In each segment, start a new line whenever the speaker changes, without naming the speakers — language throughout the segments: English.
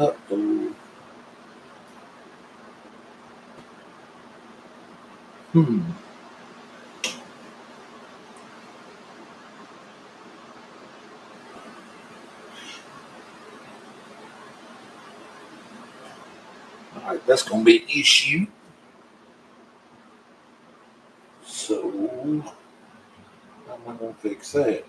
Uh oh. Hmm. All right, that's going to be an issue. So, how am I going to fix that?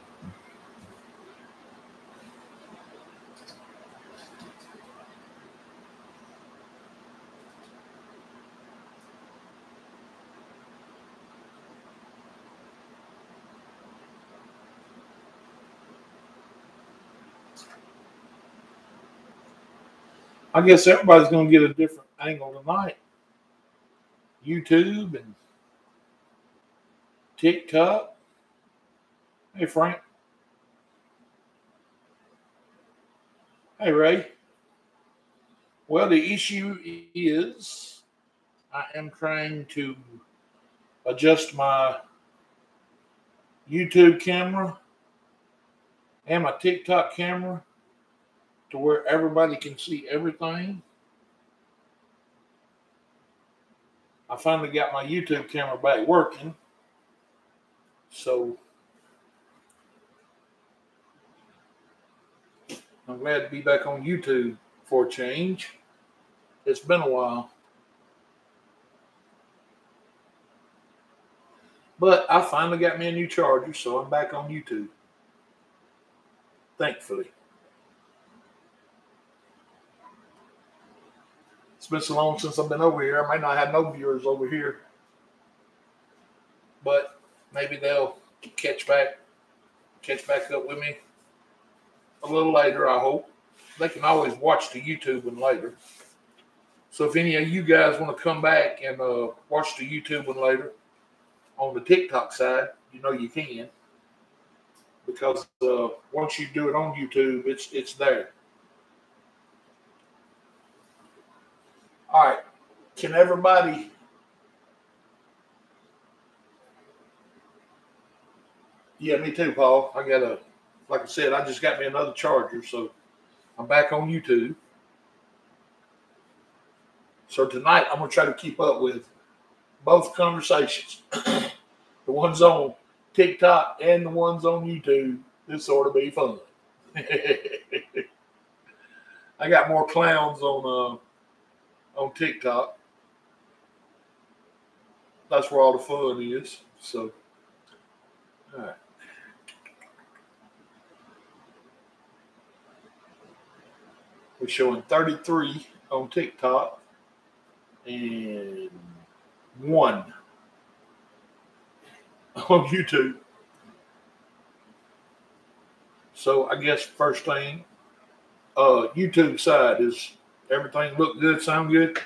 I guess everybody's going to get a different angle tonight. YouTube and TikTok. Hey, Frank. Hey, Ray. Well, the issue is I am trying to adjust my YouTube camera and my TikTok camera to where everybody can see everything. I finally got my YouTube camera back working. So I'm glad to be back on YouTube for a change. It's been a while. But I finally got me a new charger, so I'm back on YouTube. Thankfully. Been so long since I've been over here. I might not have no viewers over here. But maybe they'll catch back catch back up with me a little later, I hope. They can always watch the YouTube one later. So if any of you guys want to come back and uh, watch the YouTube one later on the TikTok side, you know you can. Because uh, once you do it on YouTube, it's it's there. All right. Can everybody Yeah, me too, Paul. I got a like I said, I just got me another charger, so I'm back on YouTube. So tonight I'm gonna try to keep up with both conversations. the ones on TikTok and the ones on YouTube. This ought to be fun. I got more clowns on uh, on TikTok. That's where all the fun is. So, all right. We're showing 33 on TikTok and one on YouTube. So I guess first thing, uh, YouTube side is everything look good, sound good.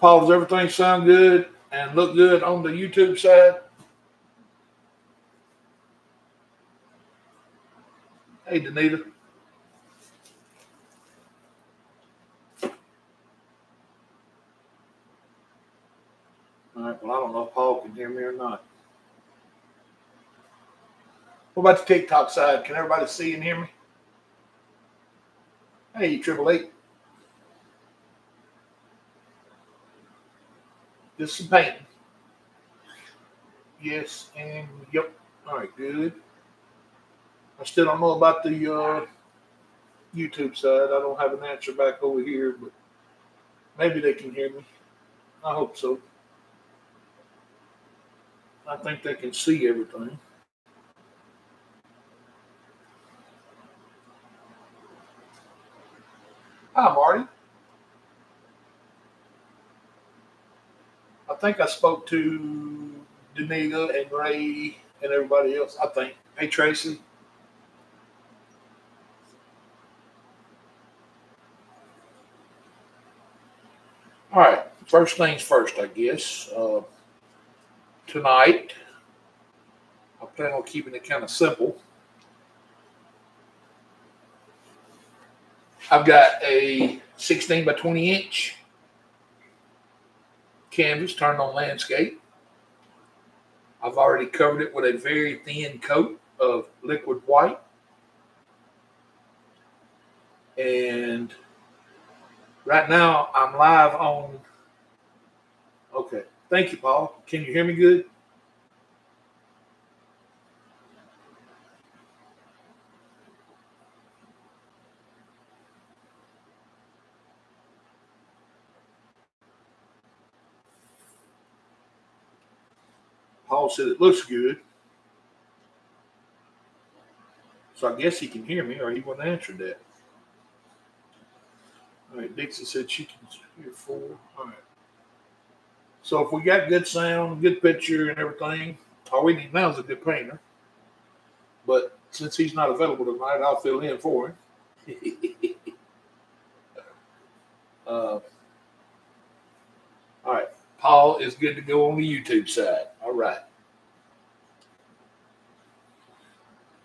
Paul, does everything sound good and look good on the YouTube side? Hey, Danita. All right, well, I don't know if Paul can hear me or not. What about the TikTok side? Can everybody see and hear me? Hey, Triple Eight. Just some painting. Yes, and yep. All right, good. I still don't know about the uh, YouTube side. I don't have an answer back over here, but maybe they can hear me. I hope so. I think they can see everything. Hi, Marty. I think I spoke to Danita and Ray and everybody else. I think. Hey Tracy. All right. First things first, I guess. Uh, tonight, I plan on keeping it kind of simple. I've got a 16 by 20 inch canvas turned on landscape. I've already covered it with a very thin coat of liquid white. And right now I'm live on. Okay. Thank you, Paul. Can you hear me good? Paul said it looks good. So I guess he can hear me or he wouldn't answer that. All right, Dixie said she can hear four. All right. So if we got good sound, good picture, and everything, all we need now is a good painter. But since he's not available tonight, I'll fill in for him. uh, all right. Paul is good to go on the YouTube side. All right.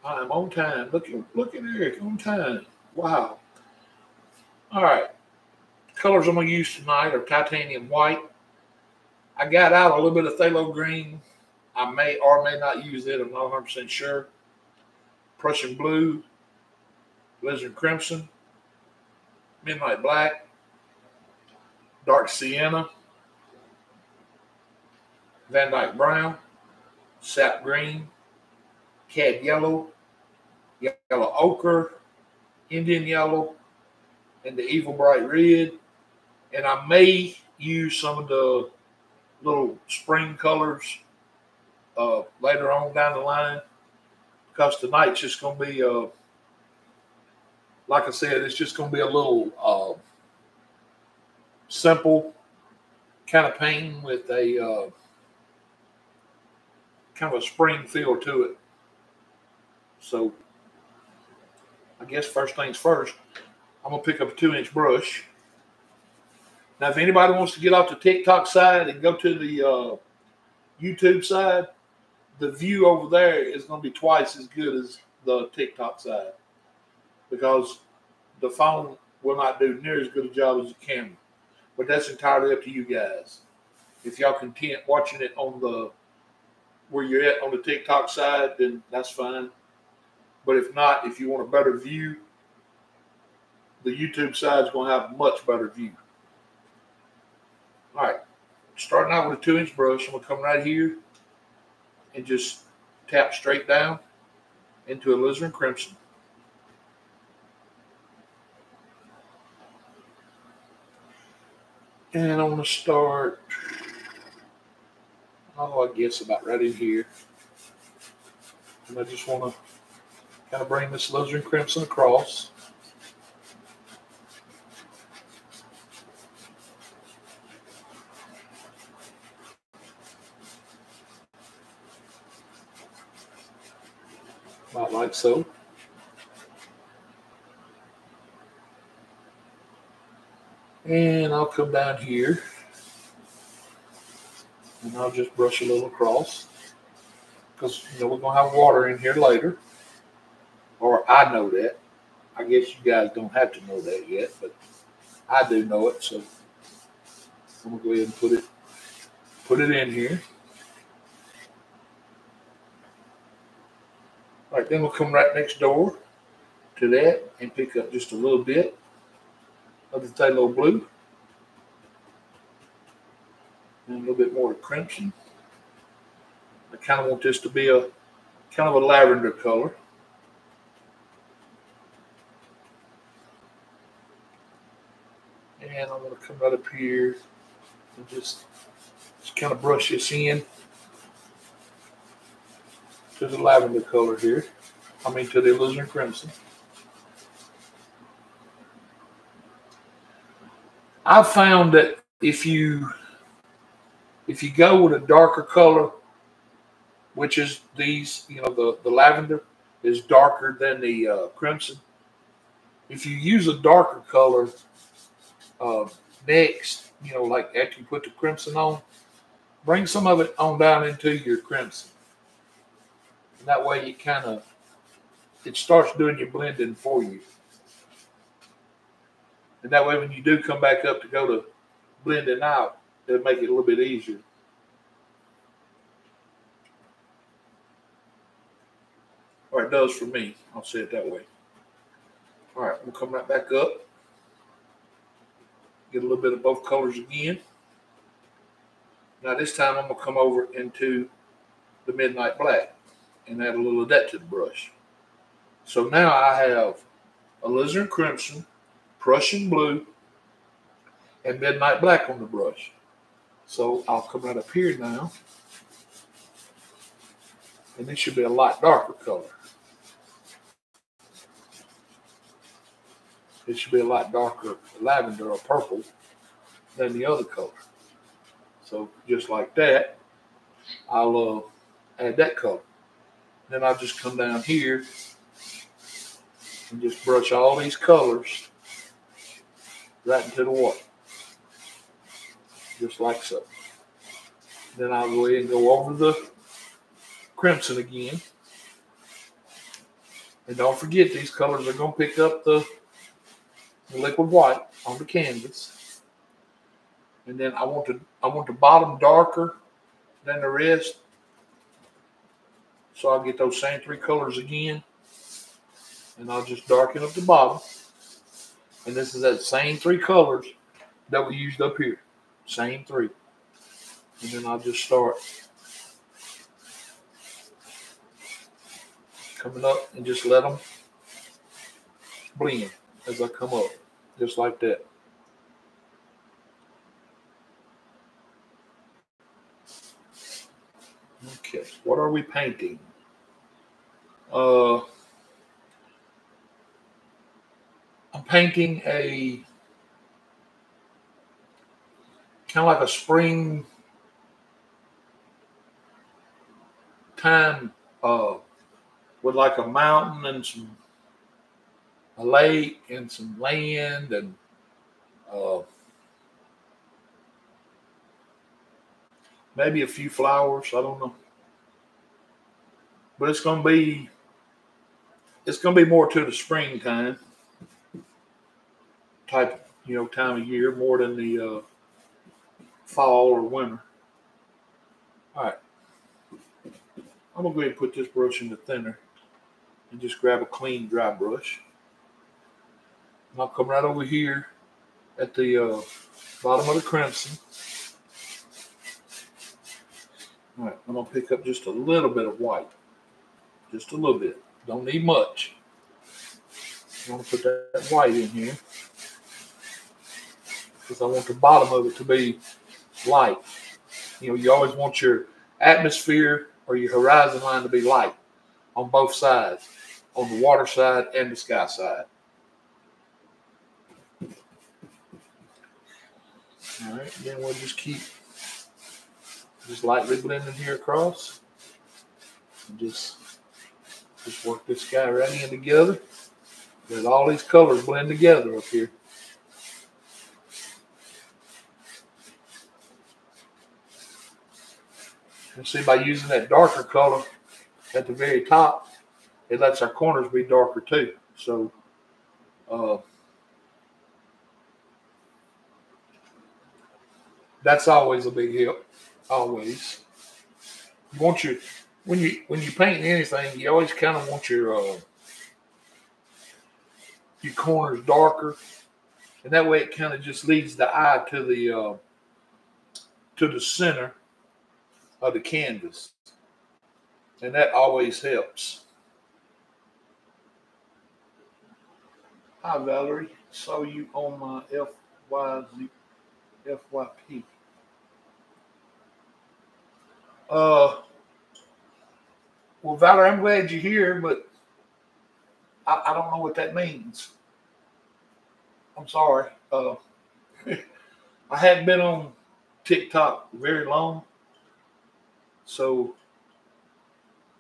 I'm on time. Look at look at Eric on time. Wow. All right. Colors I'm gonna use tonight are titanium white. I got out a little bit of phthalo green. I may or may not use it. I'm not 100 percent sure. Prussian blue, alizarin crimson, midnight black, dark sienna, Van Dyke Brown, Sap Green, Cad Yellow, Yellow Ochre, Indian Yellow, and the Evil Bright Red. And I may use some of the little spring colors uh, later on down the line because tonight's just going to be, uh, like I said, it's just going to be a little uh, simple kind of painting with a uh, kind of a spring feel to it. So I guess first things first, I'm gonna pick up a two inch brush. Now, if anybody wants to get off the TikTok side and go to the uh, YouTube side, the view over there is going to be twice as good as the TikTok side because the phone will not do near as good a job as the camera. But that's entirely up to you guys. If y'all content watching it on the where you're at on the TikTok side, then that's fine. But if not, if you want a better view, the YouTube side is going to have much better view. All right, starting out with a two inch brush, I'm going to come right here and just tap straight down into alizarin crimson. And I'm going to start oh, I guess about right in here. And I just want to kind of bring this alizarin crimson across. About like so. And I'll come down here and I'll just brush a little across because you know we're gonna have water in here later, or I know that. I guess you guys don't have to know that yet, but I do know it. So I'm gonna go ahead and put it put it in here. All right, then we'll come right next door to that and pick up just a little bit of the phthalo blue and a little bit more crimson. I kind of want this to be a kind of a lavender color. And I'm going to come right up here and just, just kind of brush this in to the lavender color here. I mean to the alizarin crimson. I've found that if you if you go with a darker color, which is these, you know, the, the lavender is darker than the uh, crimson. If you use a darker color uh, next, you know, like after you put the crimson on, bring some of it on down into your crimson. And that way it kind of it starts doing your blending for you. And that way when you do come back up to go to blending out, it'll make it a little bit easier. Or it does for me. I'll say it that way. All right, we'll come right back up. Get a little bit of both colors again. Now this time I'm gonna come over into the midnight black and add a little of that to the brush. So now I have alizarin crimson, Prussian blue, and midnight black on the brush. So I'll come right up here now. And this should be a light darker color. It should be a lot darker lavender or purple than the other color. So just like that, I'll uh, add that color. Then I'll just come down here and just brush all these colors right into the water. Just like so. Then I'll go ahead and go over the crimson again. And don't forget, these colors are going to pick up the the liquid white on the canvas. And then I want to I want the bottom darker than the rest. So I'll get those same three colors again. And I'll just darken up the bottom. And this is that same three colors that we used up here. Same three. And then I'll just start coming up and just let them blend as I come up, just like that. Okay, what are we painting? Uh, I'm painting a kind of like a spring time uh, with like a mountain and some a lake and some land and uh, maybe a few flowers. I don't know, but it's gonna be it's gonna be more to the springtime type, you know, time of year more than the uh, fall or winter. All right, I'm gonna go ahead and put this brush in the thinner and just grab a clean dry brush. And I'll come right over here at the uh, bottom of the crimson. All right, I'm gonna pick up just a little bit of white, just a little bit. Don't need much. I'm gonna put that white in here because I want the bottom of it to be light. You know, you always want your atmosphere or your horizon line to be light on both sides, on the water side and the sky side. All right, then we'll just keep just lightly blending here across. And just just work this guy right in together. Let all these colors blend together up here. And see by using that darker color at the very top, it lets our corners be darker too. So uh, that's always a big help. Always. You want your when you when you paint anything, you always kind of want your uh, your corners darker, and that way it kind of just leads the eye to the uh, to the center of the canvas, and that always helps. Hi Valerie, saw you on my FYZ FYP. Uh, well, Valerie, I'm glad you're here, but I, I don't know what that means. I'm sorry. Uh, I haven't been on TikTok very long. So,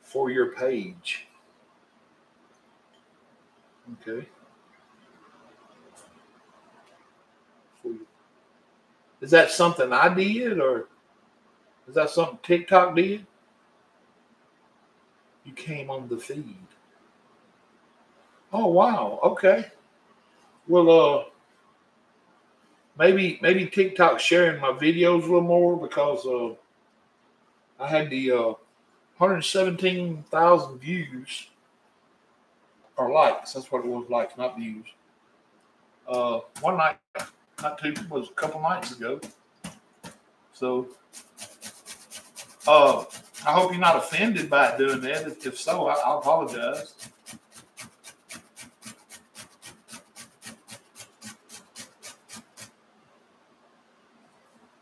for your page. Okay. Is that something I did or is that something TikTok did? You came on the feed. Oh wow, okay. Well uh maybe maybe TikTok sharing my videos a little more because uh I had the uh 117,000 views or likes. That's what it was likes, not views. Uh, one night, not two, was a couple nights ago. So, uh, I hope you're not offended by doing that. If, if so, I, I apologize.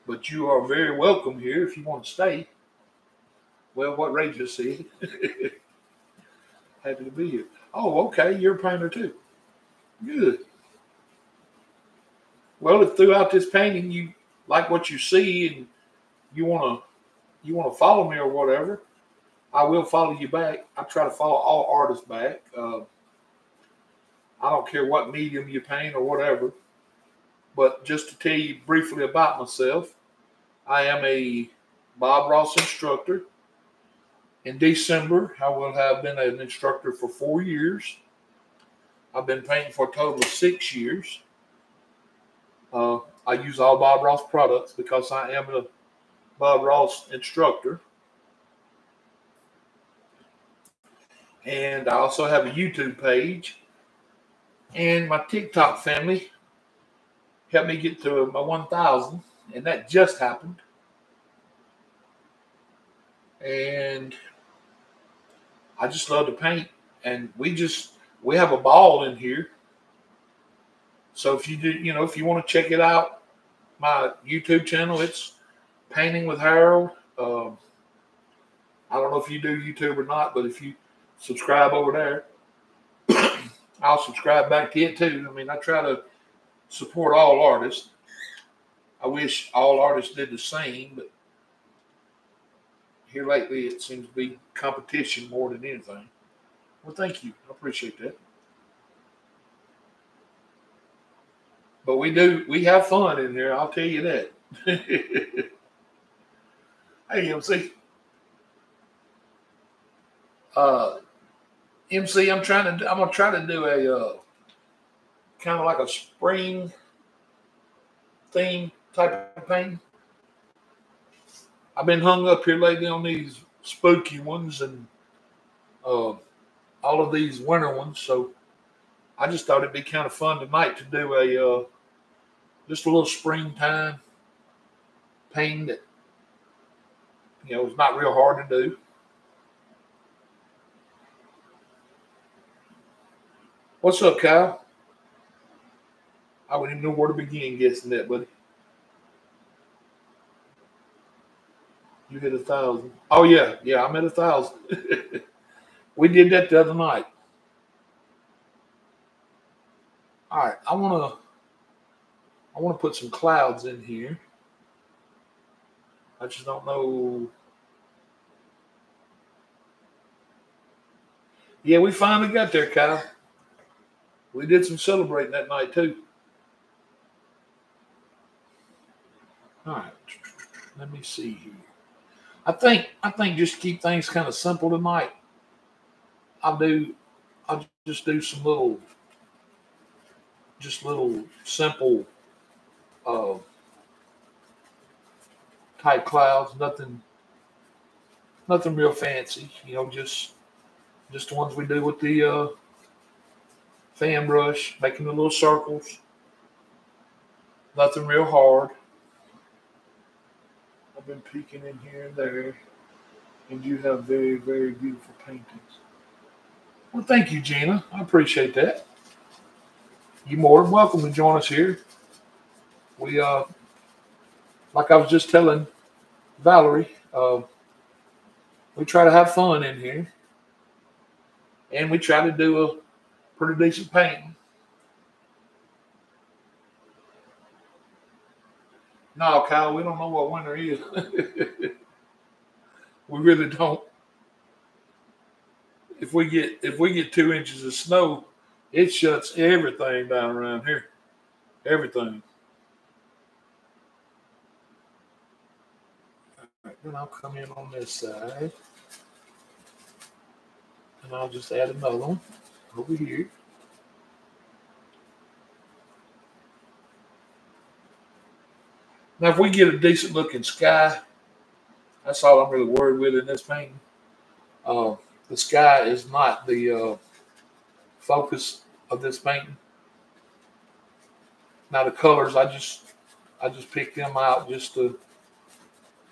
But you are very welcome here if you want to stay. Well, what Ray just said. Happy to be here. Oh, okay. You're a painter too. Good. Well, if throughout this painting you like what you see and you want to you want to follow me or whatever, I will follow you back. I try to follow all artists back. Uh, I don't care what medium you paint or whatever. But just to tell you briefly about myself, I am a Bob Ross instructor. In December, I will have been an instructor for four years. I've been painting for a total of six years. Uh, I use all Bob Ross products because I am a Bob Ross instructor. And I also have a YouTube page. And my TikTok family helped me get to my 1,000, and that just happened. And I just love to paint, and we just we have a ball in here. So if you do, you know, if you want to check it out, my YouTube channel, it's Painting with Harold. Um, I don't know if you do YouTube or not, but if you subscribe over there, I'll subscribe back to it too. I mean, I try to support all artists. I wish all artists did the same, but here lately it seems to be competition more than anything. Well, thank you. I appreciate that. But we do, we have fun in here. I'll tell you that. hey, MC. Uh, MC, I'm trying to, I'm gonna try to do a uh, kind of like a spring theme type of thing. I've been hung up here lately on these spooky ones and uh, all of these winter ones. So I just thought it'd be kind of fun tonight to do a uh, just a little springtime painting that you know is not real hard to do. What's up, Kyle? I wouldn't even know where to begin guessing that, buddy. You hit a thousand. Oh yeah, yeah, I'm at a thousand. we did that the other night. All right, I want to I want to put some clouds in here. I just don't know. Yeah, we finally got there, Kyle. We did some celebrating that night too. All right, let me see here. I think I think just keep things kind of simple tonight. I'll do I'll just do some little just little simple uh, type clouds, nothing nothing real fancy, you know, just just the ones we do with the uh, fan brush, making the little circles. Nothing real hard. I've been peeking in here and there, and you have very, very beautiful paintings. Well, thank you, Gina. I appreciate that. You're more than welcome to join us here. We, uh, like I was just telling Valerie, uh, we try to have fun in here, and we try to do a pretty decent painting. No, Kyle, we don't know what winter is. we really don't. If we get if we get two inches of snow, it shuts everything down around here. Everything. then I'll come in on this side. And I'll just add another one over here. Now, if we get a decent looking sky, that's all I'm really worried with in this painting. Uh, the sky is not the uh, focus of this painting. Now the colors, I just I just picked them out just to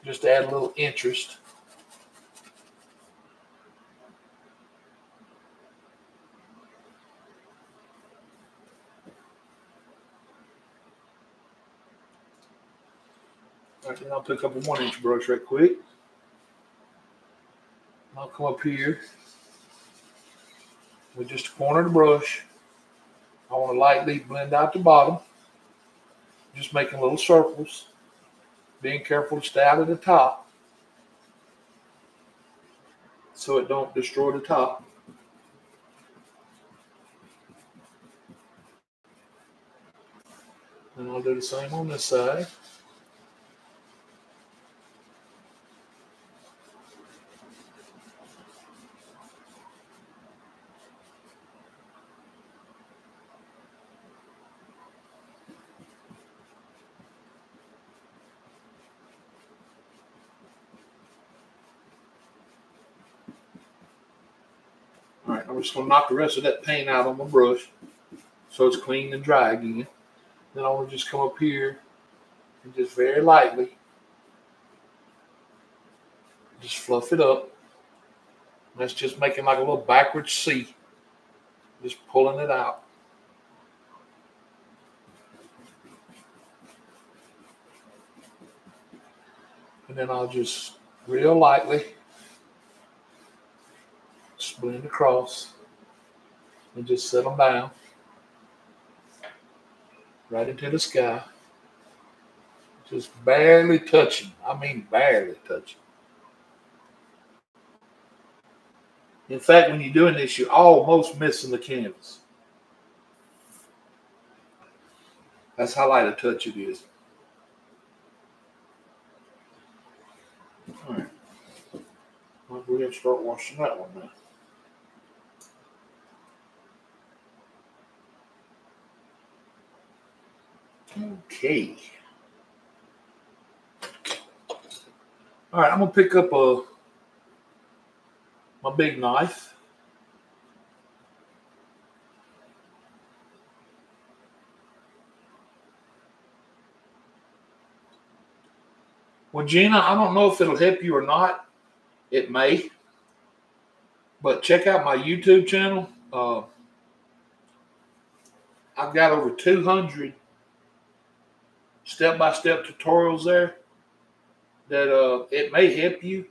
just to add a little interest. Then I'll pick up a one inch brush right quick. I'll come up here with just a corner of the brush. I want to lightly blend out the bottom, just making little circles, being careful to stay out of the top so it don't destroy the top. And I'll do the same on this side. I'm just gonna knock the rest of that paint out on my brush so it's clean and dry again. Then I want to just come up here and just very lightly just fluff it up. That's just making like a little backwards C. Just pulling it out. And then I'll just real lightly blend across and just set them down right into the sky. Just barely touching. I mean, barely touching. In fact, when you're doing this, you're almost missing the canvas. That's how light a touch it is. All right. I'll go ahead and start washing that one now. Okay. All right, I'm gonna pick up a my big knife. Well, Gina, I don't know if it'll help you or not. It may. But check out my YouTube channel. Uh, I've got over 200 step by step tutorials there that uh, it may help you.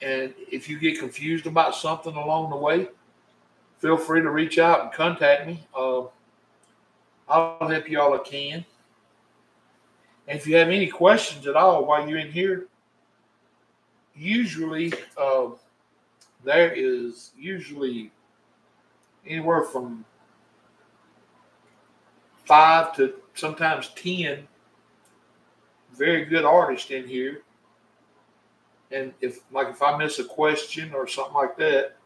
And if you get confused about something along the way, feel free to reach out and contact me. Uh, I'll help you all I can. And if you have any questions at all while you're in here, usually uh, there is usually anywhere from five to sometimes 10 very good artists in here. And if, like, if I miss a question or something like that,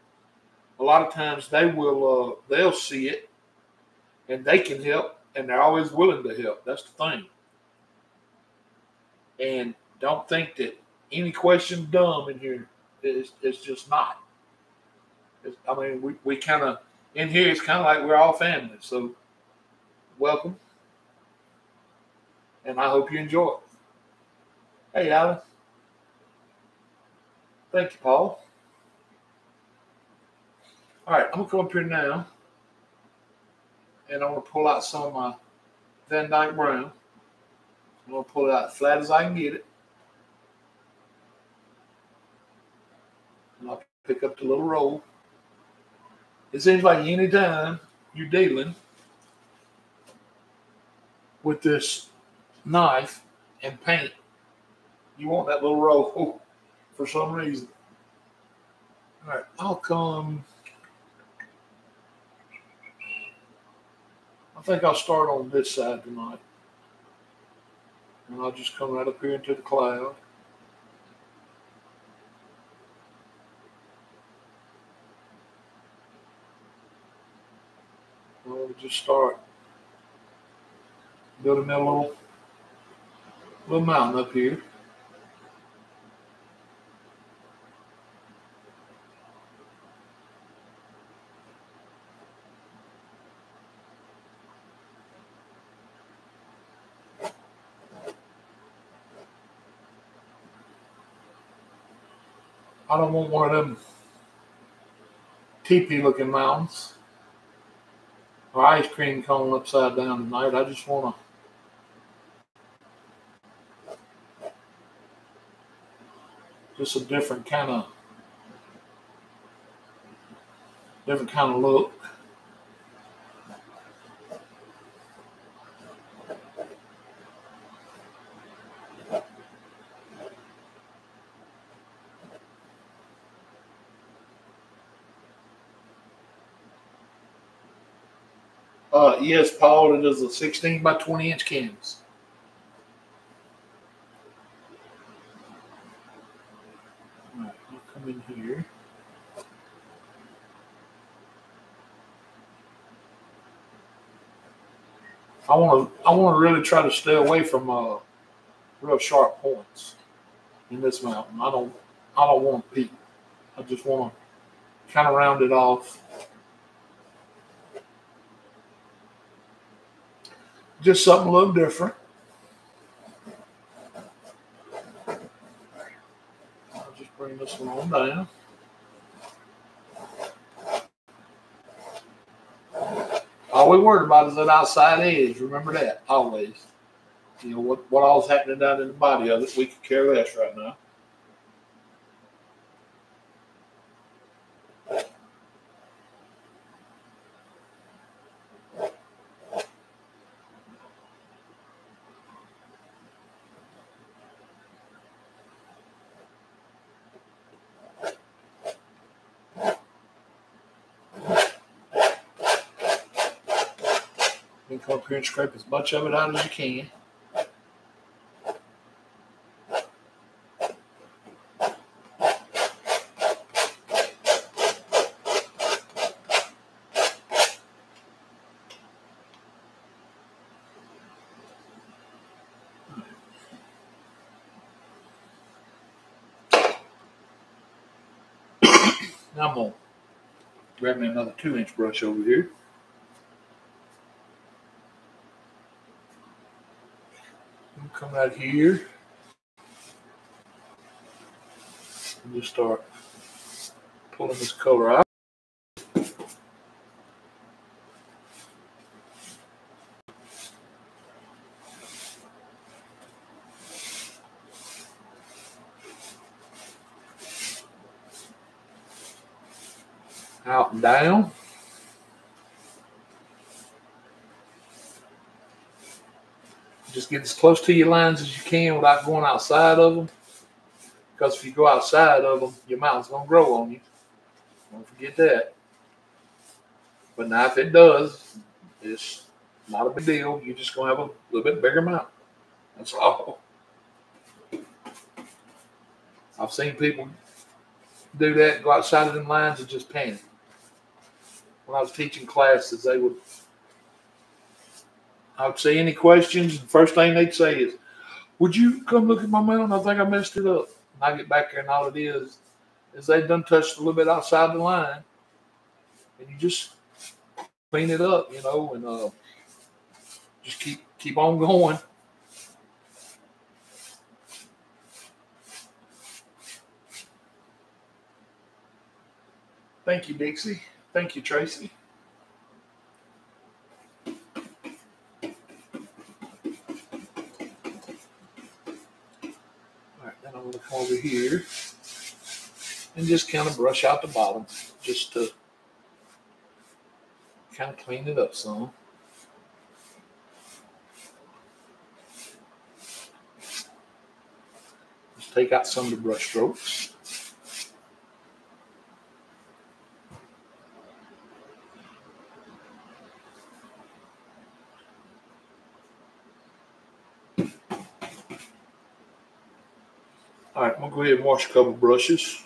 a lot of times they will, uh, they'll see it and they can help and they're always willing to help. That's the thing. And don't think that any question dumb in here. It's, it's just not. It's, I mean, we, we kind of, in here, it's kind of like we're all family. So, welcome. And I hope you enjoy. Hey, Alan. Thank you, Paul. All right, I'm going to come up here now. And I'm going to pull out some of my Van Dyke Brown. I'm going to pull it out flat as I can get it. And I'll pick up the little roll. It seems like anytime you're dealing with this knife and paint, you want that little roll for some reason. All right, I'll come. I think I'll start on this side tonight. And I'll just come right up here into the cloud. We'll just start building a little, little mountain up here. I don't want one of them teepee looking mountains or ice cream cone upside down tonight. I just want to just a different kind of different kind of look. Uh, yes, Paul, it is a 16 by 20 inch canvas. All right, I'll come in here. I want to. I want to really try to stay away from uh, real sharp points in this mountain. I don't. I don't want to peak. I just want to kind of round it off. Just something a little different. I'll just bring this one on down. We worried about is that outside edge. Remember that always. You know what what all's happening down in the body of it. We could care less right now. Here and scrape as much of it out as you can. Now I'm gonna grab me another two inch brush over here. Out here and just start pulling this color. Out and down. Get as close to your lines as you can without going outside of them. Because if you go outside of them, your mountain's going to grow on you. Don't forget that. But now, if it does, it's not a big deal. You're just going to have a little bit bigger mountain. That's all. I've seen people do that, go outside of them lines and just panic. When I was teaching classes, they would I would say any questions, the first thing they'd say is, Would you come look at my mountain? I think I messed it up. And I get back there and all it is is they done touched a little bit outside the line. And you just clean it up, you know, and uh, just keep keep on going. Thank you, Dixie. Thank you, Tracy. All right, then I'm going to come over here and just kind of brush out the bottom just to kind of clean it up some. Just take out some of the brush strokes. Go ahead and wash a couple brushes.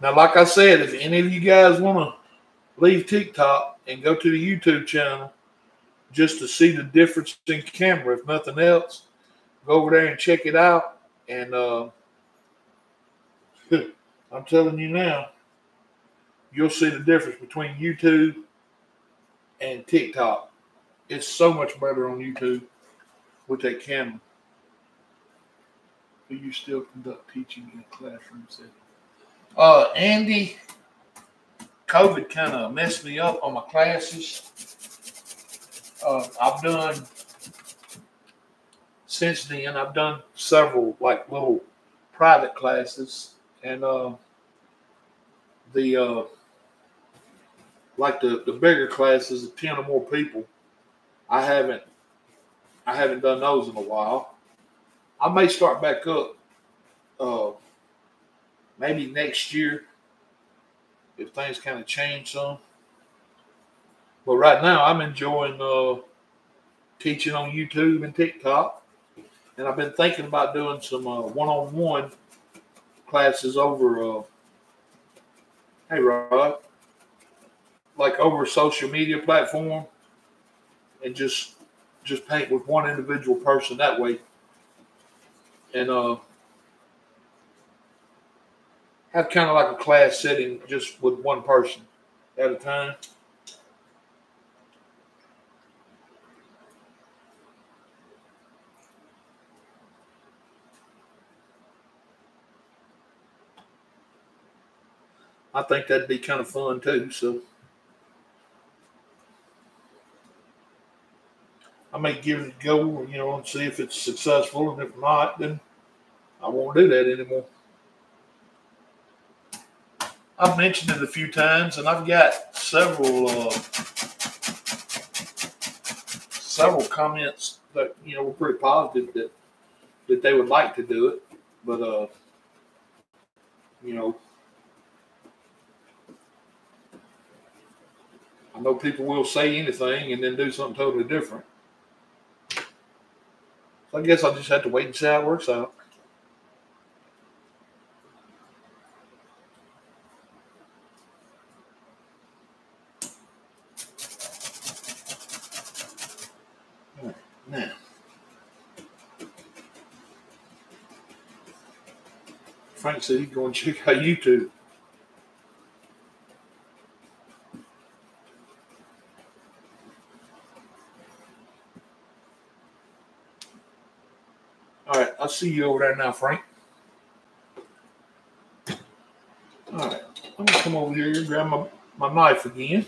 Now, like I said, if any of you guys want to leave TikTok and go to the YouTube channel just to see the difference in camera, if nothing else, go over there and check it out. And uh, I'm telling you now, you'll see the difference between YouTube and TikTok. It's so much better on YouTube with that camera.
Do you still conduct teaching in a classroom setting?
Uh, Andy, COVID kind of messed me up on my classes. Uh, I've done since then. I've done several like little private classes, and uh, the uh, like the the bigger classes of ten or more people. I haven't I haven't done those in a while. I may start back up. Uh, maybe next year if things kind of change some. But right now, I'm enjoying uh, teaching on YouTube and TikTok, and I've been thinking about doing some uh, one-on-one classes over. Uh, hey, Rod, like over a social media platform, and just just paint with one individual person that way, and uh have kind of like a class setting just with one person at a time. I think that'd be kind of fun too. So I may give it a go, you know, and see if it's successful. And if not, then I won't do that anymore. I've mentioned it a few times, and I've got several uh, several comments that you know were pretty positive that that they would like to do it, but uh, you know, I know people will say anything and then do something totally different. I guess I'll just have to wait and see how it works out. Now, Frank said he's go and check out YouTube. See you over there now, Frank. All right, I'm gonna come over here, grab my, my knife again.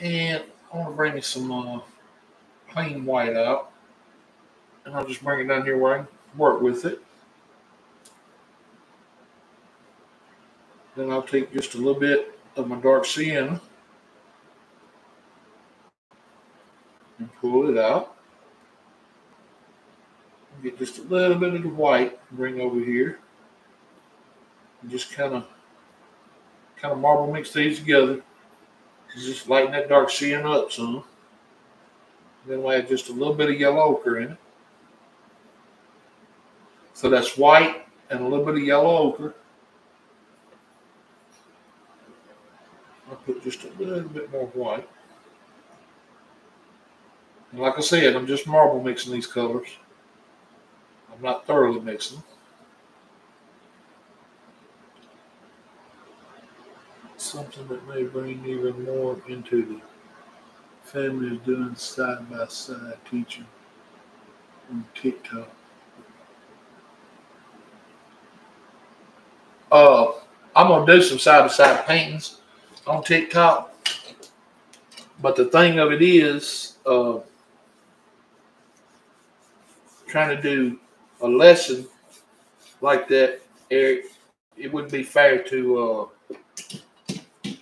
And I want to bring me some uh, white out. And I'll just bring it down here where I can work with it. Then I'll take just a little bit of my dark sienna and pull it out. Get just a little bit of the white bring over here. And just kind of kind of marble mix these together. Just lighten that dark sienna up some. Then we'll add just a little bit of yellow ochre in it. So that's white and a little bit of yellow ochre. I'll put just a little bit more white. And like I said, I'm just marble mixing these colors. I'm not thoroughly mixing. Something that may bring even more into the families doing side by side teaching on TikTok. Uh, I'm gonna do some side by side paintings on TikTok. But the thing of it is, uh, trying to do a lesson like that, Eric, it wouldn't be fair to uh,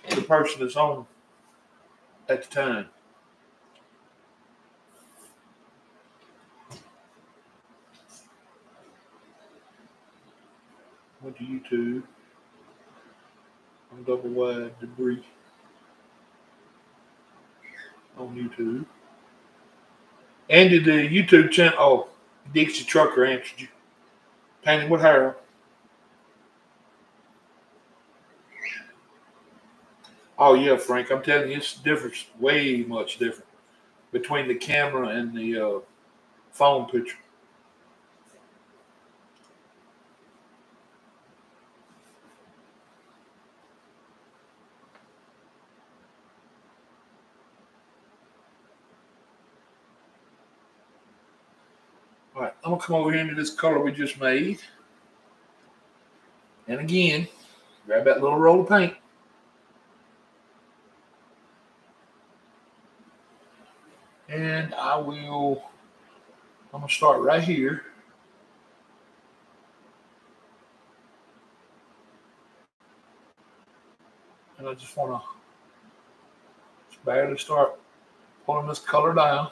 the person that's on at the time. Went to YouTube on double wide debris. on YouTube. Andy, the YouTube channel. Oh, Dixie Trucker answered you. Painting with Harold. Oh yeah, Frank. I'm telling you, it's different, way much different between the camera and the uh, phone picture. Come over here into this color we just made. And again, grab that little roll of paint. And I will, I'm gonna start right here. And I just wanna just barely start pulling this color down.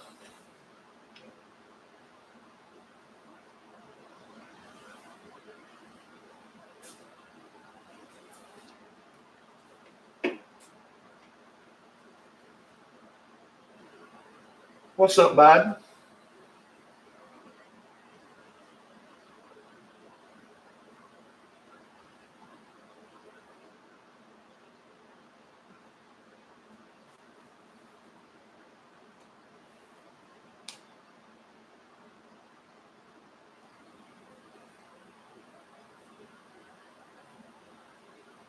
What's up, Biden?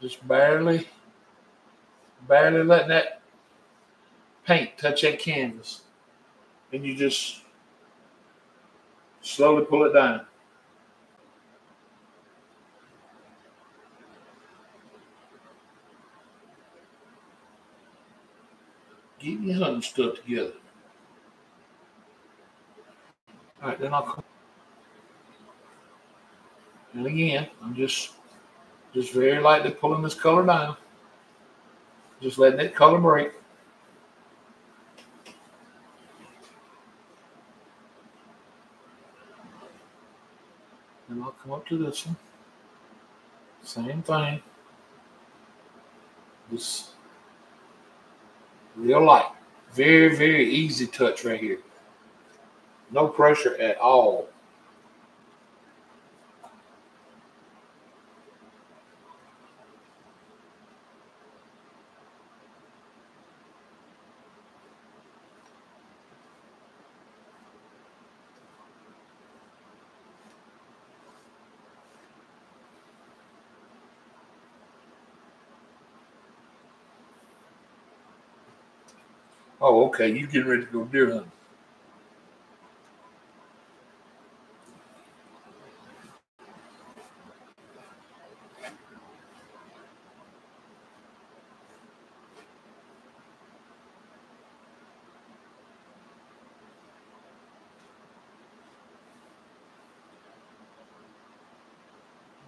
Just barely, barely letting that paint touch that canvas and you just slowly pull it down. Get your hunting stuff together. All right, then I'll come. And again, I'm just just very lightly pulling this color down. Just letting that color break. And I'll come up to this one. Same thing. Just real light. Very, very easy touch right here. No pressure at all. Oh, okay. You getting ready to go deer hunting?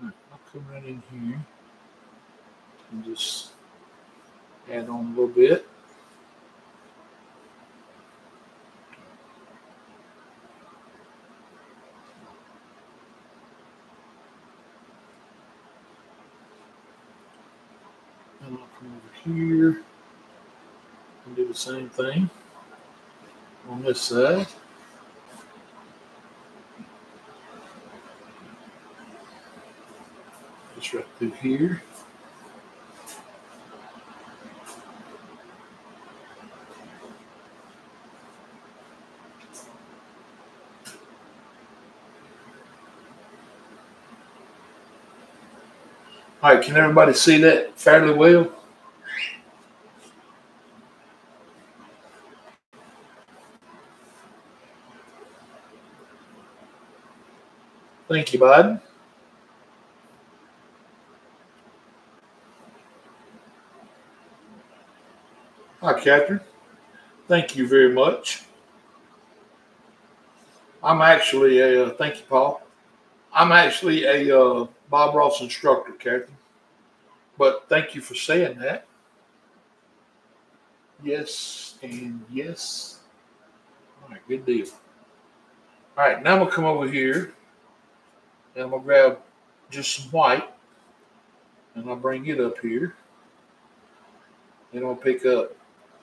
Alright, I'll come right in here and just add on a little bit. And I'll come over here and do the same thing on this side. Just right through here. All right, can everybody see that fairly well? Bud. Hi, Catherine. Thank you very much. I'm actually a, uh, thank you, Paul. I'm actually a uh, Bob Ross instructor, Catherine. But thank you for saying that. Yes, and yes. All right, good deal. All right, now I'm gonna come over here and I'm gonna grab just some white and I'll bring it up here. And I'll pick up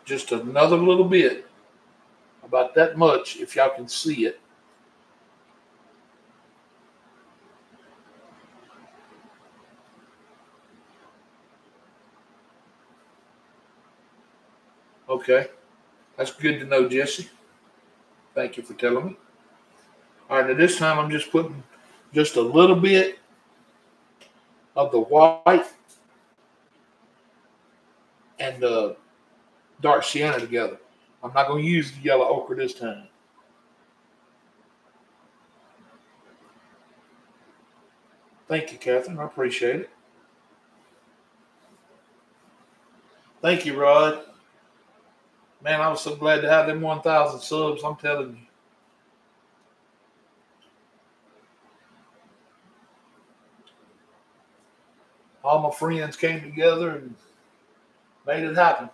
just another little bit about that much if y'all can see it. Okay. That's good to know, Jesse. Thank you for telling me. All right, now this time I'm just putting just a little bit of the white and the dark sienna together. I'm not going to use the yellow ochre this time. Thank you, Catherine. I appreciate it. Thank you, Rod. Man, I was so glad to have them 1,000 subs. I'm telling you. All my friends came together and made it happen.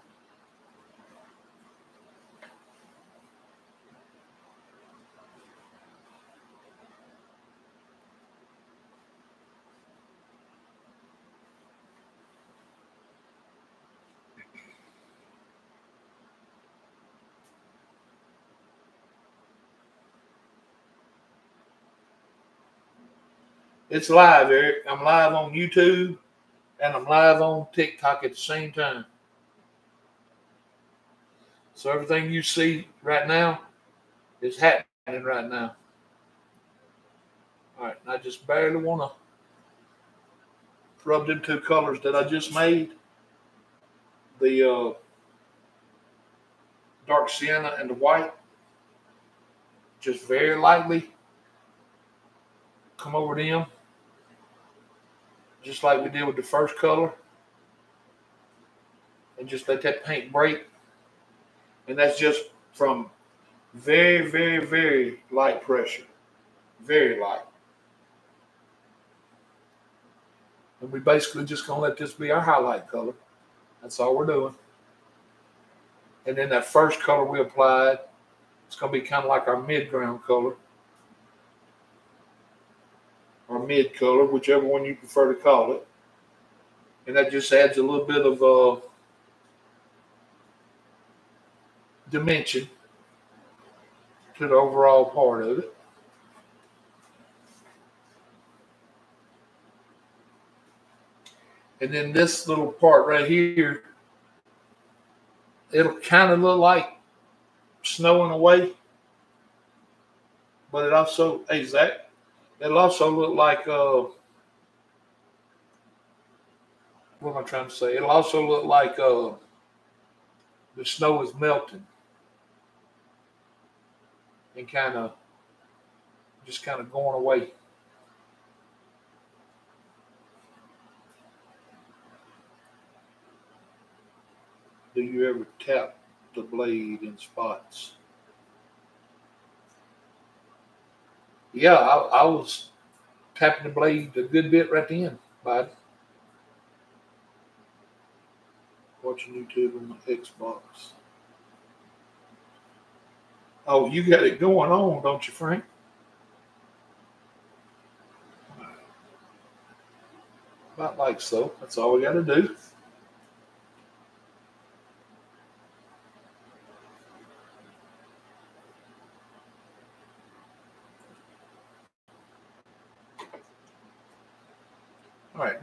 It's live, Eric. I'm live on YouTube and I'm live on TikTok at the same time. So everything you see right now is happening right now. All right, I just barely want to rub them two colors that I just made. The uh, dark sienna and the white. Just very lightly come over them just like we did with the first color. And just let that paint break. And that's just from very, very, very light pressure. Very light. And we basically just gonna let this be our highlight color. That's all we're doing. And then that first color we applied, it's gonna be kind of like our mid-ground color or mid color, whichever one you prefer to call it. And that just adds a little bit of uh, dimension to the overall part of it. And then this little part right here, it'll kind of look like snowing away, but it also, hey, Zach, It'll also look like uh, what am I trying to say? It'll also look like uh, the snow is melting and kind of just kind of going away. Do you ever tap the blade in spots? Yeah, I, I was tapping the blade a good bit right then, bud. Watching YouTube on my Xbox. Oh, you got it going on, don't you, Frank? About like so. That's all we got to do.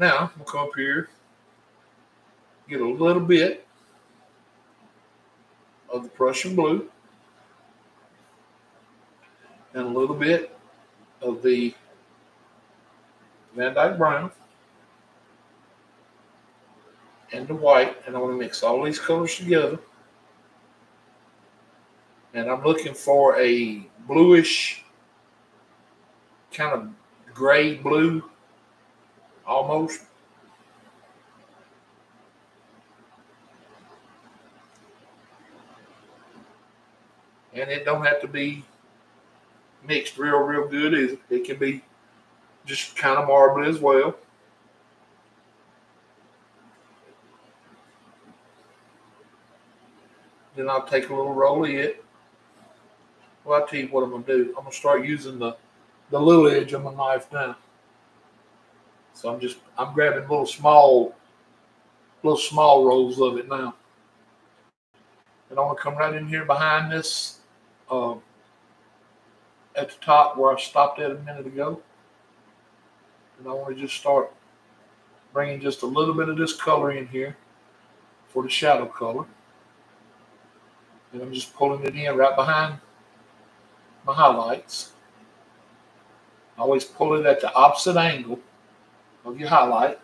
All right, now we'll come up here, get a little bit of the Prussian blue and a little bit of the Van Dyke brown and the white, and I want to mix all these colors together. And I'm looking for a bluish, kind of gray blue almost. And it don't have to be mixed real, real good. It, it can be just kind of marble as well. Then I'll take a little roll of it. Well, I'll tell you what I'm going to do. I'm going to start using the, the little edge of my knife now. So I'm just I'm grabbing little small little small rolls of it now. And I want to come right in here behind this uh, at the top where I stopped at a minute ago. And I want to just start bringing just a little bit of this color in here for the shadow color. And I'm just pulling it in right behind my highlights. Always pull it at the opposite angle of your highlight.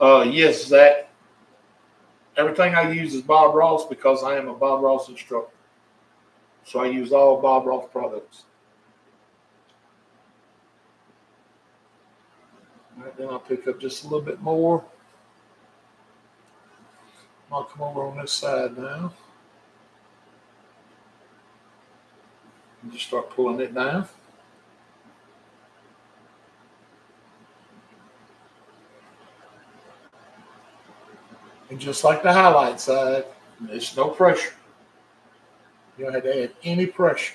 Uh, yes, Zach. Everything I use is Bob Ross because I am a Bob Ross instructor. So I use all Bob Ross products. Then I'll pick up just a little bit more. I'll come over on this side now. And just start pulling it down. And just like the highlight side, there's no pressure. You don't have to add any pressure.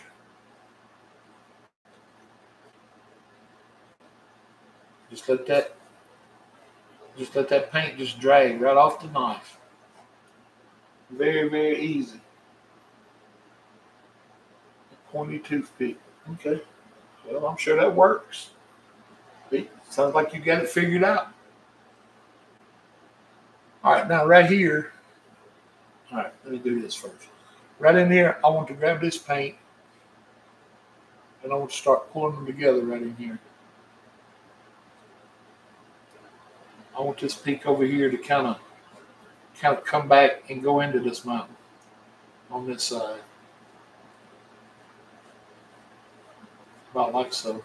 Just let that just let that paint just drag right off the knife. Very, very easy. Pointy toothpick. Okay. Well, I'm sure that works. Sounds like you got it figured out. All right, now right here. All right, let me do this first. Right in here, I want to grab this paint and I want to start pulling them together right in here. I want this peak over here to kind of kind of come back and go into this mountain on this side. About like so.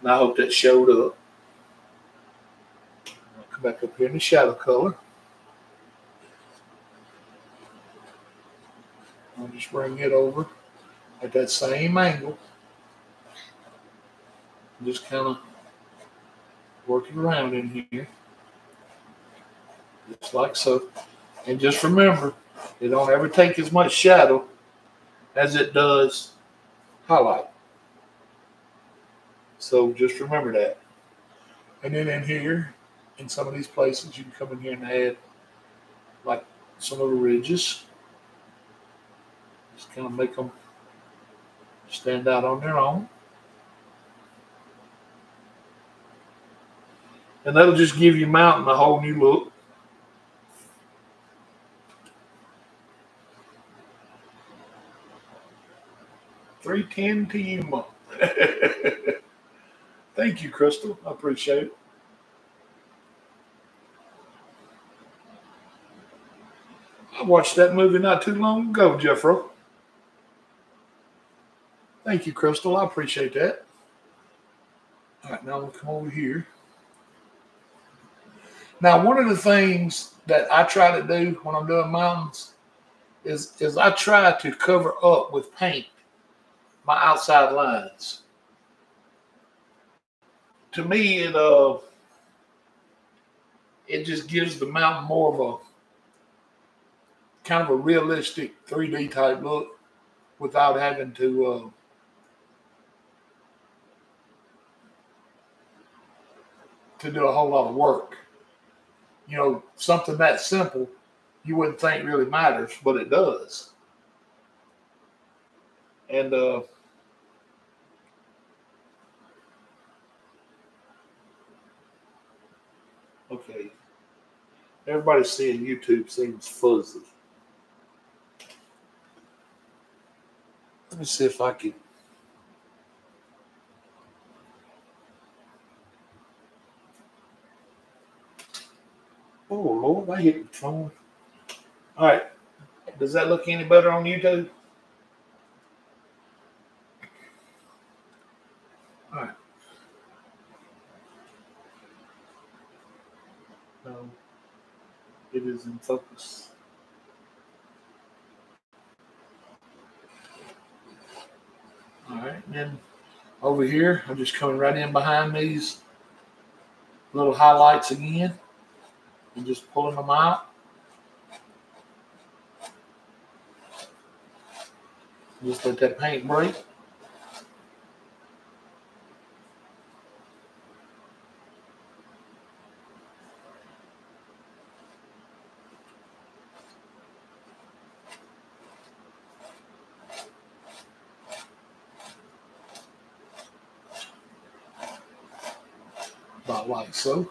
And I hope that showed up. I'll come back up here in the shadow color. I'll just bring it over at that same angle. Just kind of work it around in here. Just like so. And just remember, it don't ever take as much shadow as it does highlight. So just remember that. And then in here, in some of these places, you can come in here and add like some of the ridges. Just kind of make them stand out on their own. And that'll just give your mountain a whole new look. Three ten to you, mom. Thank you, Crystal. I appreciate it. I watched that movie not too long ago, Jeffro. Thank you, Crystal. I appreciate that. All right, now we'll come over here. Now, one of the things that I try to do when I'm doing mountains is, is I try to cover up with paint my outside lines. To me, it uh it just gives the mountain more of a kind of a realistic 3D type look without having to uh, to do a whole lot of work. You know, something that simple you wouldn't think really matters, but it does. And uh, okay, everybody seeing YouTube seems fuzzy. Let me see if I can. Oh Lord, I hit the phone. All right. Does that look any better on YouTube? All right. No, it is in focus. All right, and then over here, I'm just coming right in behind these little highlights again and just pulling them out. Just let that paint break. I like so.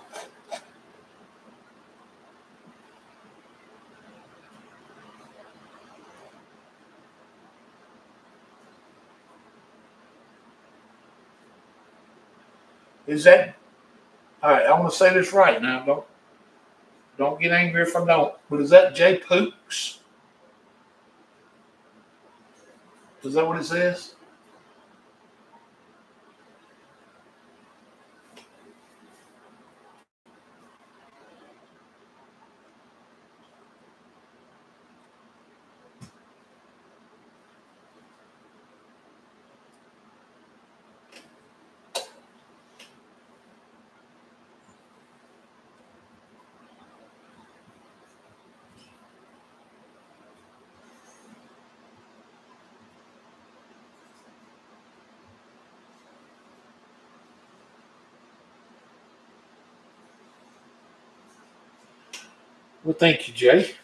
Is that all right? I'm gonna say this right now. Don't don't get angry if I don't. But is that Jay Pooks? Is that what it says? Well, thank you, Jay.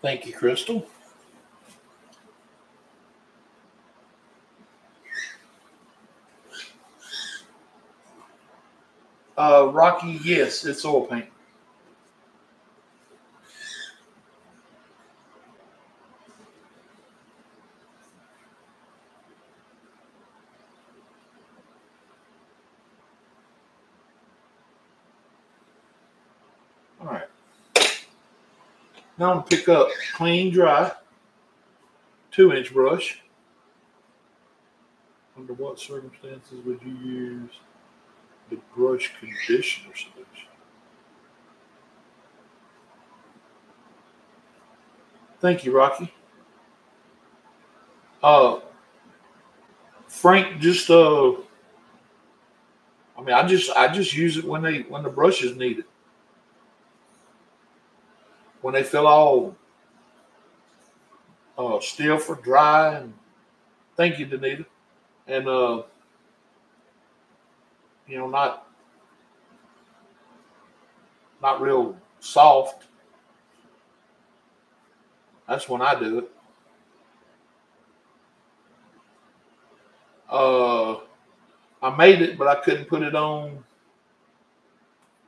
Thank you, Crystal. Uh, Rocky, yes, it's oil paint. All right. Now I'm gonna pick up clean, dry, two inch brush. Under what circumstances would you use the brush conditioner solution? Thank you, Rocky. Uh, Frank, just uh, I mean, I just I just use it when they when the brush is needed when they feel all uh, stiff or dry. And thank you, Danita. And uh, you know, not not real soft. That's when I do it. Uh, I made it, but I couldn't put it on.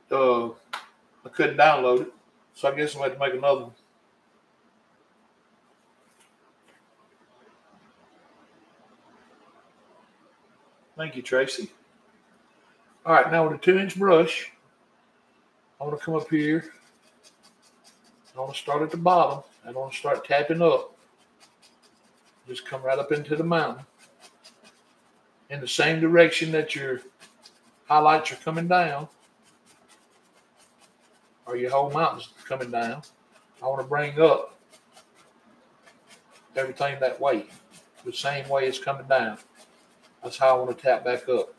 Uh, I couldn't download it. So I guess I'm going to have to make another one. Thank you, Tracy. All right, now with a two inch brush, I'm going to come up here. I'm going to start at the bottom. I'm going to start tapping up. Just come right up into the mountain in the same direction that your highlights are coming down or your whole mountain's coming down. I want to bring up everything that way, the same way it's coming down. That's how I want to tap back up.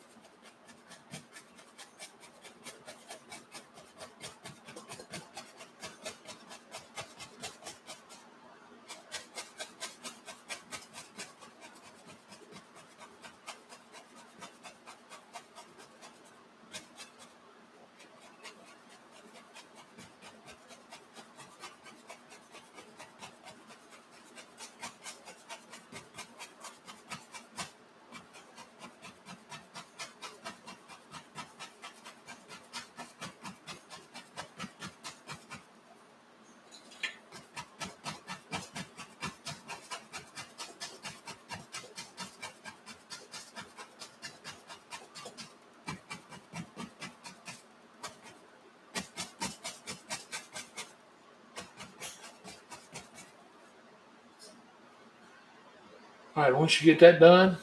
Once you get that done,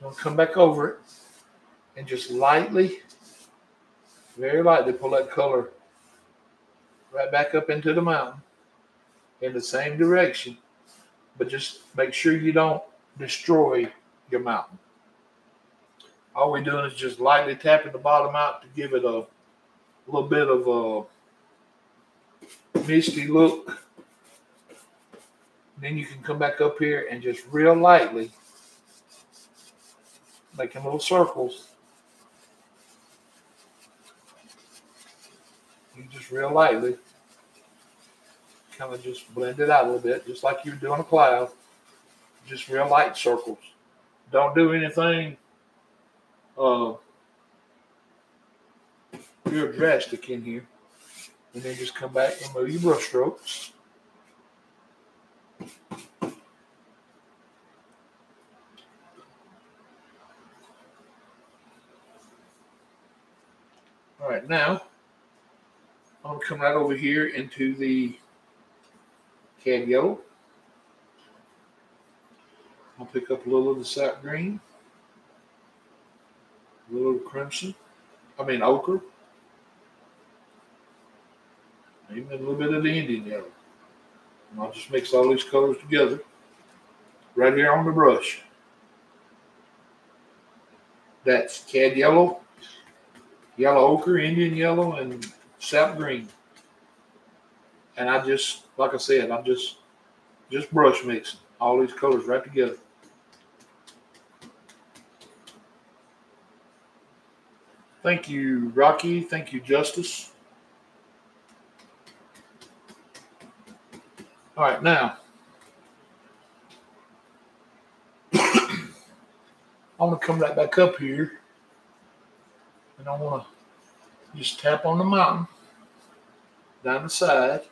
gonna come back over it. And just lightly, very lightly pull that color right back up into the mountain in the same direction, but just make sure you don't destroy your mountain. All we're doing is just lightly tapping the bottom out to give it a little bit of a misty look. Then you can come back up here and just real lightly, making little circles. You just real lightly, kind of just blend it out a little bit, just like you are doing a cloud. Just real light circles. Don't do anything uh, real drastic in here. And then just come back and move your brush strokes. All right, now I'm going to come right over here into the cad yellow. I'll pick up a little of the sap green, a little crimson, I mean ochre, even a little bit of the Indian yellow. And I'll just mix all these colors together right here on the brush. That's cad yellow, yellow ochre, Indian yellow, and sap green. And I just, like I said, I'm just just brush mixing all these colors right together. Thank you, Rocky. Thank you, Justice. All right, now I'm going to come right back up here I want to just tap on the mountain down the side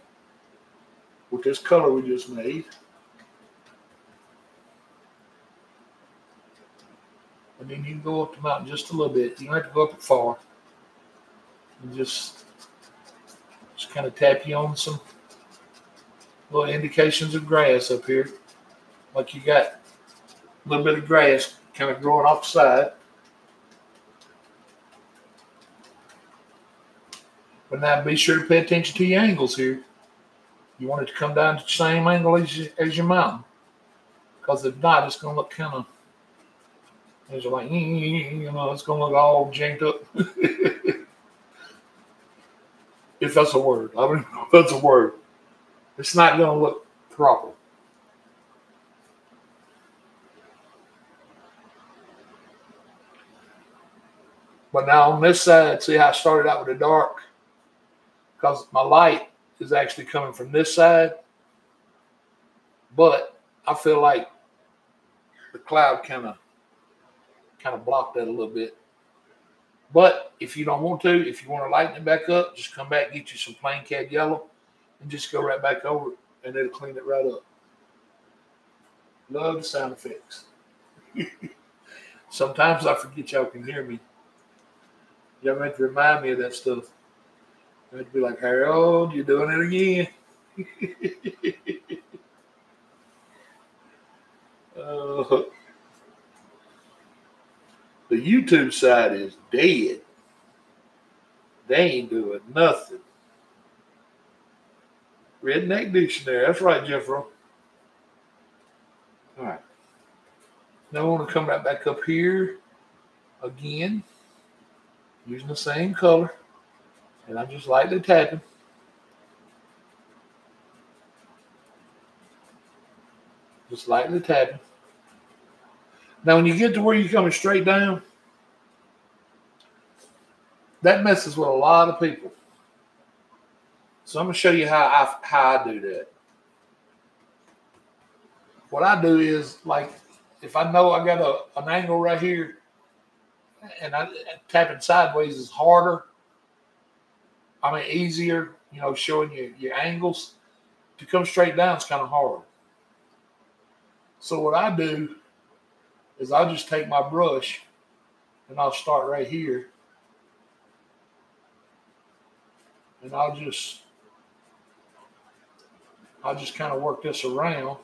with this color we just made. And then you can go up the mountain just a little bit. You don't have to go up it far. And just, just kind of tap you on some little indications of grass up here. Like you got a little bit of grass kind of growing off the side. But now be sure to pay attention to your angles here. You want it to come down to the same angle as, you, as your mountain. Because if not, it's going to look kind of it's like, eh, eh, eh, you know, it's going to look all janked up. if that's a word. I don't know if that's a word. It's not going to look proper. But now on this side, see how I started out with the dark? Because my light is actually coming from this side. But I feel like the cloud kind of kind of blocked that a little bit. But if you don't want to, if you want to lighten it back up, just come back, get you some plain cad yellow, and just go right back over it, and it'll clean it right up. Love the sound effects. Sometimes I forget y'all can hear me. Y'all meant to remind me of that stuff. I'd be like, Harold, you're doing it again. uh, the YouTube side is dead. They ain't doing nothing. Redneck Dictionary. That's right, Jeffro. All right. Now I want to come right back up here again, using the same color. And I'm just lightly tapping. Just lightly tapping. Now, when you get to where you're coming straight down, that messes with a lot of people. So I'm going to show you how I how I do that. What I do is like if I know I got a, an angle right here, and I tapping sideways is harder. I mean easier, you know, showing you your angles. To come straight down is kind of hard. So what I do is I'll just take my brush and I'll start right here. And I'll just I'll just kind of work this around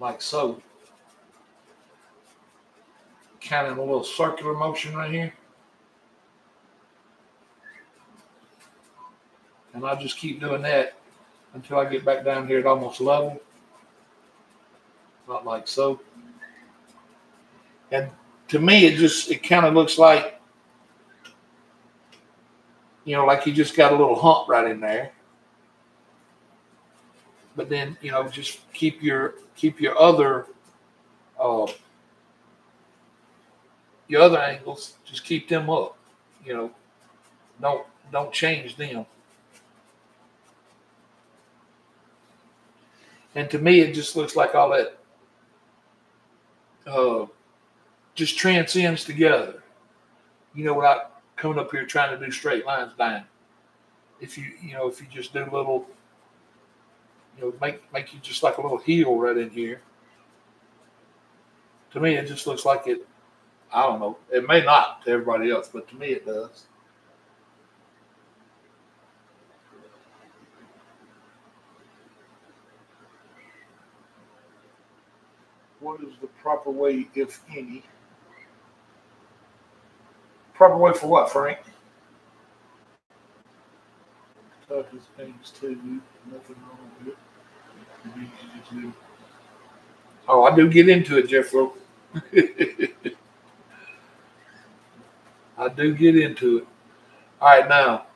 like so. Kind of a little circular motion right here. And I'll just keep doing that until I get back down here at almost level. Not like so. And to me, it just, it kind of looks like, you know, like you just got a little hump right in there. But then, you know, just keep your, keep your other, uh, your other angles, just keep them up. You know, don't, don't change them. And to me, it just looks like all that uh, just transcends together. You know, without coming up here trying to do straight lines down. If you, you know, if you just do little, you know, make make you just like a little heel right in here. To me, it just looks like it. I don't know. It may not to everybody else, but to me, it does.
What is the proper way, if any?
Proper way for what, Frank?
Things too. Nothing wrong with it. You need to just do-
Oh, I do get into it, Jeffro. I do get into it. All right, now,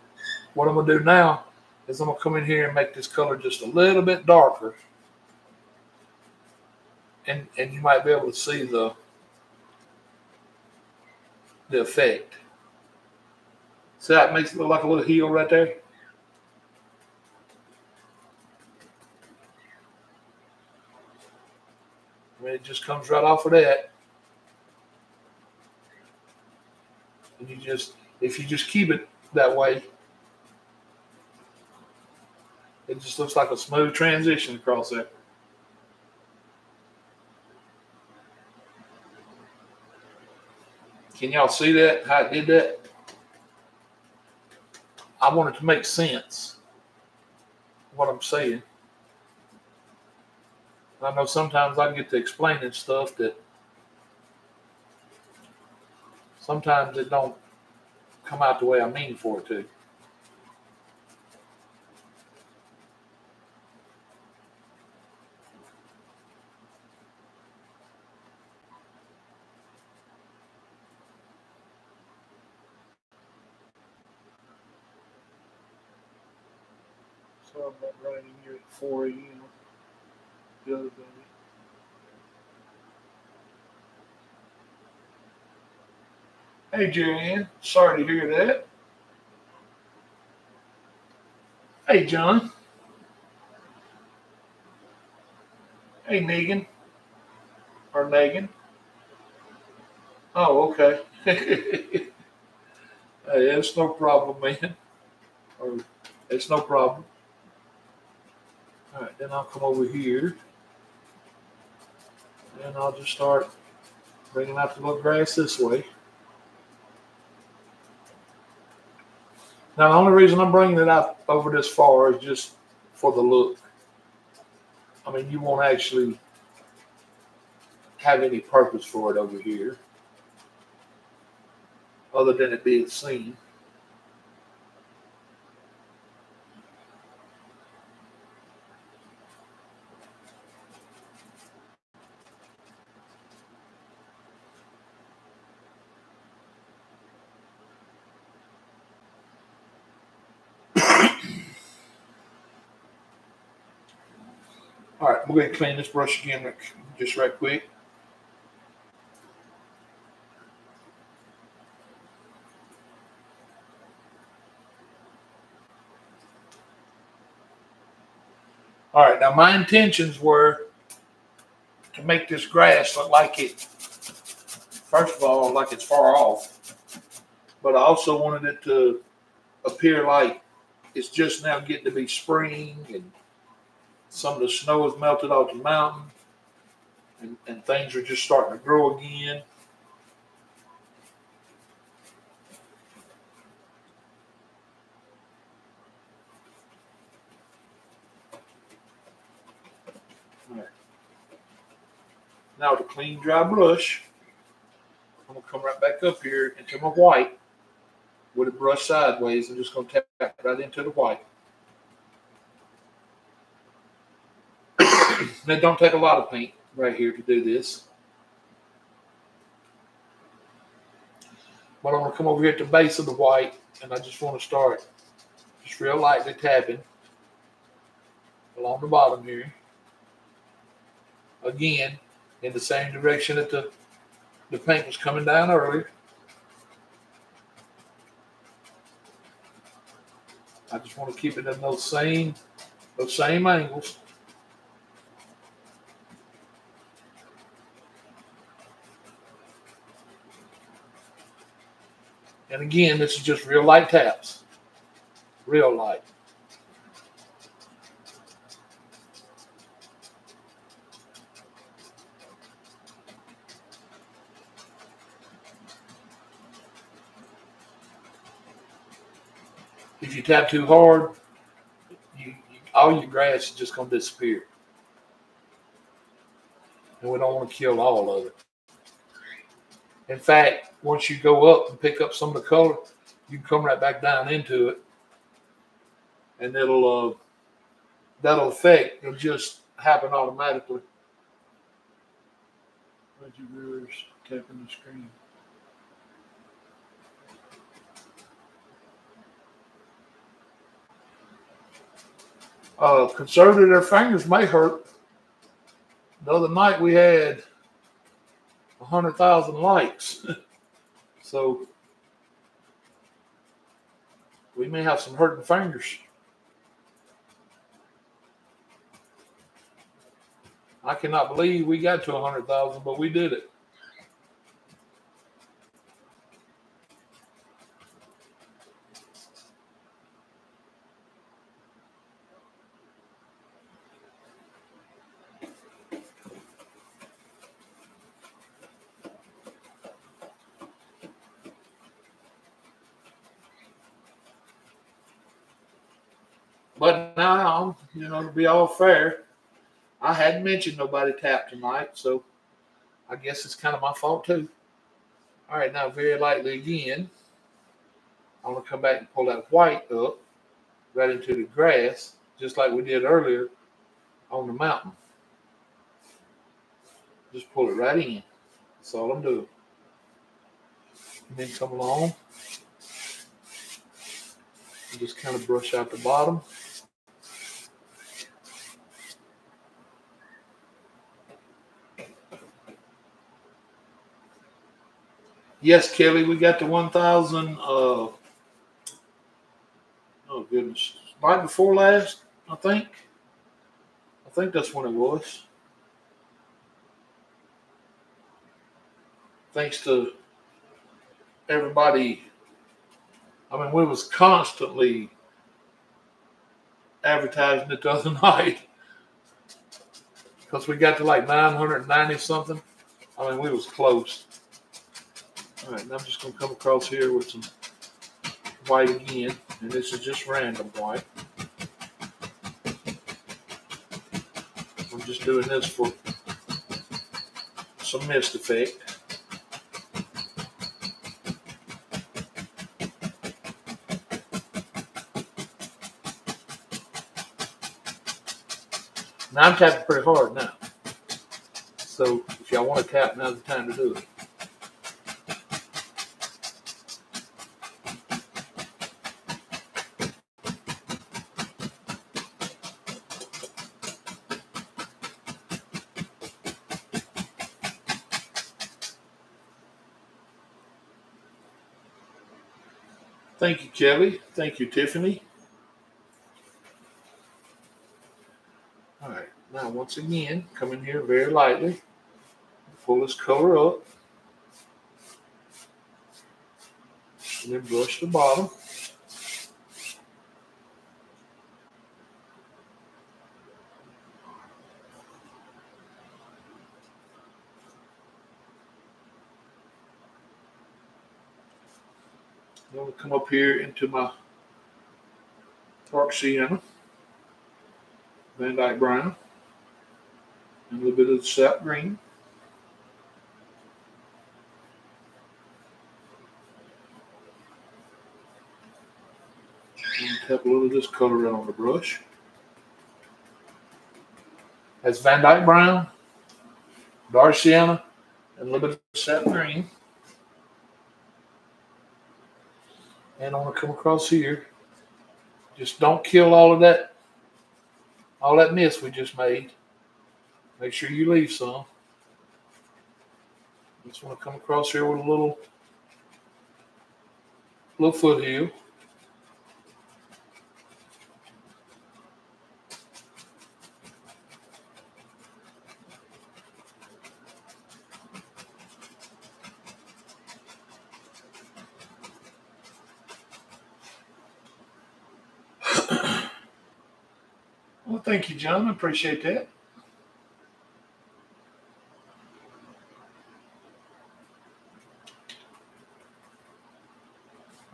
what I'm gonna do now is I'm gonna come in here and make this color just a little bit darker, and and you might be able to see the the effect. See how it makes it look like a little heel right there? I mean, it just comes right off of that. And you just, if you just keep it that way, it just looks like a smooth transition across there. Can y'all see that? How it did that? I want it to make sense. What I'm saying. I know sometimes I get to explaining stuff that sometimes it don't come out the way I mean for it to.
Sorry about writing here at 4 a.m. The other. Hey, Jerry Sorry to hear that. Hey, John. Hey, Negan. Or Negan. Oh, okay.
Hey, it's no problem, man. Or it's no problem. All right, then I'll come over here. And I'll just start bringing out the little grass this way. Now, the only reason I'm bringing it out over this far is just for the look. I mean, you won't actually have any purpose for it over here, other than it being seen. We're going to clean this brush again just right quick. All right, now my intentions were to make this grass look like it, first of all, like it's far off, but I also wanted it to appear like it's just now getting to be spring and some of the snow has melted off the mountain and, and things are just starting to grow again. Now a clean dry brush, I'm gonna come right back up here into my white with a brush sideways. I'm just gonna tap right into the white. And it don't take a lot of paint right here to do this. But I'm gonna come over here at the base of the white and I just want to start just real lightly tapping along the bottom here. Again, in the same direction that the, the paint was coming down earlier. I just want to keep it in those same those same angles. And again, this is just real light taps. Real light. If you tap too hard, you, you, all your grass is just going to disappear. And we don't want to kill all of it. In fact, once you go up and pick up some of the color, you can come right back down into it, and it'll uh, that'll affect. It'll just happen automatically.
Why'd you viewers tapping the screen?
Uh, conservative, their fingers may hurt. The other night we had a hundred thousand likes, so we may have some hurting fingers. I cannot believe we got to a hundred thousand, but we did it. But now, you know, to be all fair, I hadn't mentioned nobody tapped tonight, so I guess it's kind of my fault too. All right, now very lightly again. I'm gonna come back and pull that white up right into the grass, just like we did earlier on the mountain. Just pull it right in. That's all I'm doing. And then come along and just kind of brush out the bottom. Yes, Kelly, we got the 1,000. Uh, oh, goodness. Right before last, I think. I think that's when it was. Thanks to everybody. I mean, we was constantly advertising it the other night because we got to like 990 something. I mean, we was close. All right, now I'm just going to come across here with some white again, and this is just random white. I'm just doing this for some mist effect. Now I'm tapping pretty hard now. So if y'all want to tap, now's the time to do it. Thank you, Kelly. Thank you, Tiffany. All right, now once again, come in here very lightly. Pull this color up. And then brush the bottom. Come up here into my dark sienna, Van Dyke brown, and a little bit of sap green. And tap a little of this color in on the brush. That's Van Dyke brown, dark sienna, and a little bit of sap green. And I'm gonna come across here. Just don't kill all of that, all that mist we just made. Make sure you leave some. Just want to come across here with a little, little foothill. Thank you, John. I appreciate that.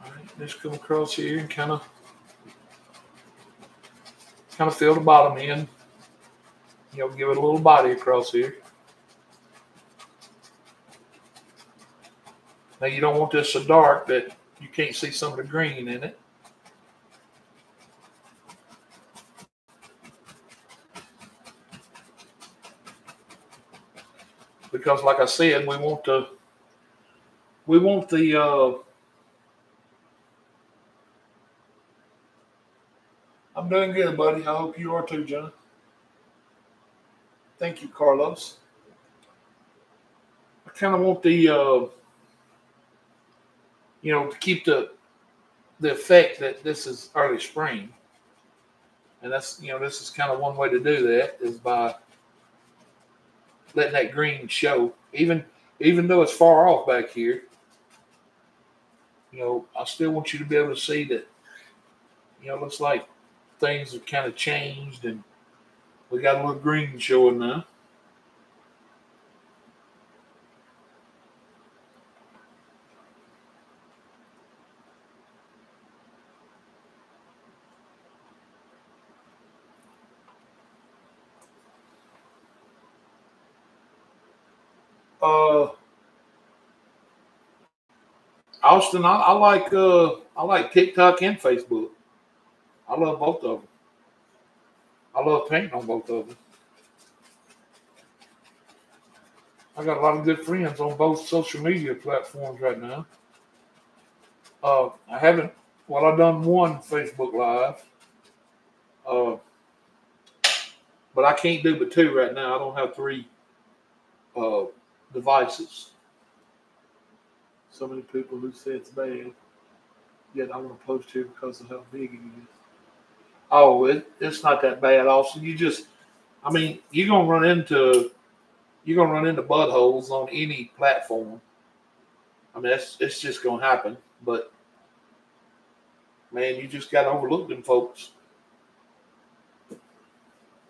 All right, just come across here and kind of kind of fill the bottom in. You know, give it a little body across here. Now you don't want this so dark that you can't see some of the green in it. Because like I said, we want the we want the uh, I'm doing good, buddy. I hope you are too, John. Thank you, Carlos. I kind of want the, uh, you know, to keep the the effect that this is early spring, and that's you know this is kind of one way to do that is by letting that green show, even even though it's far off back here. You know, I still want you to be able to see that. You know, looks like things have kind of changed and we got a little green showing now. Uh, Austin, I, I like uh, I like TikTok and Facebook. I love both of them. I love painting on both of them. I got a lot of good friends on both social media platforms right now. Uh, I haven't, well, I've done one Facebook Live, uh, but I can't do but two right now. I don't have three uh, devices.
So many people who say it's bad, yet I'm post here because of how big it is.
Oh, it, it's not that bad. Also, you just, I mean, you're gonna run into, you're gonna run into buttholes on any platform. I mean, it's it's just gonna happen. But man, you just gotta overlook them folks.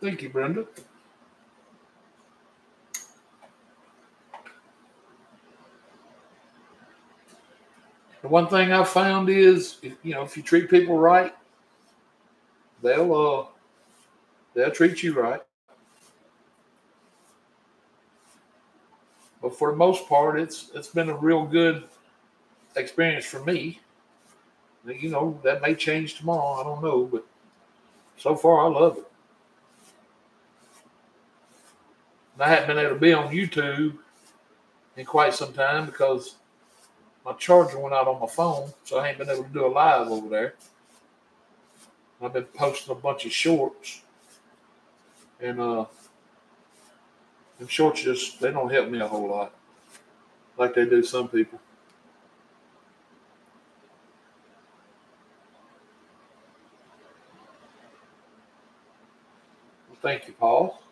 Thank you, Brenda. The one thing I've found is, if, you know, if you treat people right, they'll uh, they'll treat you right. But for the most part, it's it's been a real good experience for me. You know, that may change tomorrow. I don't know, but so far I love it. And I haven't been able to be on YouTube in quite some time because my charger went out on my phone, so I ain't been able to do a live over there. I've been posting a bunch of shorts, and uh, and shorts just they don't help me a whole lot, like they do some people. Thank you, Paul.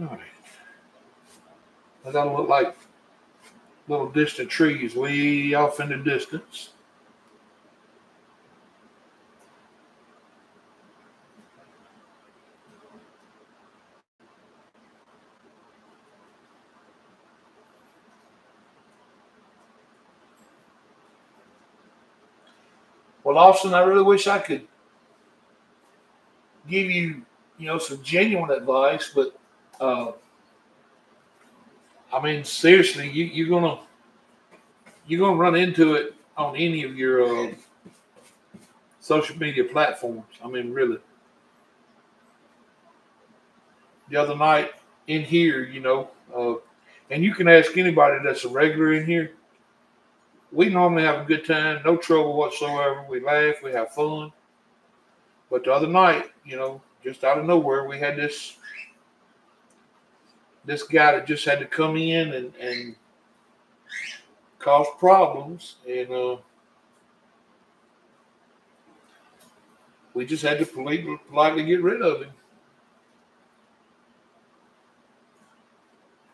All right. They don't look like little distant trees way off in the distance. Well, Austin, I really wish I could give you, you know, some genuine advice, but uh, I mean, seriously, you, you're gonna you're gonna run into it on any of your uh, social media platforms. I mean, really. The other night in here, you know, uh, and you can ask anybody that's a regular in here. We normally have a good time, no trouble whatsoever. We laugh, we have fun. But the other night, you know, just out of nowhere, we had this this guy that just had to come in and, and cause problems and uh, we just had to politely, politely get rid of him.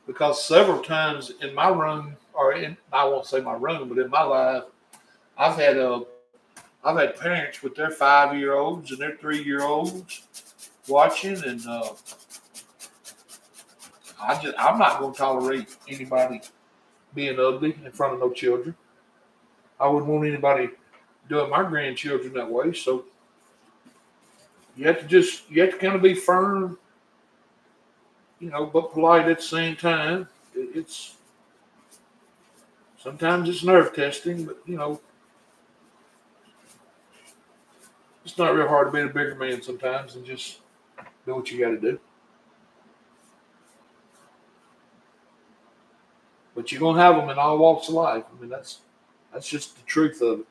Because several times in my run or in I won't say my room, but in my life, I've had a I've had parents with their five year olds and their three year olds watching, and uh, I just I'm not going to tolerate anybody being ugly in front of no children. I wouldn't want anybody doing my grandchildren that way. So you have to just you have to kind of be firm, you know, but polite at the same time. It's sometimes it's nerve testing, but you know, it's not real hard to be a bigger man sometimes and just do what you got to do. But you're gonna have them in all walks of life. I mean, that's that's just the truth of it.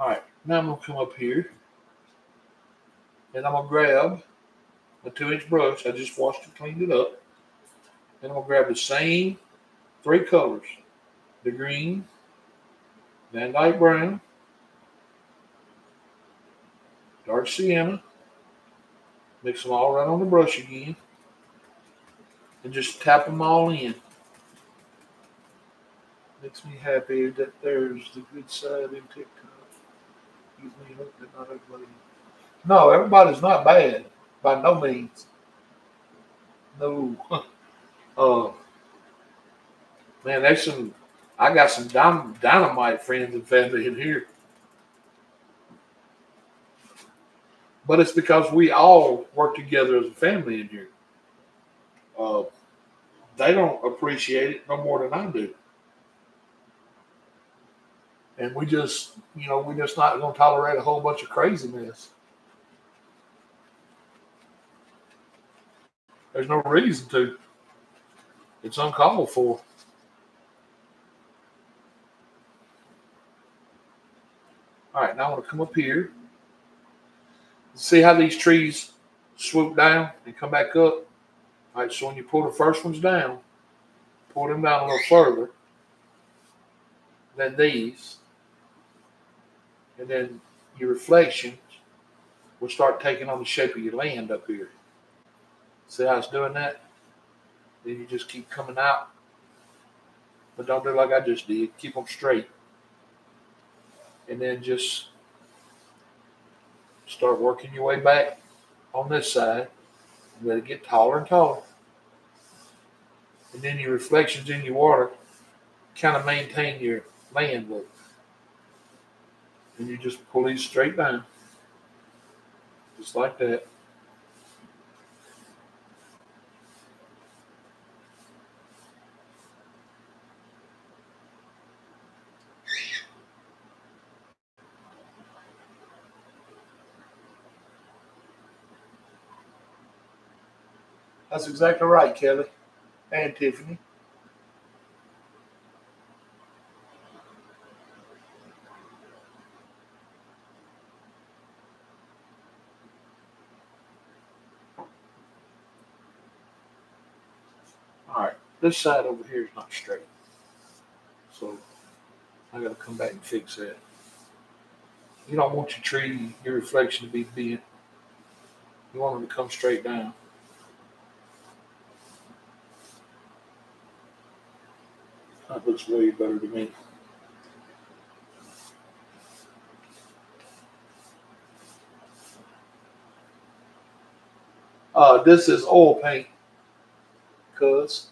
All right, now I'm gonna come up here and I'm gonna grab a two inch brush. I just washed and cleaned it up. And I'm gonna grab the same three colors the green, Van Dyke brown, dark sienna, mix them all right on the brush again, and just tap them all in. Makes me happy that there's the good side in TikTok. Gives me hope that not everybody. No, everybody's not bad by no means. No. uh, man, there's some. I got some dynamite friends and family in here. But it's because we all work together as a family in here. Uh, they don't appreciate it no more than I do. And we just, you know, we're just not going to tolerate a whole bunch of craziness. There's no reason to. It's uncalled for. All right, now I want to come up here. See how these trees swoop down and come back up? All right, so when you pull the first ones down, pull them down a little further than these. And then your reflections will start taking on the shape of your land up here. See how it's doing that? Then you just keep coming out. But don't do like I just did. Keep them straight. And then just start working your way back on this side. Let it get taller and taller. And then your reflections in your water kind of maintain your land look. And you just pull these straight down. Just like that. That's exactly right, Kelly and Tiffany. All right, this side over here is not straight. So I gotta come back and fix that. You don't want your tree, your reflection to be bent. You want them to come straight down. That looks way better to me. Uh, this is oil paint, cuz.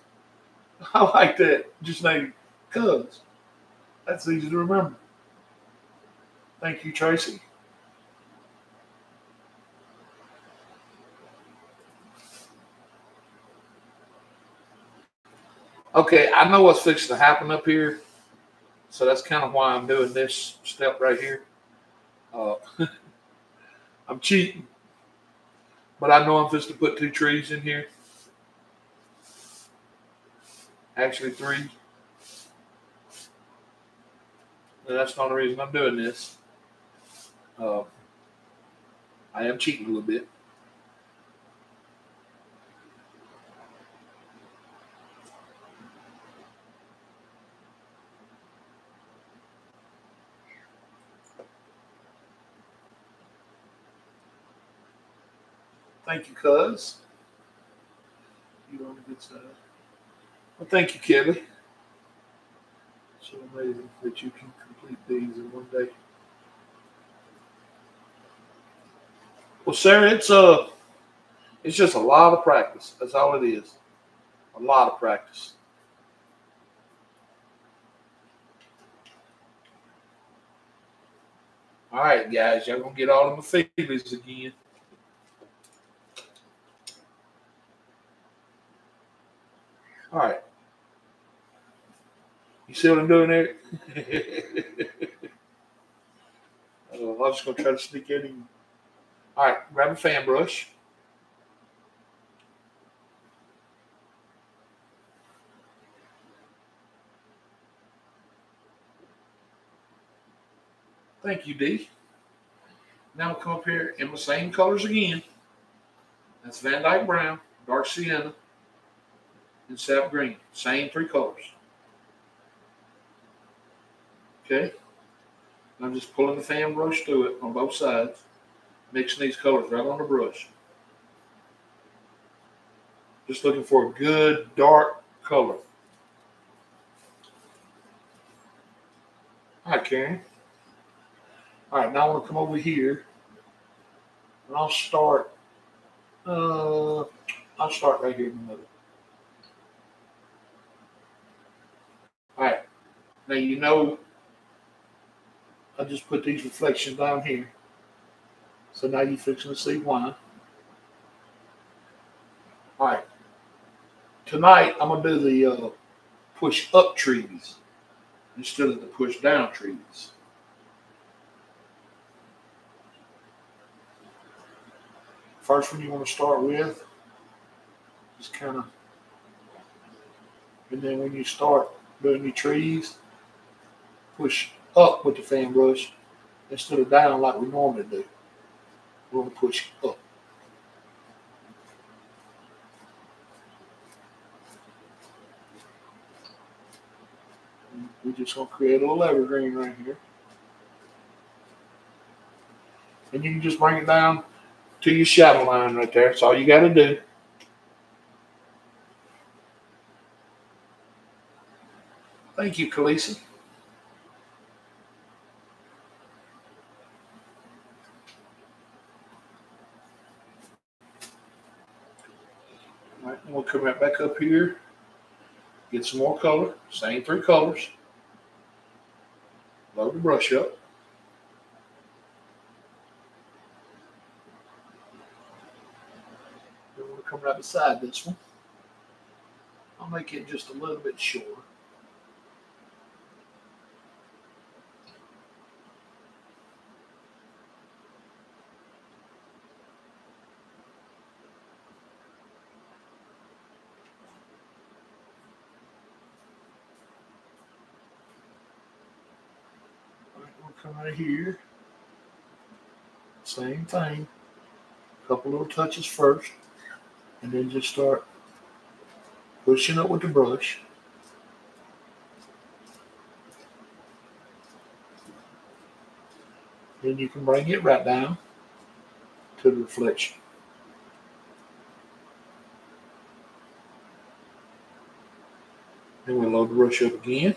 I like that. Just name cuz. That's easy to remember. Thank you, Tracy. Okay, I know what's fixing to happen up here. So that's kind of why I'm doing this step right here. Uh, I'm cheating. But I know I'm just to put two trees in here. Actually, three. And that's not the reason I'm doing this. Uh, I am cheating a little bit. Thank you, cuz.
You on the good side.
Well, thank you, Kelly.
So amazing that you can complete these in one day.
Well, Sarah, it's uh it's just a lot of practice. That's all it is. A lot of practice. All right, guys, y'all gonna get all of my feelings again. All right. You see what I'm doing there?
Uh, I'm just gonna try to sneak in.
All right, grab a fan brush. Thank you, D. Now we'll come up here in the same colors again. That's Van Dyke Brown, Dark Sienna, and Sap Green. Same three colors. Okay. I'm just pulling the fan brush through it on both sides, mixing these colors right on the brush. Just looking for a good dark color. All right, Karen. All right, now I want to come over here and I'll start. Uh, I'll start right here in the middle. All right. Now you know I just put these reflections down here. So now you're fixing to see why. All right. Tonight I'm gonna do the uh, push up trees instead of the push down trees. First one you want to start with, just kind of, and then when you start doing your trees, push up with the fan brush instead of down like we normally do. We're going to push up. We're just going to create a little evergreen right here. And you can just bring it down to your shadow line right there. That's all you got to do. Thank you, Khaleesi. All right, we'll come right back up here. Get some more color. Same three colors. Load the brush up. Then we'll come right beside this one. I'll make it just a little bit shorter. All right here. Same thing. A couple little touches first, and then just start pushing up with the brush. Then you can bring it right down to the reflection. Then we'll load the brush up again.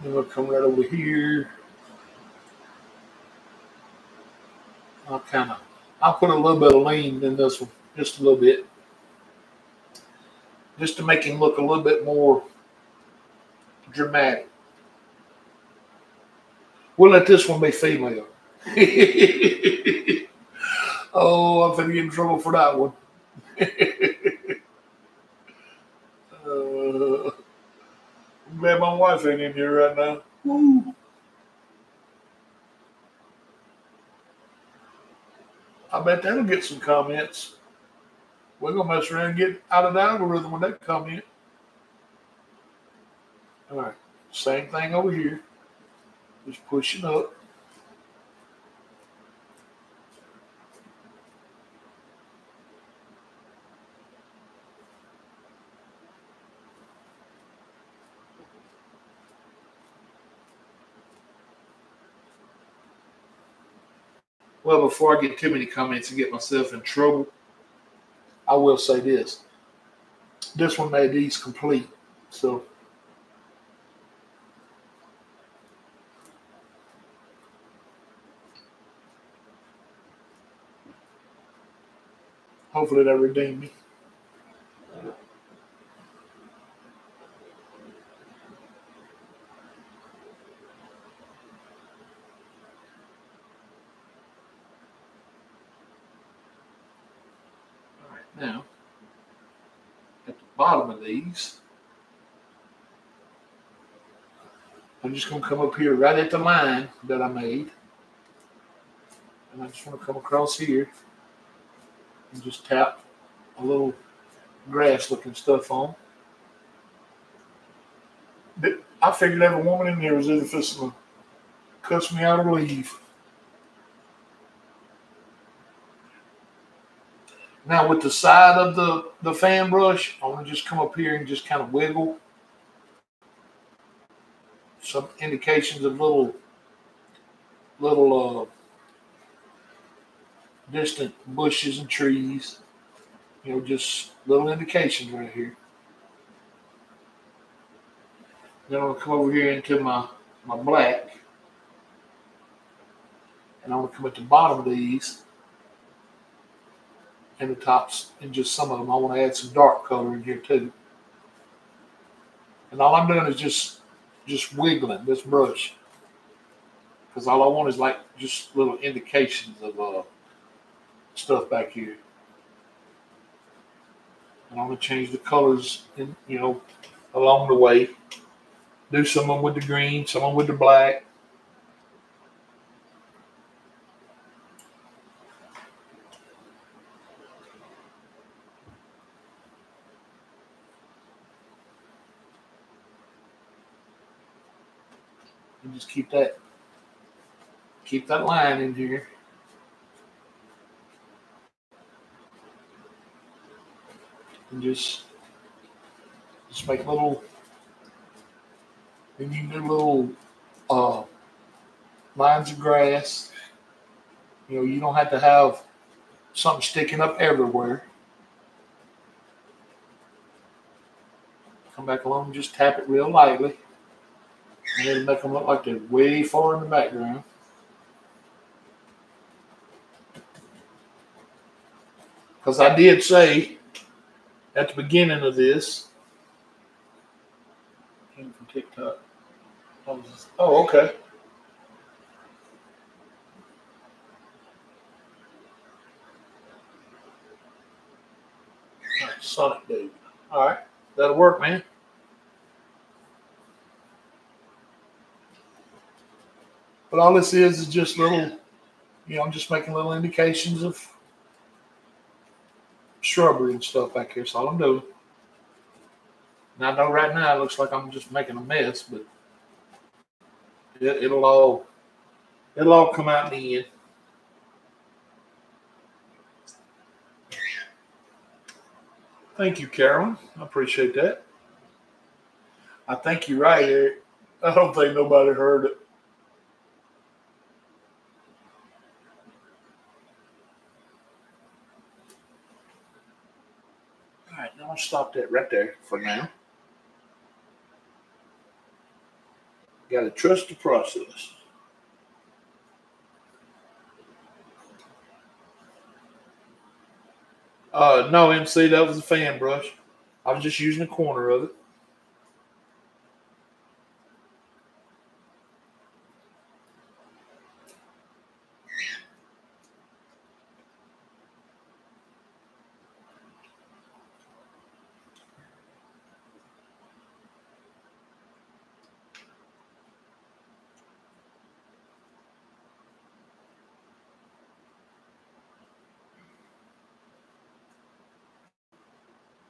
Then we'll come right over here. I'll kind of, I'll put a little bit of lean in this one, just a little bit. Just to make him look a little bit more dramatic. We'll let this one be female. oh, I'm gonna get in trouble for that one. uh, I'm glad my wife ain't in here right now. Woo. I bet that'll get some comments. We're gonna mess around and get out of the algorithm when that in. All right. Same thing over here. Just pushing up. Well, before I get too many comments and get myself in trouble, I will say this. This one made these complete. So hopefully that redeemed me. Now, at the bottom of these, I'm just going to come up here right at the line that I made. And I just want to come across here and just tap a little grass looking stuff on. I figured every woman in here was either fixing to cuss me out or leave. Now with the side of the, the fan brush, I want to just come up here and just kind of wiggle. Some indications of little, little uh, distant bushes and trees. You know, just little indications right here. Then I'm gonna come over here into my, my black. And I'm gonna come at the bottom of these and the tops and just some of them. I want to add some dark color in here too. And all I'm doing is just just wiggling this brush. Because all I want is like just little indications of uh, stuff back here. And I'm to change the colors, in, you know, along the way. Do some of them with the green, some of them with the black. Keep that keep that line in here. And just just make little and you do little uh lines of grass. You know, you don't have to have something sticking up everywhere. Come back along, just tap it real lightly. And it'll make them look like they're way far in the background. Because I did say at the beginning of this, came from TikTok. Just- oh, okay. Sonic dude. All right, that'll work, man. But all this is is just little, you know, I'm just making little indications of shrubbery and stuff back here. That's all I'm doing. And I know right now it looks like I'm just making a mess, but it, it'll all it'll all come out in the end. Thank you, Carolyn. I appreciate that. I think you're right, Eric. I don't think nobody heard it. All right, now I'll stop that right there for now. Got to trust the process. Uh, no, MC, that was a fan brush. I was just using the corner of it.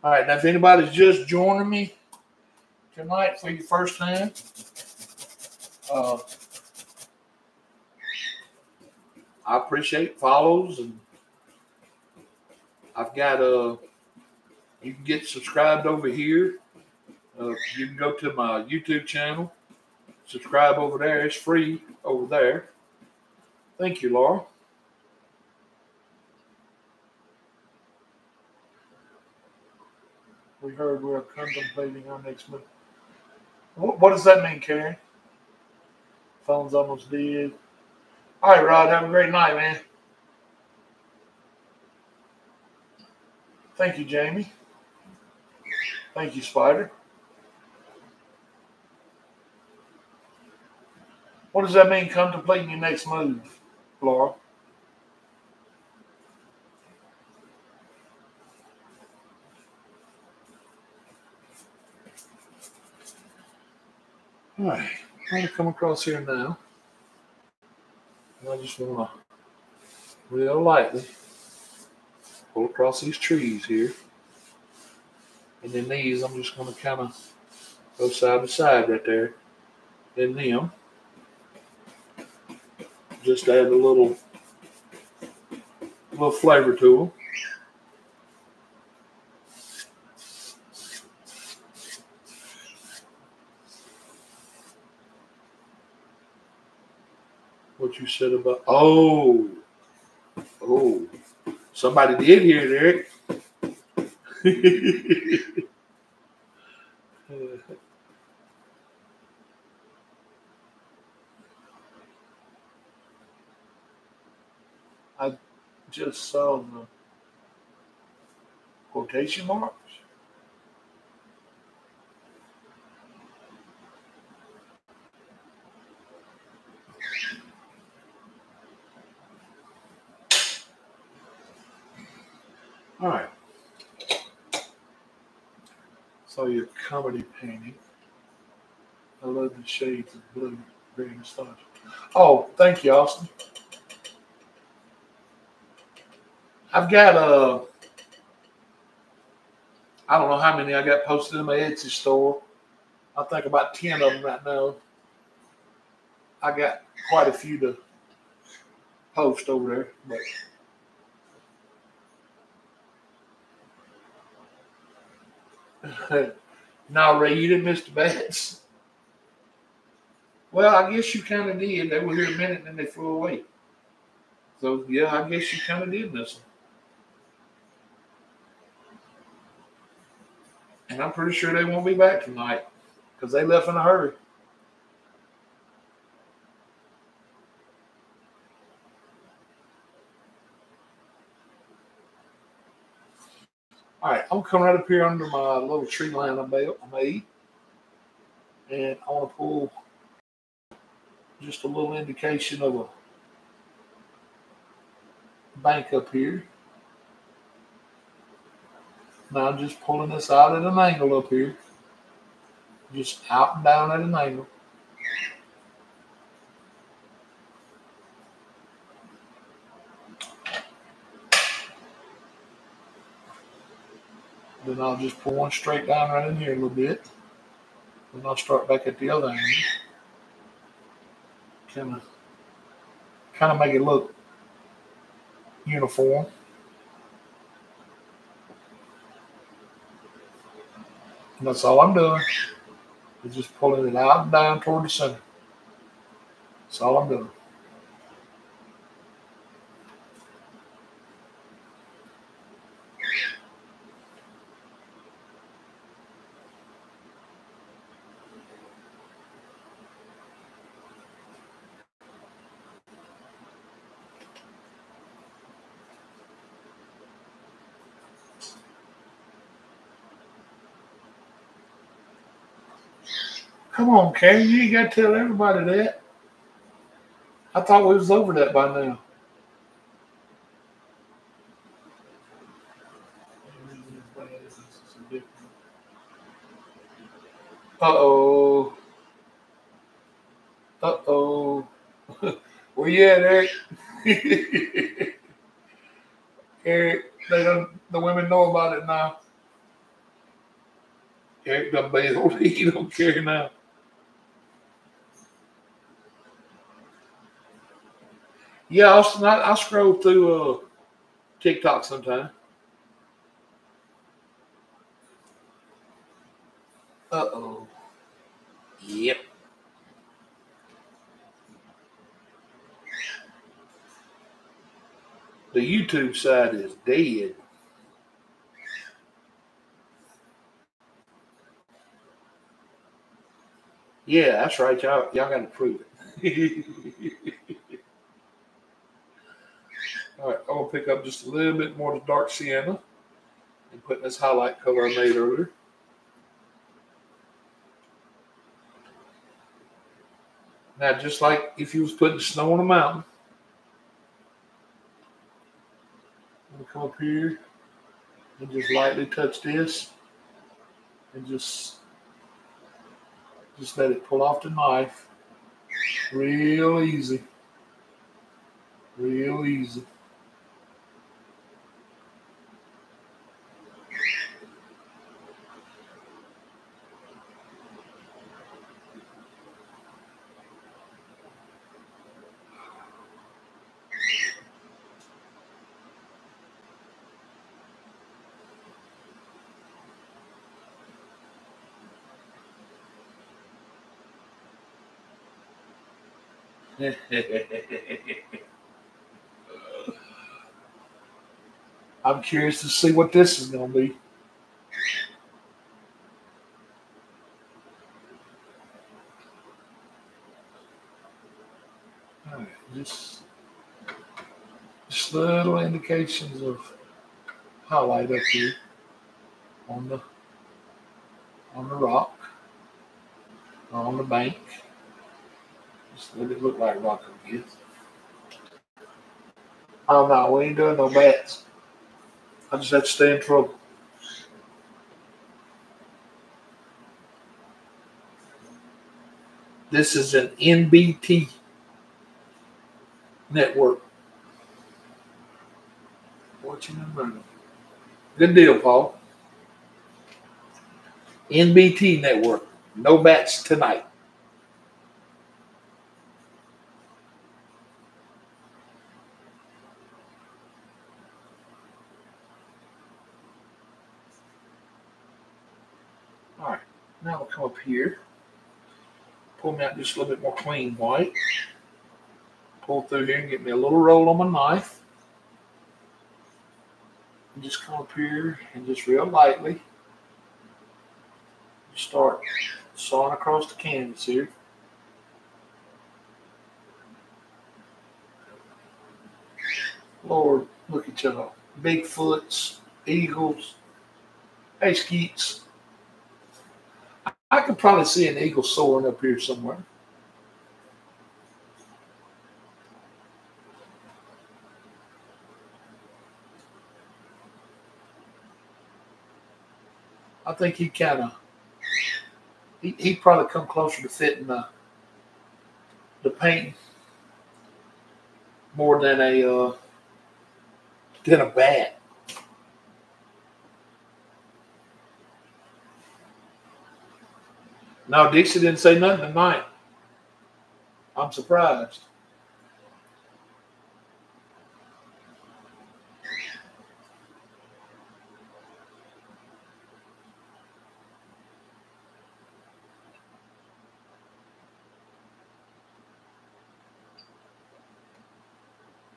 All right, now if anybody's just joining me, tonight for your first time. Uh, I appreciate follows and I've got uh you can get subscribed over here. Uh, you can go to my YouTube channel, subscribe over there. It's free over there. Thank you, Laura.
We heard we're contemplating our next move. What, what does that mean, Karen? Phone's almost dead.
All right, Rod. Have a great night, man. Thank you, Jamie. Thank you, Spider. What does that mean, contemplating your next move, Laura? All right, I'm going to come across here now. And I just want to real lightly pull across these trees here. And then these, I'm just going to kind of go side by side right there. Then them. Just add a little, little flavor to them. What you said about, oh, oh, somebody did hear that. I just saw the quotation marks. All right. Saw your comedy painting. I love the shades of blue. Very nostalgic. Oh, thank you, Austin. I've got uh I don't know how many I got posted in my Etsy store. I think about ten of them right now. I got quite a few to post over there, but no, Ray, you didn't miss the bats. Well, I guess you kind of did. They were here a minute and then they flew away. So, yeah, I guess you kind of did miss them. And I'm pretty sure they won't be back tonight because they left in a hurry. All right, I'm gonna come right up here under my little tree line I made. And I want to pull just a little indication of a bank up here. Now I'm just pulling this out at an angle up here. Just out and down at an angle. Then I'll just pull one straight down right in here a little bit. Then I'll start back at the other end. Kind of, kind of make it look uniform. And that's all I'm doing. Is just pulling it out and down toward the center. That's all I'm doing. Come on, Karen, you ain't got to tell everybody that. I thought we was over that by now. Uh oh. Uh oh. Where you at, Eric? Eric, they don't. The women know about it now. Eric done bailed. he don't care now. Yeah, Austin, I, I scroll through uh, TikTok sometime. Uh oh. Yep. The YouTube side is dead. Yeah, that's right. Y'all, y'all got to prove it. All right, I'm gonna pick up just a little bit more of the dark sienna and put in this highlight color I made earlier. Now, just like if you was putting snow on a mountain, I'm gonna come up here and just lightly touch this and just just let it pull off the knife real easy. Real easy. I'm curious to see what this is going to be. Just, just little indications of highlight up here on the on the rock on the bank. Let it look like rock again. Oh no, we ain't doing no bats. I just had to stay in trouble. This is an NBT network. Watching and running. Good deal, Paul. NBT network. No bats tonight. All right, now we'll come up here. Pull me out just a little bit more clean white. Pull through here and get me a little roll on my knife. And just come up here and just real lightly start sawing across the canvas here. Lord, look at y'all. Bigfoots, eagles, hey skeets. I could probably see an eagle soaring up here somewhere. I think he kind of he he probably come closer to fitting the the paint more than a uh, than a bat. No, Dixie didn't say nothing tonight. I'm surprised.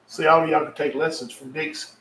See, all y'all can take lessons from Dixie.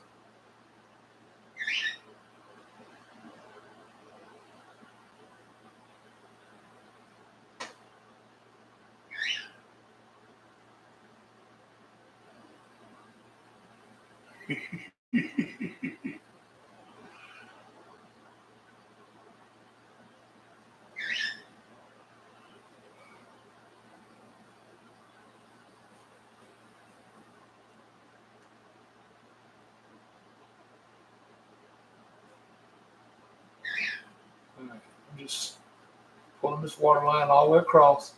water line all the way across,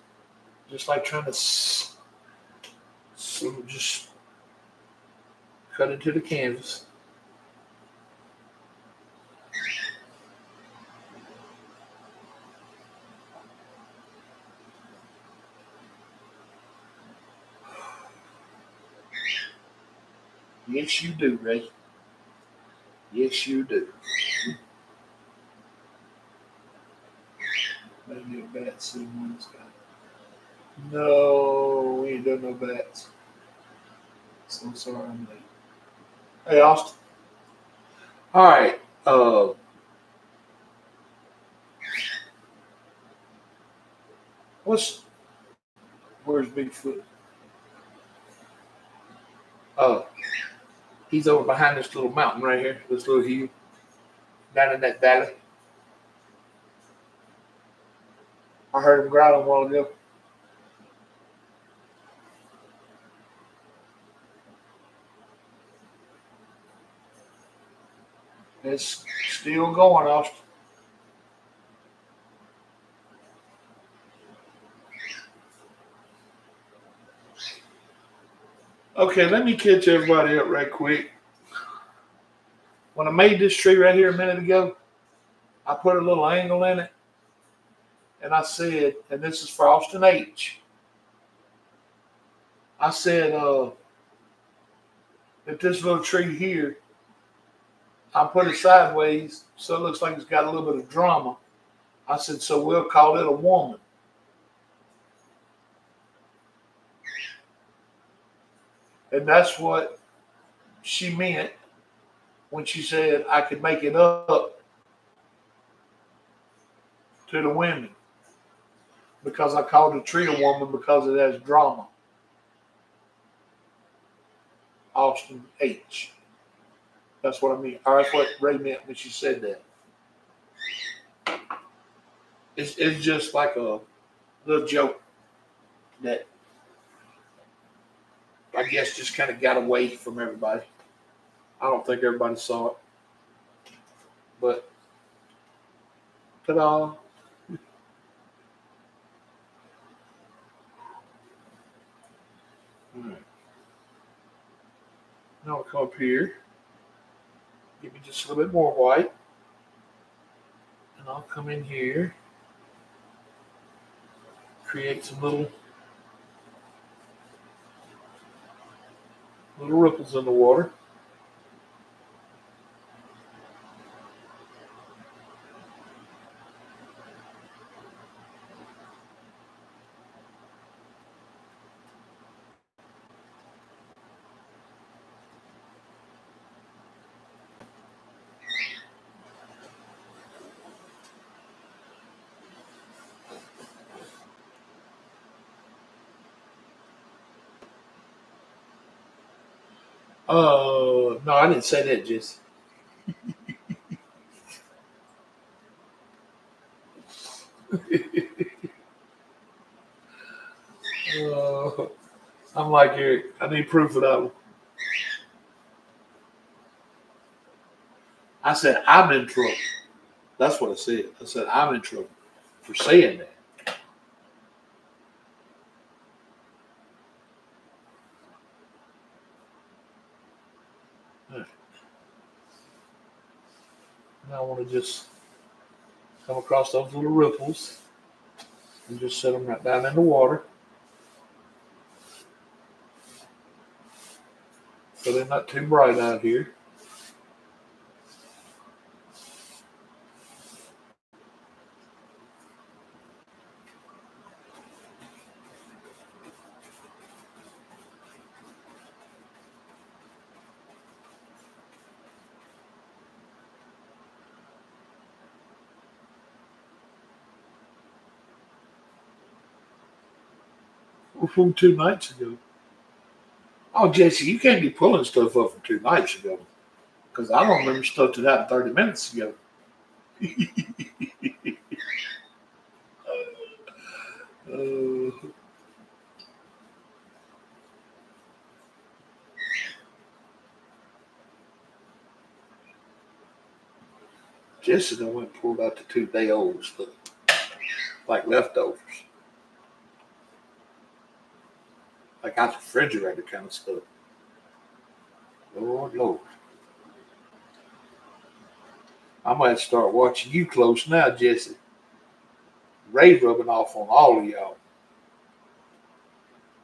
just like trying to just cut into the canvas.
Yes, you do, Ray. Yes, you do. Maybe a bat someone's got. No, we ain't done no bats. So sorry I'm late. Hey, Austin.
All right. Uh,
What's where's Bigfoot?
uh, he's over behind this little mountain right here, this little hill, down in that valley.
I heard him growling a while ago. It's still going, Austin. Okay, let me catch everybody up right quick. When I made this tree right here a minute ago, I put a little angle in it and I said, and this is for Austin H. I said, uh, that this little tree here, I put it sideways so it looks like it's got a little bit of drama. I said, so we'll call it a woman. And that's what she meant when she said I could make it up to the women because I called the tree a woman because it has drama. Austin H. That's what I mean. Or that's what Ray meant when she said that. It's, it's just like a little joke that I guess just kind of got away from everybody. I don't think everybody saw it. But ta-da. Now I'll come up here. Give me just a little bit more white. And I'll come in here. Create some little little ripples in the water. Oh, no, I didn't say that, Jesse. Uh, I'm like Eric. I need proof of that one. I said, I'm in trouble. That's what I said. I said, I'm in trouble for saying that. Want to just come across those little ripples and just set them right down in the water. So they're not too bright out here. From two nights ago. Oh, Jesse, you can't be pulling stuff up from two nights ago. Because I don't remember stuff to that happened 30 minutes ago. uh, Jesse done went and pulled out the two day old stuff, like leftovers. Like the refrigerator kind of stuff. Lord, Lord. I might start watching you close now, Jesse. Ray rubbing off on all of y'all.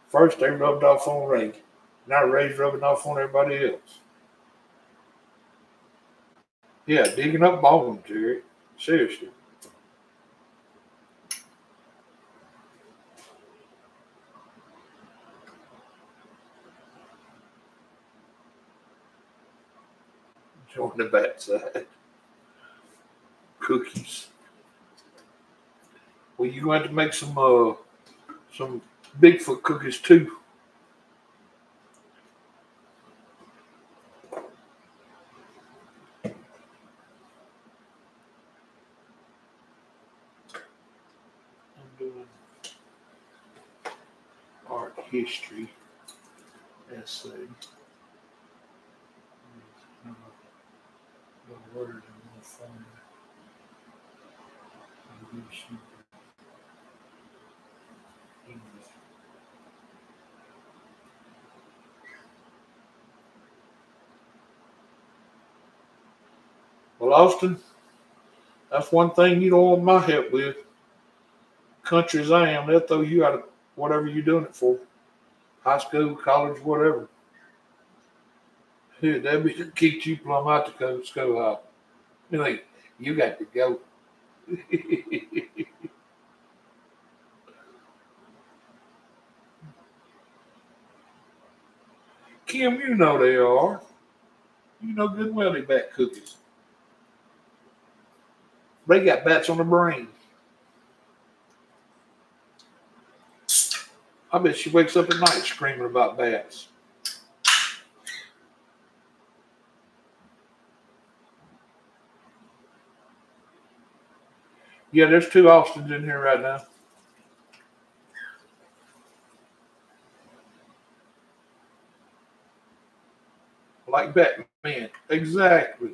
First they rubbed off on Ray.
Now Ray's rubbing off on everybody else. Yeah, digging up bones, Jerry. Seriously. Join the backside. Cookies. Well, you're going to have to make some uh some Bigfoot cookies too. I'm doing art history essay. Uh, The word in one form. I'll use some English. Well, Austin, that's one thing you don't want my help with. Country as I am, they'll throw you out of whatever you're doing it for. High school, college, whatever. They'll be kicked you plumb out the school out. You you got to go. Kim, you know they are. You know good well they bat cookies. They got bats on the brain. I bet she wakes up at night screaming about bats. Yeah, there's two Austins in here right now. Like Batman. Exactly.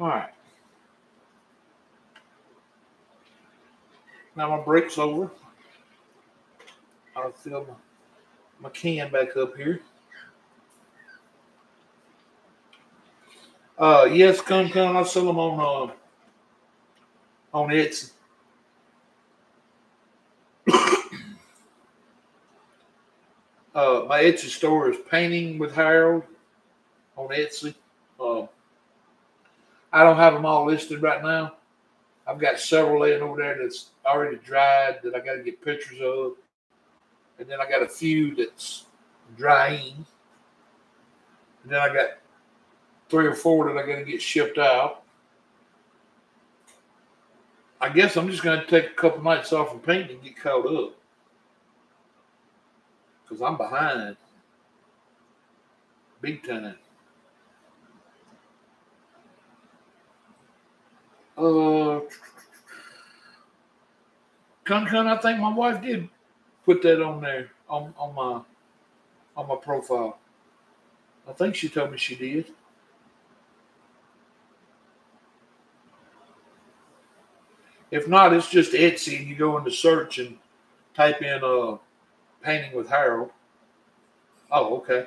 All right. Now my break's over. I'll fill my, my can back up here. Uh, yes, come, come. I'll sell them on uh, on Etsy. uh, my Etsy store is Painting with Harold on Etsy. Uh, I don't have them all listed right now. I've got several laying over there that's already dried that I got to get pictures of, and then I got a few that's drying, and then I got three or four that I got to get shipped out. I guess I'm just going to take a couple nights off from painting and get caught up because I'm behind big time. Uh, Kun Kun, I think my wife did put that on there on, on my on my profile. I think she told me she did. If not, it's just Etsy, and you go into search and type in uh painting with Harold. Oh, okay.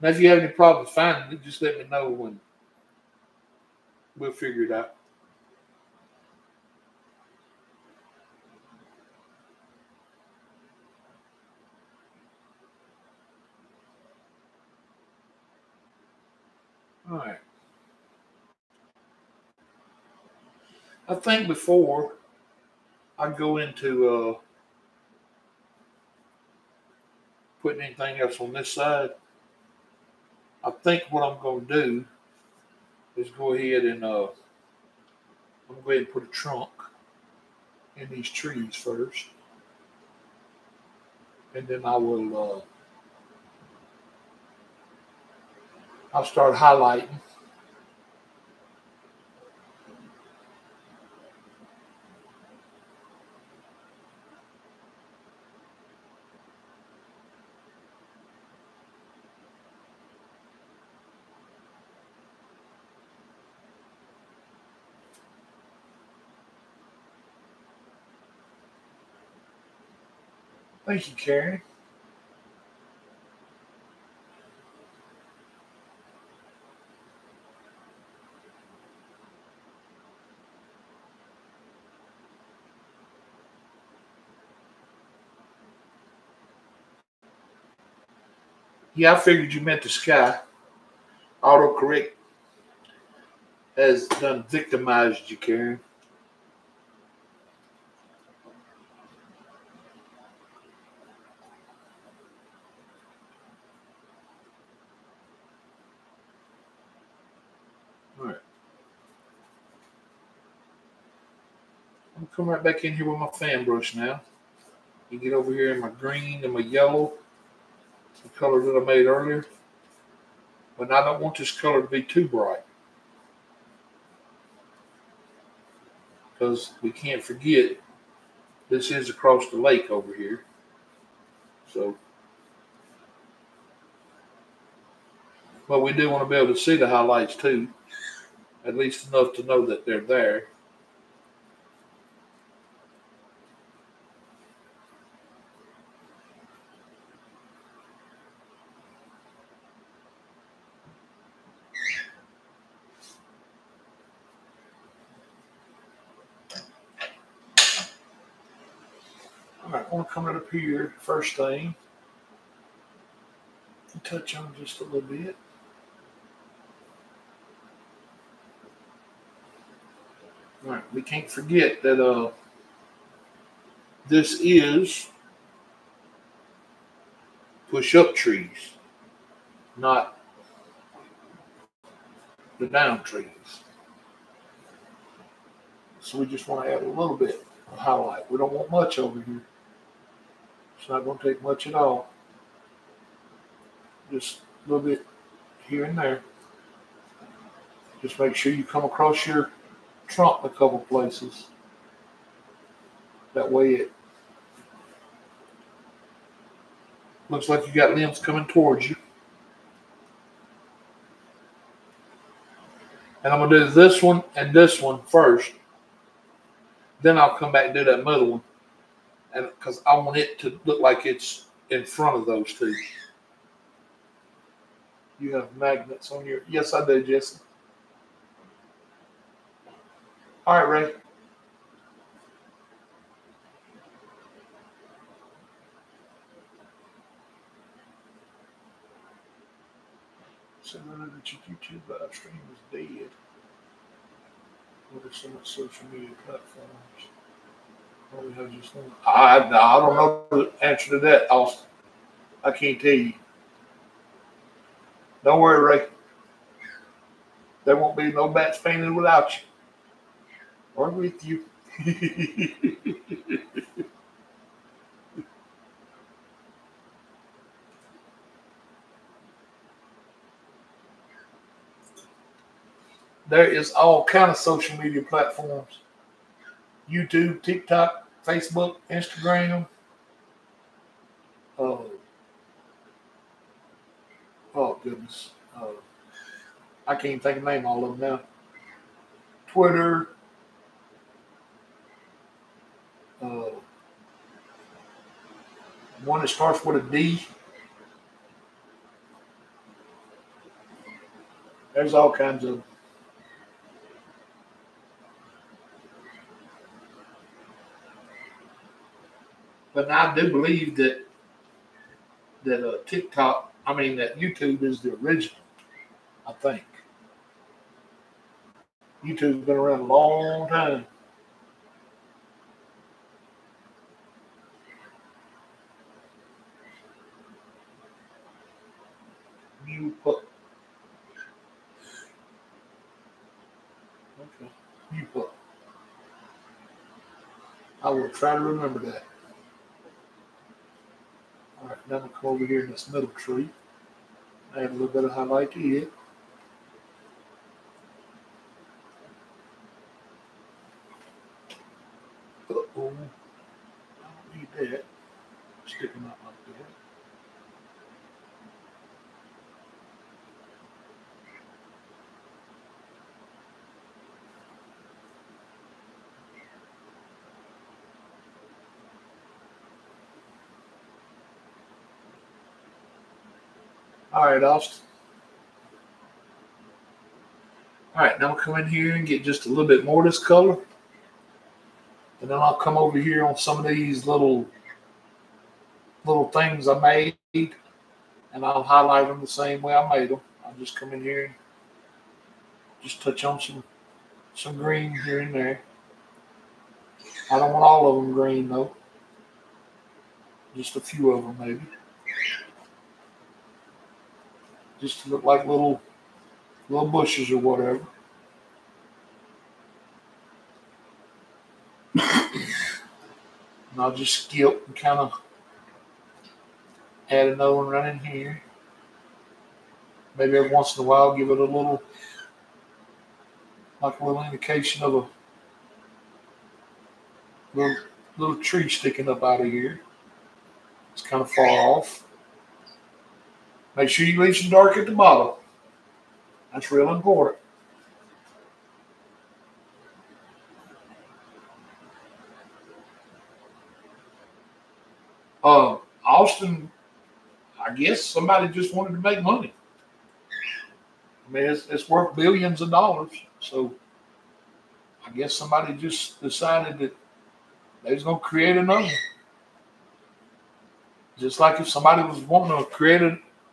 Now, if you have any problems finding it, just let me know when we'll figure it out. All right. I think before I go into uh, putting anything else on this side, I think what I'm going to do is go ahead and uh, I'm to go ahead and put a trunk in these trees first. And then I will uh, I'll start highlighting.
Thank you, Karen. Yeah, I figured you meant the sky. Autocorrect has done victimized you, Karen. Come right back in here with my fan brush now. You get over here in my green and my yellow, the color that I made earlier. But I don't want this color to be too bright. Because we can't forget this is across the lake over here. So, but we do want to be able to see the highlights too, at least enough to know that they're there. All right, I want to come right up here first thing. and Touch on just a little bit. All right, we can't forget that uh, this is push-up trees, not the down trees. So we just want to add a little bit of highlight. We don't want much over here. It's not going to take much at all. Just a little bit here and there. Just make sure you come across your trunk a couple places. That way it looks like you got limbs coming towards you. And I'm gonna do this one and this one first. Then I'll come back and do that middle one. And because I want it to look like it's in front of those two. You have magnets on your yes, I do, Jesse. All right, Ray. So I know that your YouTube live stream is dead. What are some social media platforms? Well, we have just one. I, I don't know the answer to that, Austin. I can't tell you. Don't worry, Ray. There won't be no bats painted without you or with you. there is all kind of social media platforms youtube tiktok facebook instagram. Oh. Oh goodness. Uh, i can't think of name all of them now. Twitter. Uh, one that starts with a D. There's all kinds of. But I do believe that that uh, TikTok, I mean that YouTube is the original. I think YouTube's been around a long time. you put okay you put I will try to remember that. I'm gonna come over here in this middle tree. Add a little bit of highlight to it. Uh-oh. I don't need that. Sticking out like that. All right, Austin. All right, now I'll come in here and get just a little bit more of this color. And then I'll come over here on some of these little little things I made and I'll highlight them the same way I made them. I'll just come in here and just touch on some some green here and there. I don't want all of them green though. Just a few of them maybe. Just to look like little little bushes or whatever. and I'll just skip and kind of add another one right in here. Maybe every once in a while give it a little, like a little indication of a little, little tree sticking up out of here. It's kind of far off. Make sure you leave some dark at the bottom. That's real important. Uh, Austin, I guess somebody just wanted to make money. I mean, it's, it's worth billions of dollars. So I guess somebody just decided that they was going to create another. Just like if somebody was wanting to create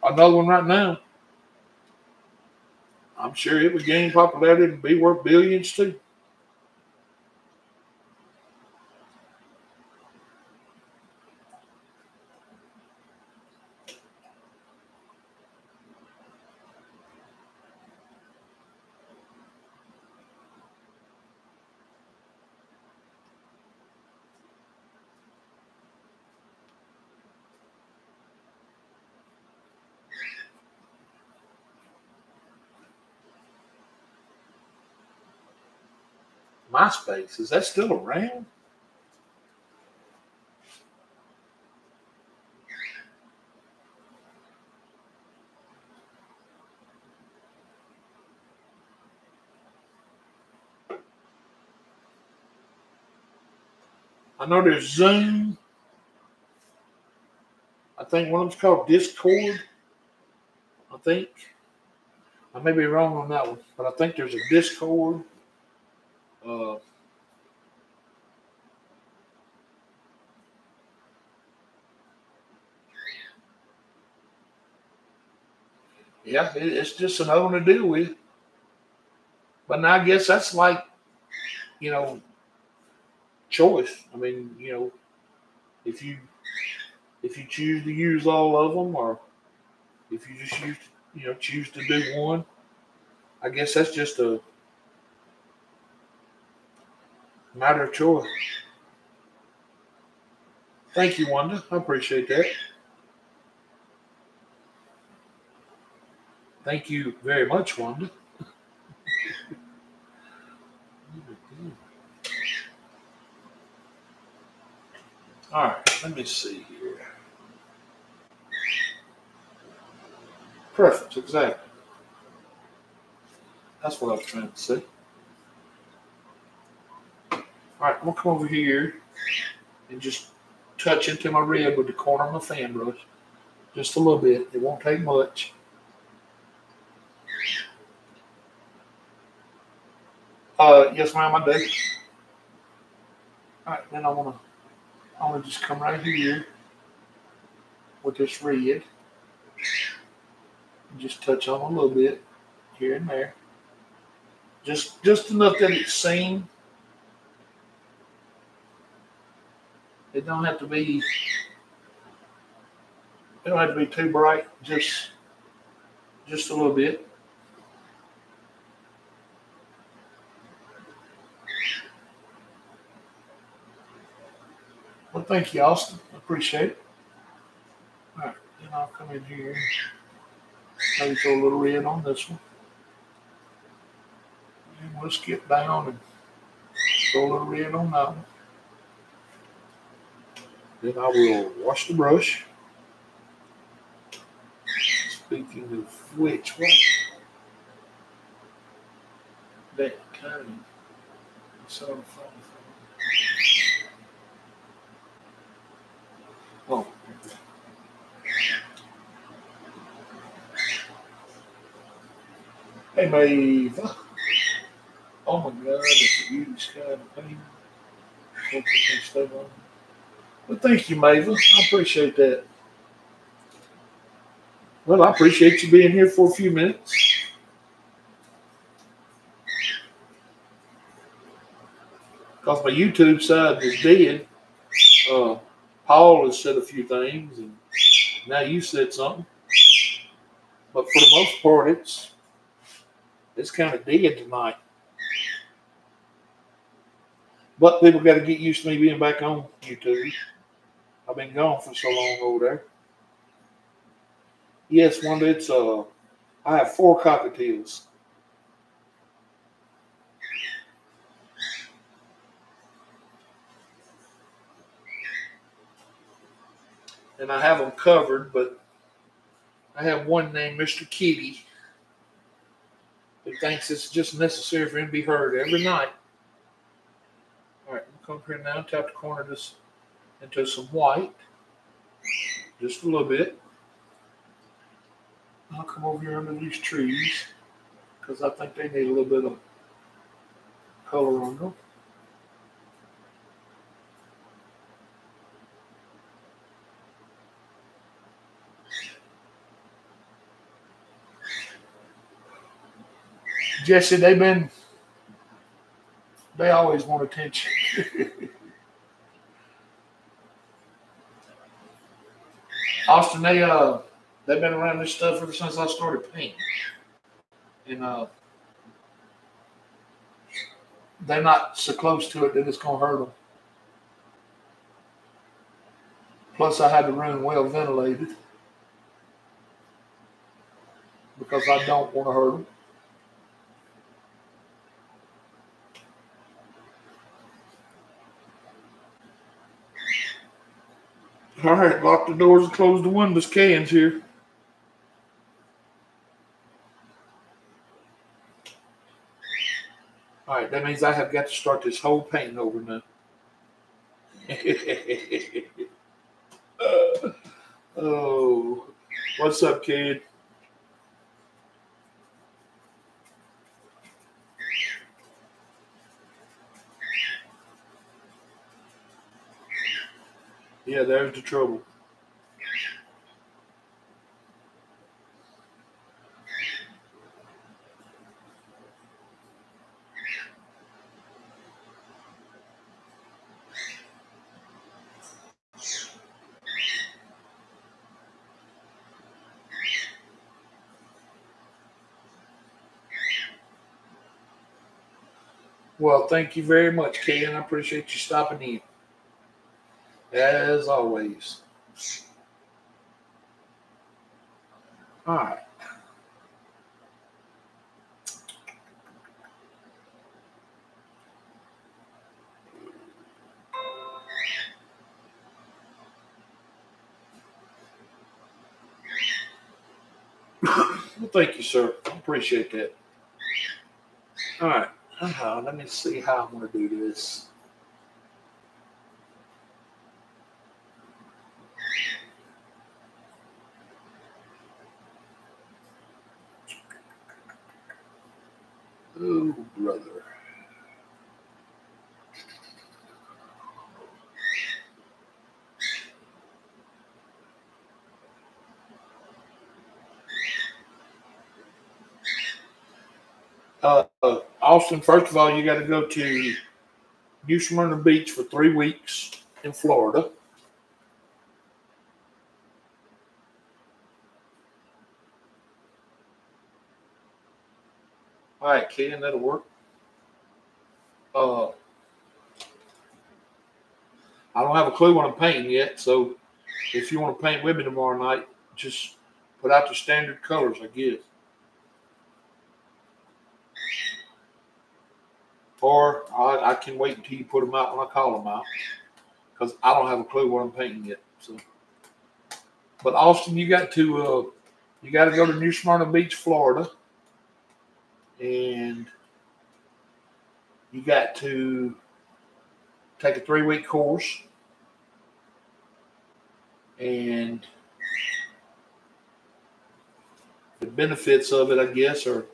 another one right now, I'm sure it would gain popularity and be worth billions too. MySpace. Is that still around? I know there's Zoom. I think one of them's called Discord. I think. I may be wrong on that one, but I think there's a Discord. Uh, yeah, it's just another one to deal with. But now I guess that's like, you know, choice. I mean, you know, if you if you choose to use all of them, or if you just use, you know, choose to do one, I guess that's just a Matter of choice. Thank you, Wanda. I appreciate that. Thank you very much, Wanda. All right, let me see here. Preference, exactly. That's what I was trying to say. All right, I'm gonna come over here and just touch into my red with the corner of my fan brush. Just a little bit. It won't take much. Uh, yes, ma'am, I do. All right, then I wanna, I wanna just come right here with this red and just touch on a little bit here and there. Just, just enough that it's seen It don't have to be. It don't have to be too bright. Just, just a little bit. Well, thank you, Austin. Appreciate it. All right, then I'll come in here. Maybe throw a little red on this one. And let's get down and throw a little red on that one. Then I will wash the brush. Speaking of which, what that kind of sort of fun. Oh. Hey, Maeve. Oh my God, it's a beauty sky and pain. Hope it can stay on. But thank you, Maeve. I appreciate that. Well, I appreciate you being here for a few minutes. Because my YouTube side is dead. Uh, Paul has said a few things, and now you said something. But for the most part, it's it's kind of dead tonight. But people got to get used to me being back on YouTube. I've been gone for so long over there. Yes, one it's uh, I have four cockatiels. And I have them covered, but I have one named Mr. Kitty who thinks it's just necessary for him to be heard every night. All right, I'm come here now, tap the corner of this into some white, just a little bit. I'll come over here under these trees because I think they need a little bit of color on them. Jesse, they've been, they always want attention. Austin, they uh, they've been around this stuff ever since I started painting, and uh, they're not so close to it that it's gonna hurt them. Plus, I had the room well ventilated because I don't want to hurt them. All right, lock the doors and close the windows. Cans here. All right, that means I have got to start this whole painting over now. oh, what's up, kid? Yeah, there's the trouble. Well, thank you very much, Ken. I appreciate you stopping in as always. All right. well, thank you, sir. I appreciate that. All right. Uh-huh. let me see how I'm going to do this. Oh, brother. Uh, Austin, first of all, you got to go to New Smyrna Beach for three weeks in Florida. Ken, that'll work. Uh, I don't have a clue what I'm painting yet, so if you want to paint with me tomorrow night, just put out the standard colors, I guess. Or I, I can wait until you put them out when I call them out, because I don't have a clue what I'm painting yet. So, but Austin, you got to uh, you got to go to New Smyrna Beach, Florida and you got to take a three week course and the benefits of it, I guess, are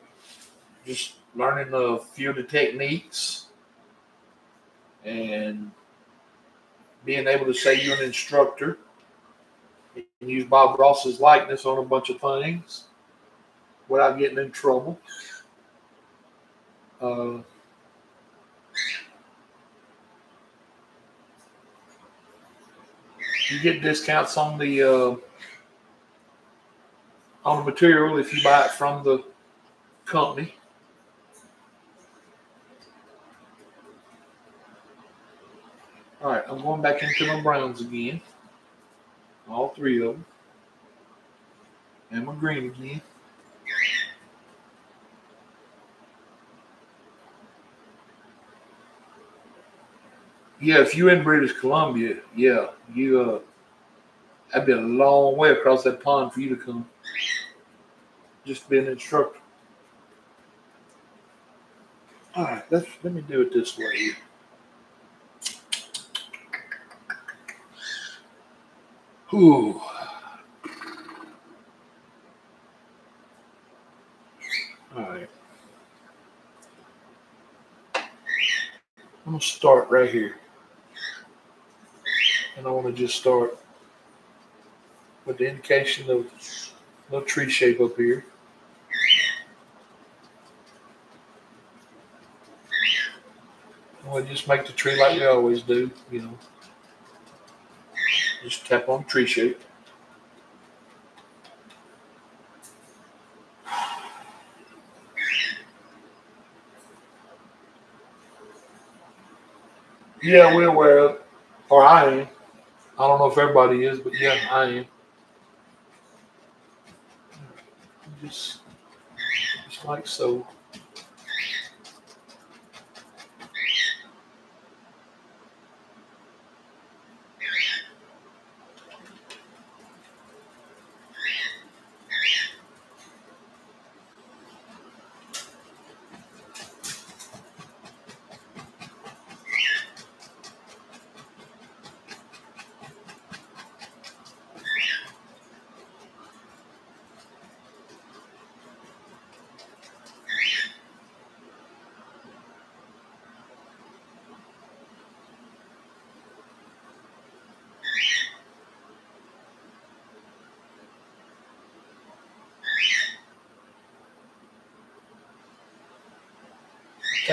just learning a few of the techniques and being able to say you're an instructor and use Bob Ross's likeness on a bunch of things without getting in trouble. Uh, you get discounts on the uh, on the material if you buy it from the company. All right, I'm going back into my browns again. All three of them. And my green again. Yeah, if you're in British Columbia, yeah, you uh that'd be a long way across that pond for you to come. Just be an instructor. All right, let's let me do it this way. Ooh. All right. I'm gonna start right here. And I want to just start with the indication of no tree shape up here. And we'll just make the tree like we always do, you know. Just tap on tree shape. Yeah, we're aware of, or I am. I don't know if everybody is, but yeah, I am. Just, just like so.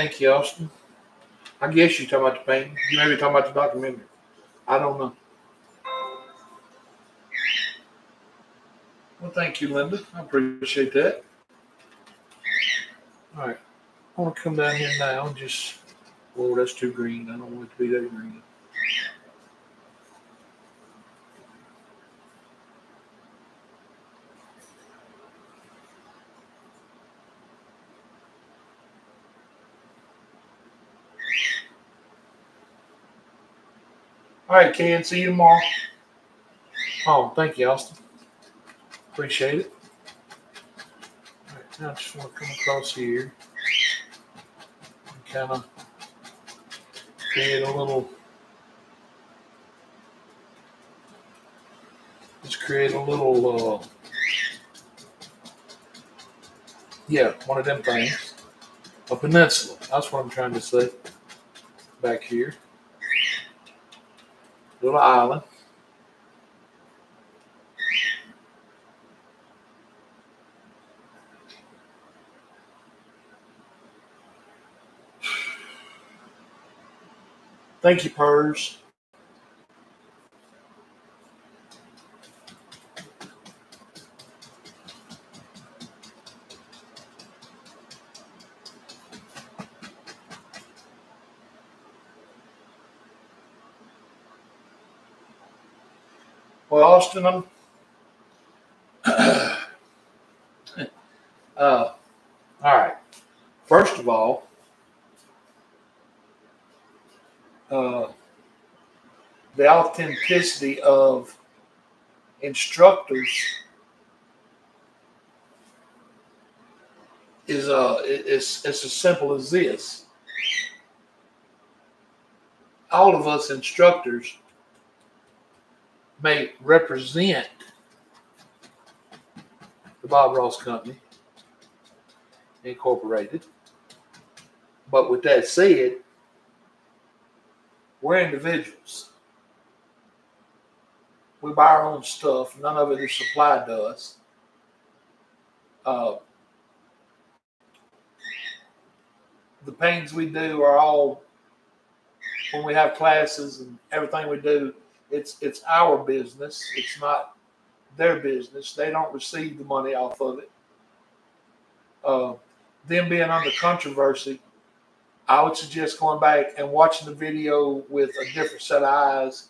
Thank you, Austin. I guess you're talking about the painting. You may be talking about the documentary. I don't know. Well, thank you, Linda. I appreciate that. All right. I want to come down here now and just, oh, that's too green. I don't want it to be that green. All right, Ken. See you tomorrow. Oh, thank you, Austin. Appreciate it. All right, now I just want to come across here and kind of create a little. Just create a little. Uh, yeah, one of them things. A peninsula. That's what I'm trying to say. Back here little island. Thank you, Purrs. Austin, I'm. uh, all right. First of all, uh, the authenticity of instructors is uh it's it's as simple as this. All of us instructors may represent the Bob Ross Company. Incorporated. But with that said, we're individuals. We buy our own stuff. None of it is supplied to us. Uh, the paintings we do are all when we have classes and everything we do. It's it's our business. It's not their business. They don't receive the money off of it. Uh, them being under controversy, I would suggest going back and watching the video with a different set of eyes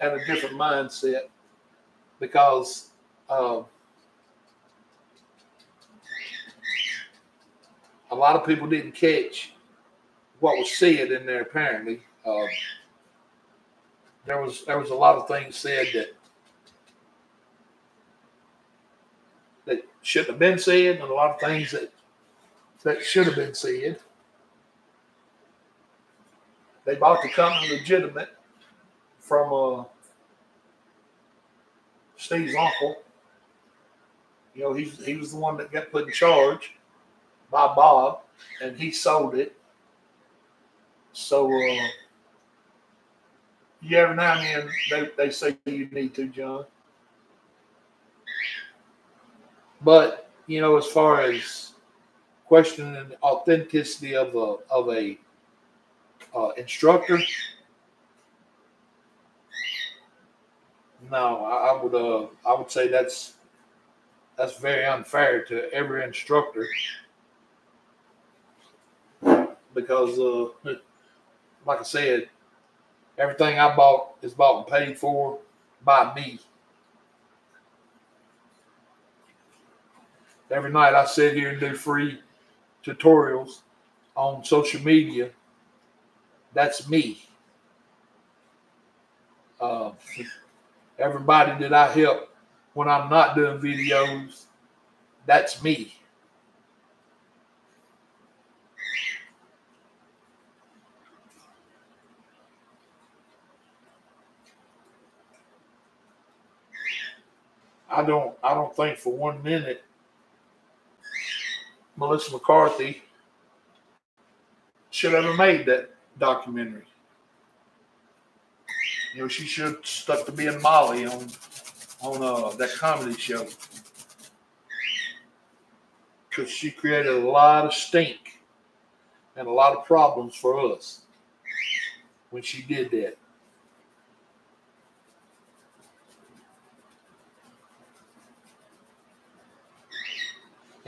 and a different mindset because uh, a lot of people didn't catch what was said in there apparently uh, there was there was a lot of things said that that shouldn't have been said and a lot of things that that should have been said they bought the company legitimate from uh, Steve's uncle. You know, he's he was the one that got put in charge by Bob, and he sold it. So, uh, yeah, every now and then they, they say you need to, John. But you know, as far as questioning the authenticity of a of a uh, instructor. No, I, I would uh, I would say that's that's very unfair to every instructor because, uh, like I said, everything I bought is bought and paid for by me. Every night I sit here and do free tutorials on social media that's me. Uh, everybody that I help when I'm not doing videos, that's me. I don't I don't think for one minute Melissa McCarthy should have made that documentary. You know, she should stuck to being Molly on on uh, that comedy show because she created a lot of stink and a lot of problems for us when she did that.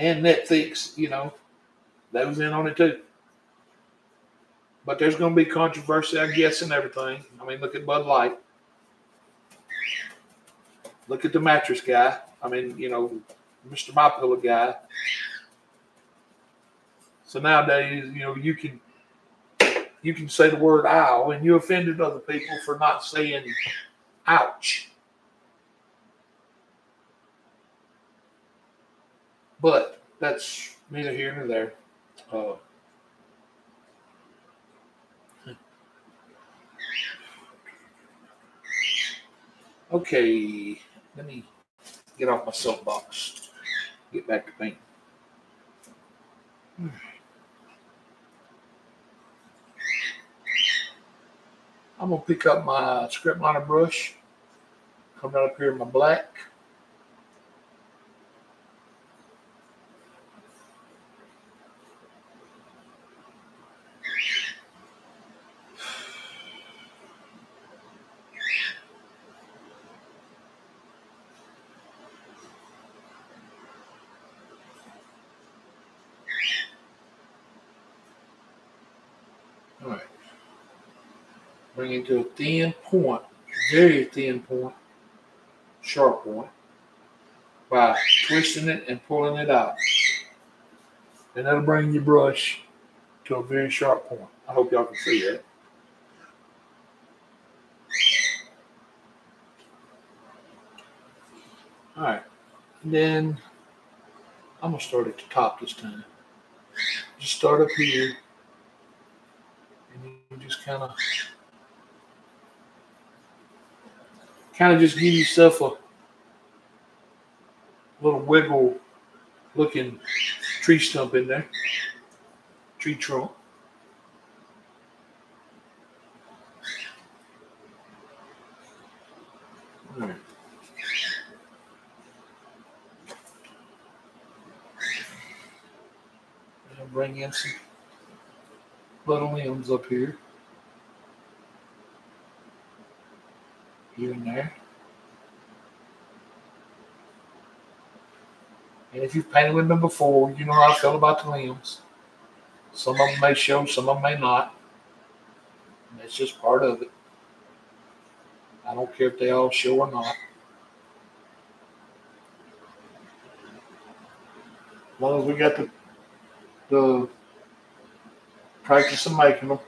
And Netflix, you know, they was in on it too. But there's going to be controversy, I guess, and everything. I mean, look at Bud Light. Look at the mattress guy. I mean, you know, Mr. My Pillow guy. So nowadays, you know, you can you can say the word ow and you offended other people for not saying ouch. But that's neither here nor there. Uh, Okay, let me get off my soapbox. Get back to painting. I'm gonna pick up my script liner brush, come down up here in my black. Bring it to a thin point, very thin point, sharp point, by twisting it and pulling it out. And that'll bring your brush to a very sharp point. I hope y'all can see that. All right, and then I'm gonna start at the top this time. Just start up here, and you just kind of kind of just give yourself a little wiggle looking tree stump in there, tree trunk. Bring in some little limbs up here. Here and there. And if you've painted with them before, you know how I feel about the limbs. Some of them may show, some of them may not. And that's just part of it. I don't care if they all show or not. As long as we got the the practice of making them.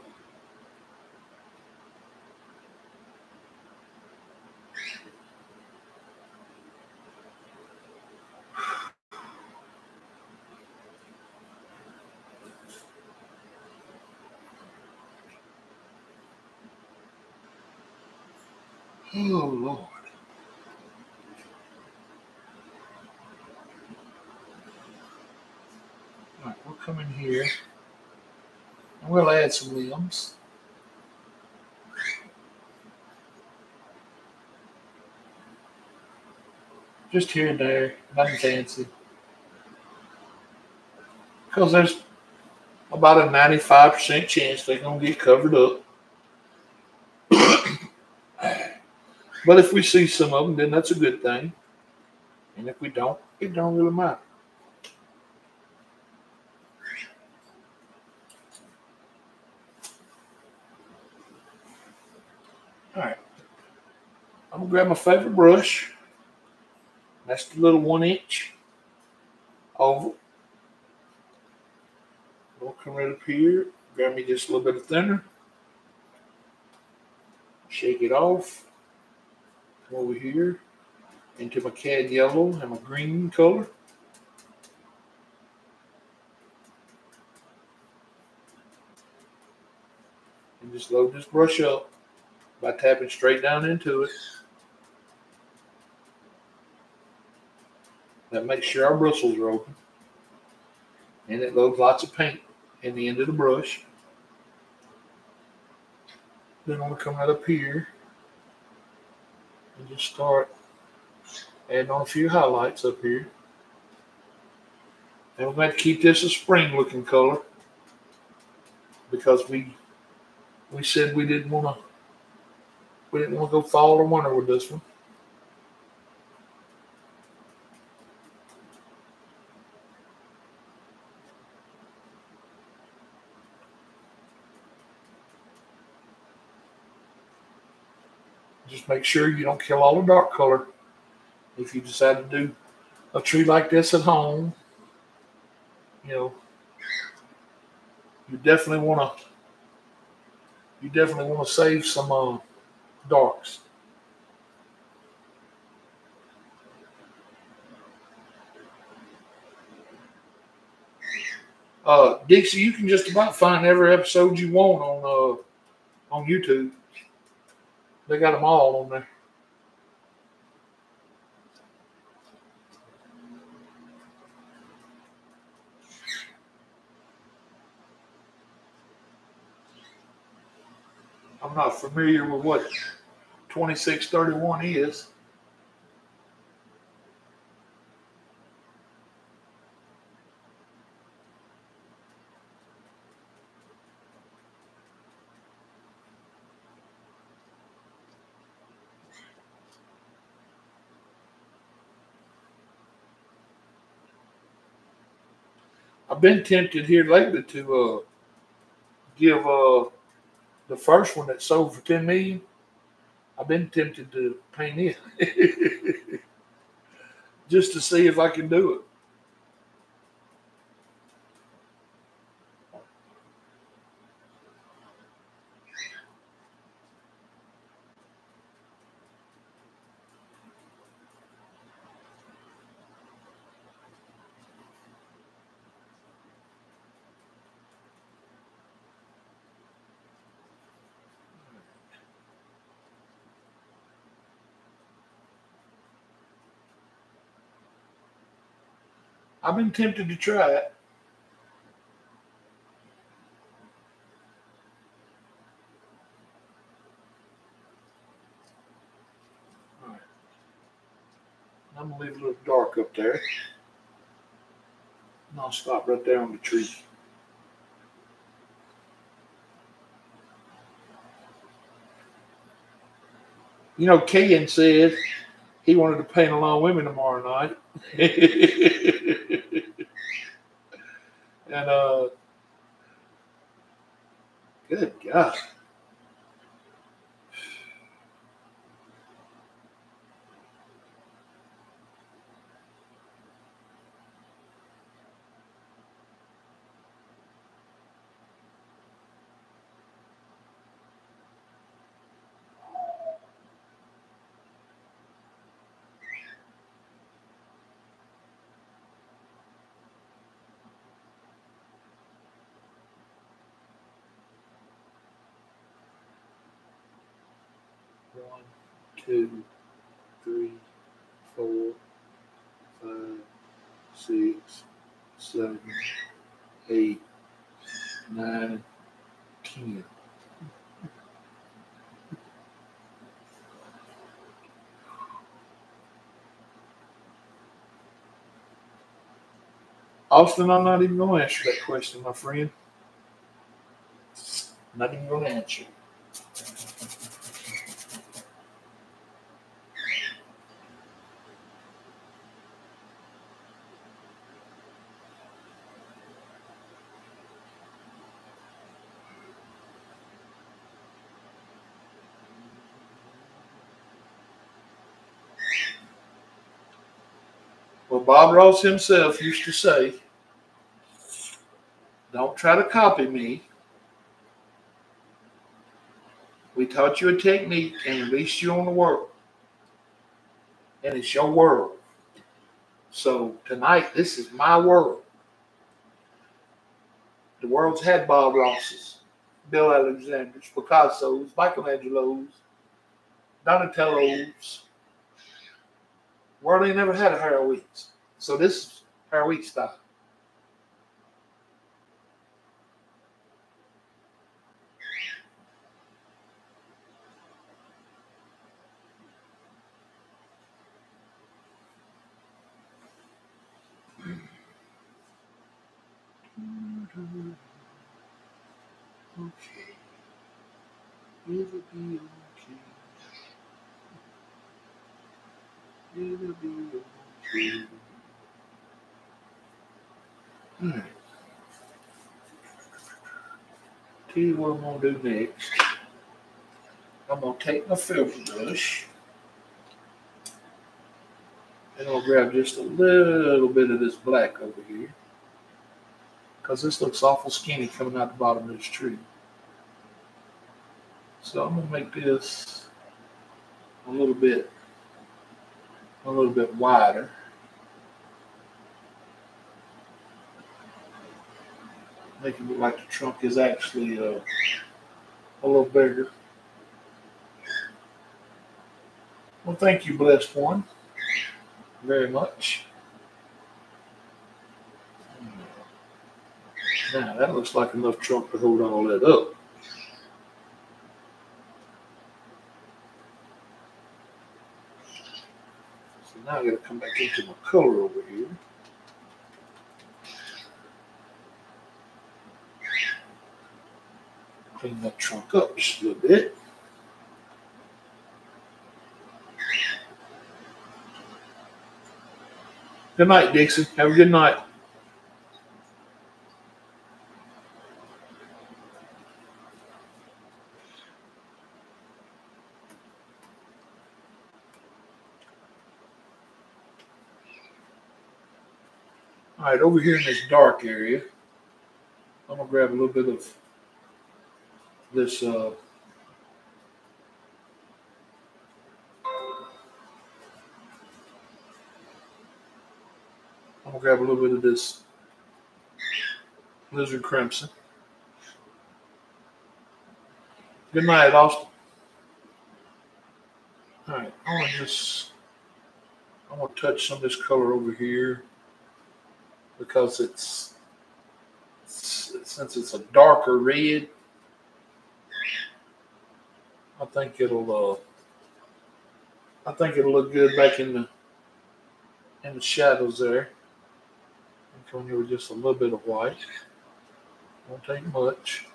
Oh Lord. All right, we'll come in here and we'll add limbs. Just here and there, nothing fancy. Because there's about a 95% chance they're going to get covered up. but if we see some of them, then that's a good thing. And if we don't, it don't really matter. All right. I'm gonna grab my favorite brush. That's the little one inch oval. We'll come right up here. Grab me just a little bit of thinner. Shake it off. Come over here into my cad yellow and my green color. And just load this brush up by tapping straight down into it. That makes sure our bristles are open. And it loads lots of paint in the end of the brush. Then I'm going to come right up here and just start adding on a few highlights up here. And we're going to keep this a spring looking color because we we said we didn't want to we didn't want to go fall or winter with this one. Just make sure you don't kill all the dark color. If you decide to do a tree like this at home, you know, you definitely want to you definitely want to save some uh, darks. Uh, Dixie, you can just about find every episode you want on uh, on YouTube. They got them all on there. I'm not familiar with what 2631 is. Been tempted here lately to uh, give uh, the first one that sold for 10 million. I've been tempted to paint it just to see if I can do it. I've been tempted to try it. I'm gonna leave a little dark up there. And I'll stop right there on the tree. You know, Ken said he wanted to paint along with me tomorrow night. and uh good God. One, two, three, four, five, six, seven, eight, nine, ten. Austin, I'm not even going to answer that question, my friend. Not even going to answer. Well, Bob Ross himself used to say, don't try to copy me. We taught you a technique and released you on the world. And it's your world. So tonight, this is my world. The world's had Bob Ross's, Bill Alexander's, Picasso's, Michelangelo's, Donatello's. World ain't never had a Harold Weeks. So this is Weeks style. Okay. It'll be okay. Alright. Tell you what I'm gonna do next. I'm gonna take my filbert brush and I'll grab just a little bit of this black over here. Because this looks awful skinny coming out the bottom of this tree. So I'm gonna make this a little bit a little bit wider. Make it look like the trunk is actually uh, a little bigger. Well, thank you, blessed one, very much. Now, that looks like enough trunk to hold all that up. So now I gotta come back into my color over here. Clean that trunk up just a little bit. Good night, Dixon. Have a good night. All right, over here in this dark area, I'm gonna grab a little bit of this uh, I'm gonna grab a little bit of this alizarin crimson. Good night, Austin. All right, I want to just I want to touch some of this color over here because it's since it's a darker red. I think it'll uh, I think it'll look good back in the and the shadows there. Come here with just a little bit of white. Won't take much.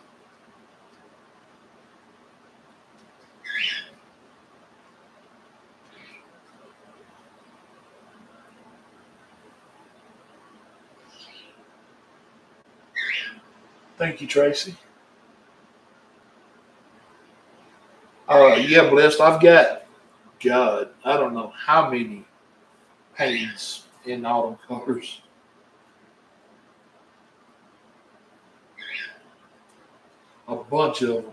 Thank you, Tracy. Uh, yeah, blessed. I've got, God, I don't know how many paintings in autumn colors. A bunch of them.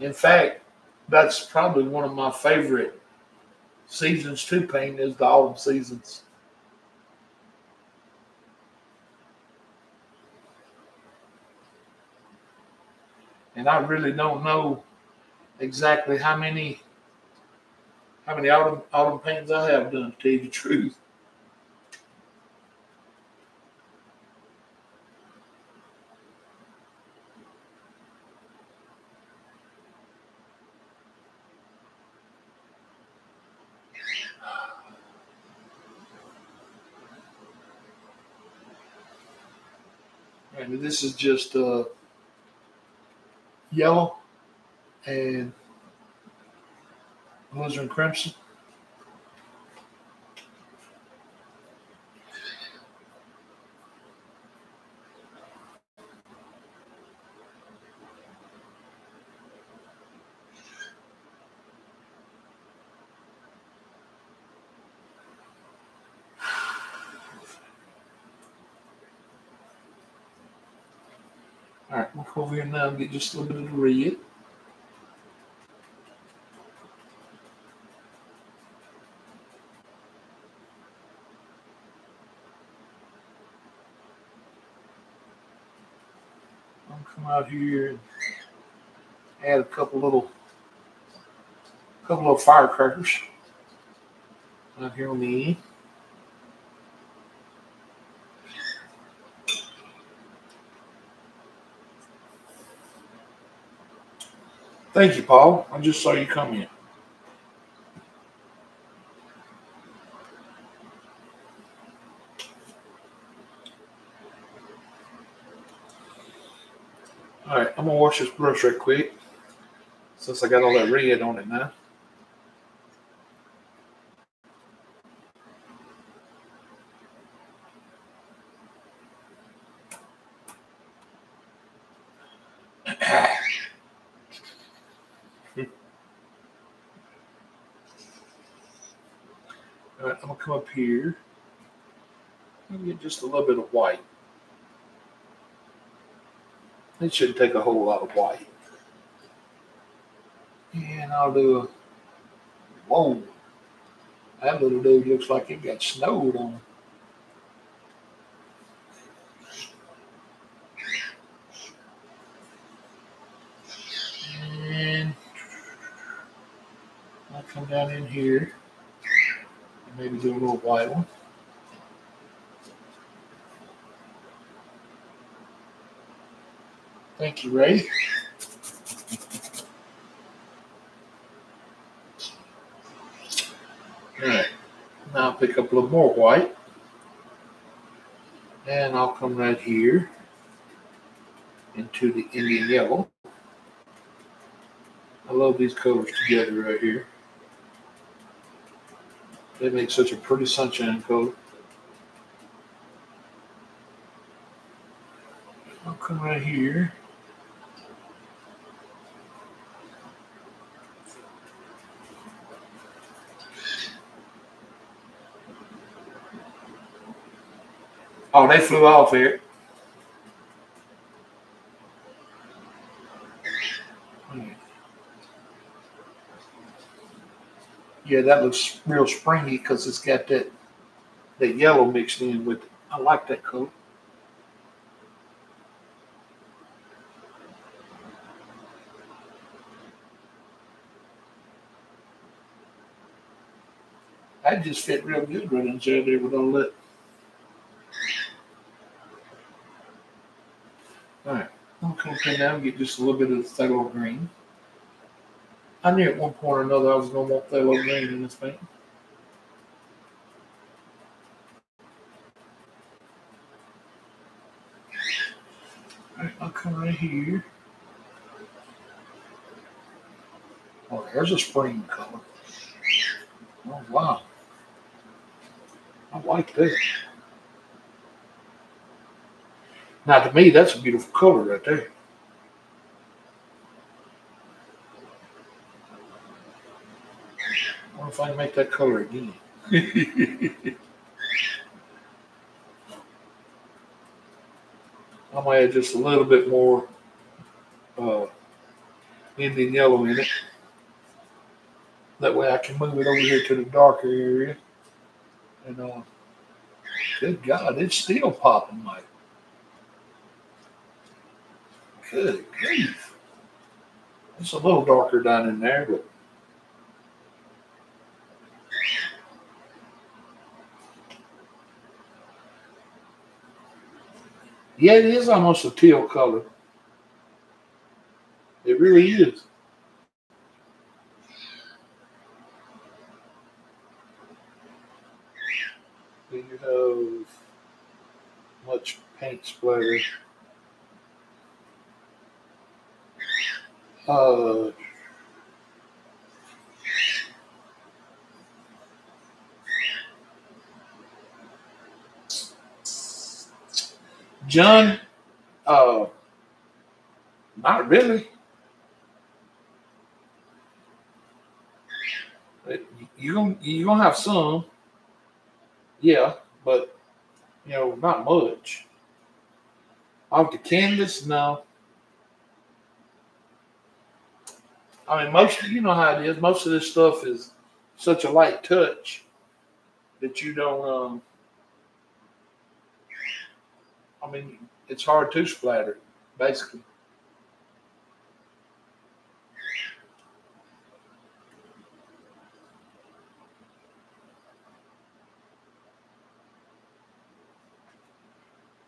In fact, that's probably one of my favorite seasons to paint is the autumn seasons. And I really don't know exactly how many how many autumn autumn paintings I have done to tell you the truth. And this is just uh, yellow and alizarin crimson. All here now and get just a little bit of red. I'll come out here and add a couple little, couple of firecrackers out here on the end. Thank you, Paul. I just saw you come in. All right, I'm gonna wash this brush right quick since I got all that red on it now. All right, I'm gonna come up here and get just a little bit of white. It shouldn't take a whole lot of white. And I'll do a whoa. That little dude looks like it got snowed on. And I'll come down in here and maybe do a little white one. Thank you, Ray. All right, now I'll pick up a little more white. And I'll come right here into the Indian yellow. I love these colors together right here. They make such a pretty sunshine color. I'll come right here. Oh, they flew off here. Yeah, that looks real springy because it's got that that yellow mixed in with it. I like that coat. That just fit real good right inside there with all that
and get just a little bit of the phthalo green. I knew at one point or another I was gonna want phthalo green in this paint. All right, I'll come right here. Oh, there's a spring color. Oh wow. I like that. Now, to me, that's a beautiful color right there. I wonder if I make that color again. I might add just a little bit more uh, Indian yellow in it. That way I can move it over here to the darker area. And uh, good God, it's still popping, Mike. Good grief. It's a little darker down in there, but yeah, it is almost a teal color. It really is. Do you have much paint splatter? Uh, John, uh, not really. You gonna you gonna have some, yeah, but you know not much. Off the canvas, no. I mean, most you know how it is. Most of this stuff is such a light touch that you don't. Um, I mean, it's hard to splatter, basically.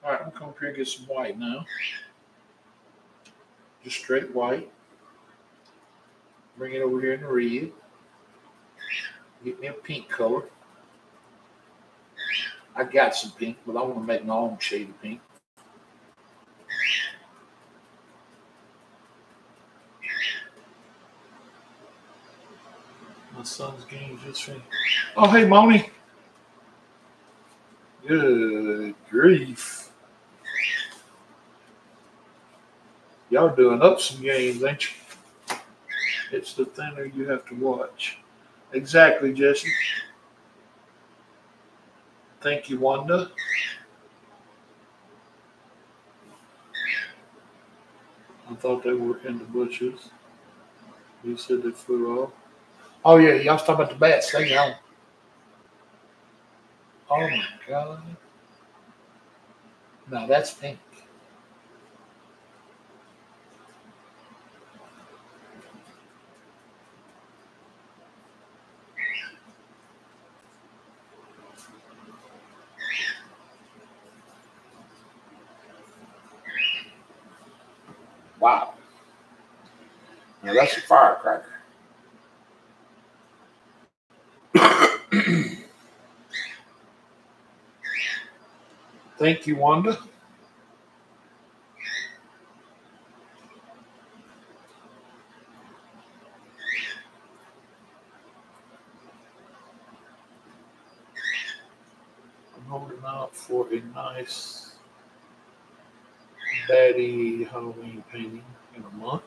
All right, I'm gonna come up here and get some white now. Just straight white. Bring it over here the red. Get me a pink color. I got some pink, but I want to make my own shade of pink. My son's game just finished. Oh, hey, Moni. Good grief. Y'all doing up some games, ain't you? It's the thinner you have to watch. Exactly, Jesse. Thank you, Wanda. I thought they were in the bushes. You said they flew off. Oh yeah, y'all talking about the bats. Stay on. Oh my god. Now that's pink. Wow. Now that's a firecracker. Thank you, Wanda. I'm holding out for a nice baddie Halloween painting in a month.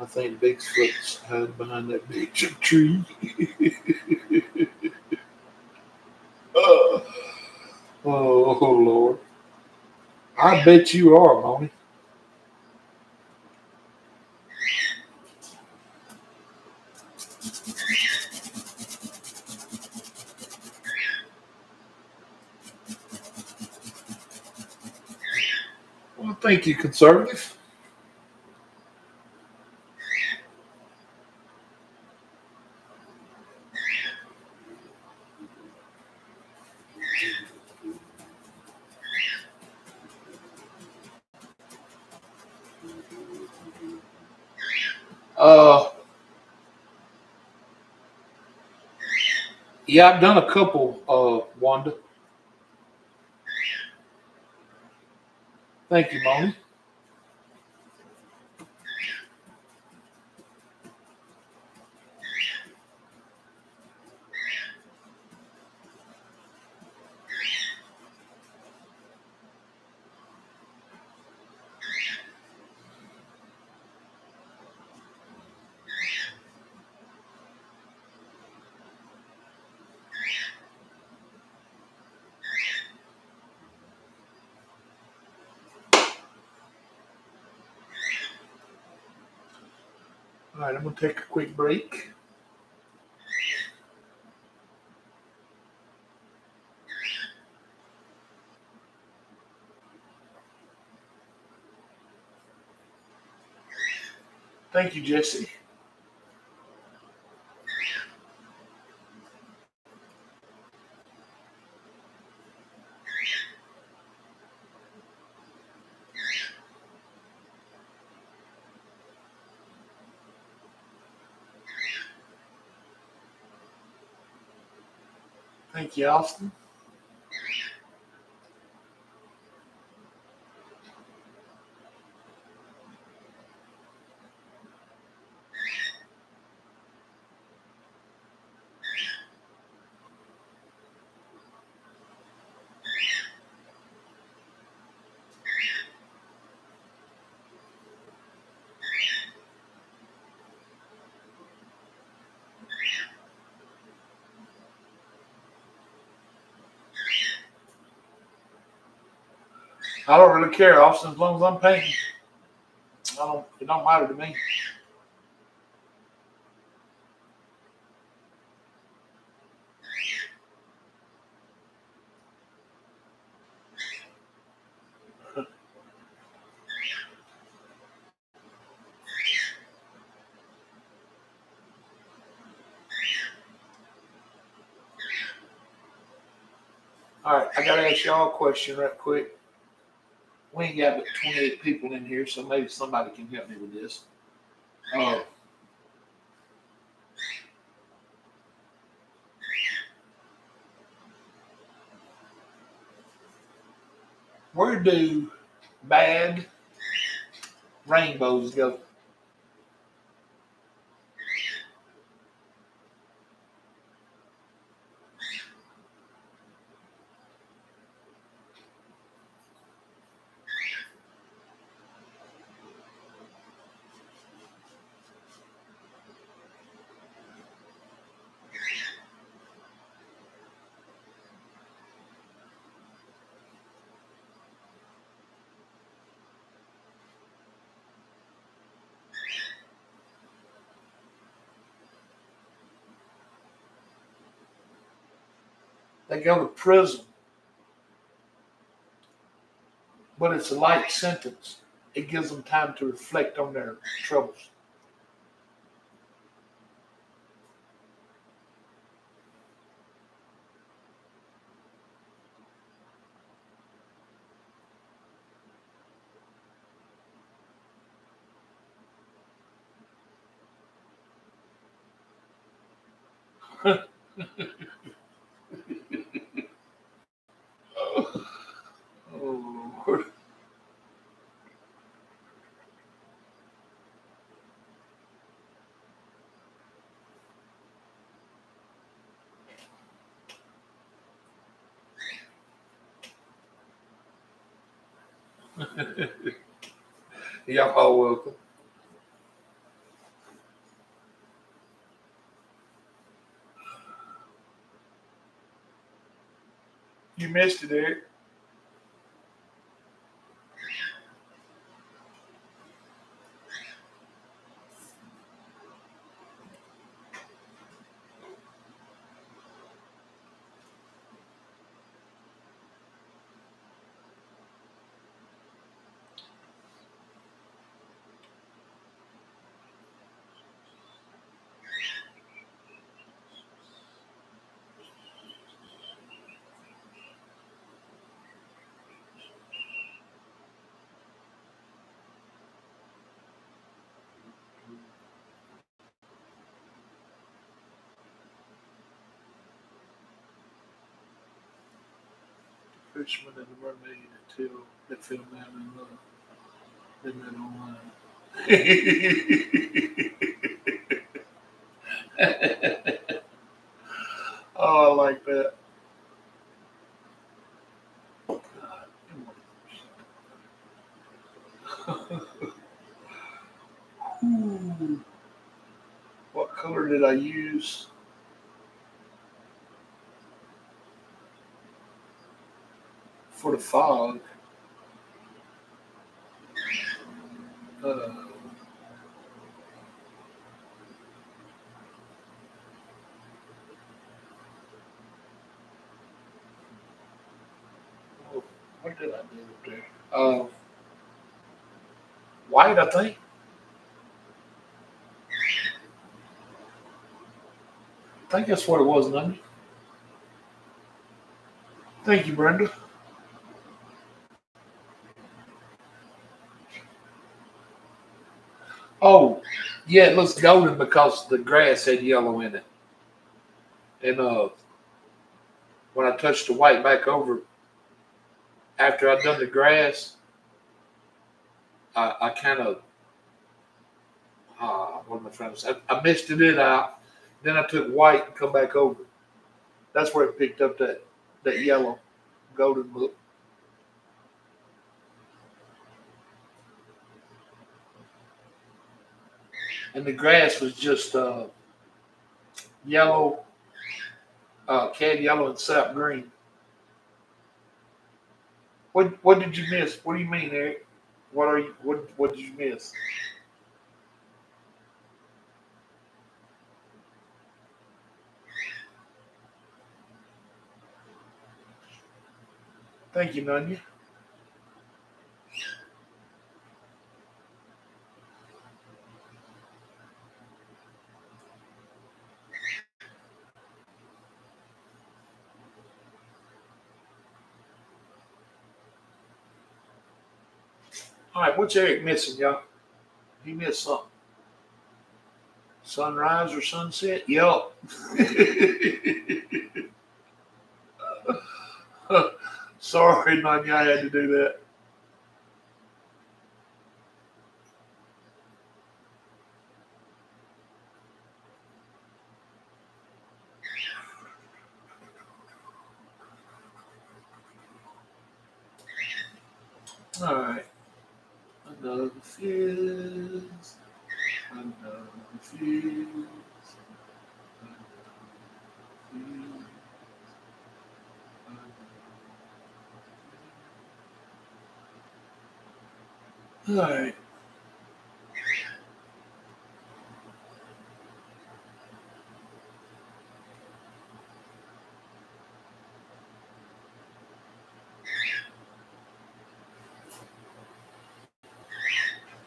I think Bigfoot's hiding behind that big tree. oh, oh, Lord. I bet you are, Moni. Well, thank you, conservative.
Uh, yeah, I've done a couple, uh, Wanda. Thank you, Moni. I'm to take a quick break. Thank you, Jesse. Thank you, Austin. I don't really care, Austin, as long as I'm painting. I don't. It don't matter to me. All right, I gotta ask y'all a question right quick. We ain't got but 28 people in here, so maybe somebody can help me with this. Uh, where do bad rainbows go? Go to prison. But it's a light sentence. It gives them time to reflect on their troubles. Oh, Lord. All welcome. You missed it, Eric.
Fisherman and the Mermaid until they filmed that in love. Isn't that online? oh, I like that. What color did I use? For the fog. Uh, oh, what did I do there? Uh, white, I think. I think that's what it was, Nunny. Thank you, Brenda. Oh, yeah, it looks golden because the grass had yellow in it. And uh, when I touched the white back over, after I'd done the grass, I, I kind of, uh, what am I trying to say? I, I misted it out. Then I took white and come back over. That's where it picked up that, that yellow golden look. And the grass was just uh, yellow, uh, cad yellow and sap green. What what did you miss? What do you mean, Eric? What are you? What what did you miss? Thank you, Nunya. All right, what's Eric missing, y'all? He missed something. Sunrise or sunset? Yup. Sorry, Nanya, I had to do that. All right. Fuse. Another fuse. All right.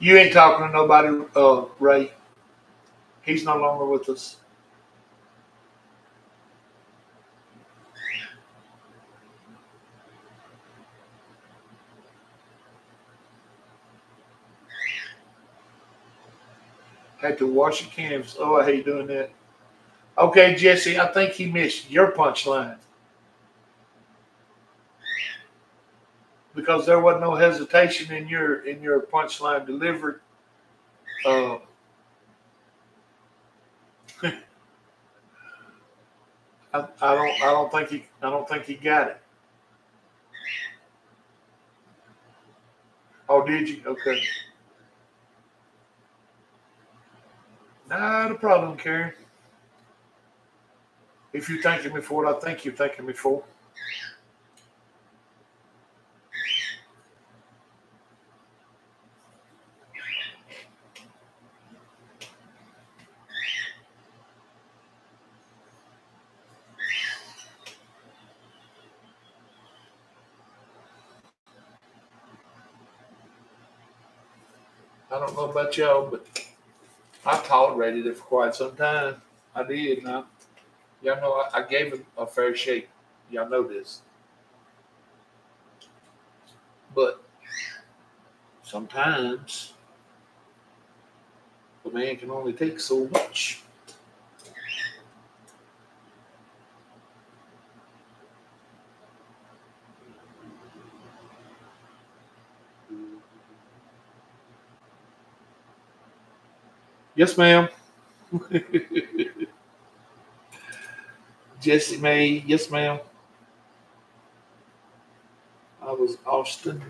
You ain't talking to nobody, uh, Ray. He's no longer with us. Had to wash your canvas. Oh, I hate doing that. Okay, Jesse, I think he missed your punchline. Because there was no hesitation in your in your punchline delivery. Uh, I, I don't I don't think he I don't think he got it. Oh, did you? Okay. Not a problem, Karen. If you're thanking me for it, I think you're thanking me for. I don't know about y'all, but I tolerated it for quite some time. I did. Y'all know I, I gave him a fair shake. Y'all know this. But sometimes a man can only take so much.
Yes, ma'am. Jesse May. Yes, ma'am. I was Austin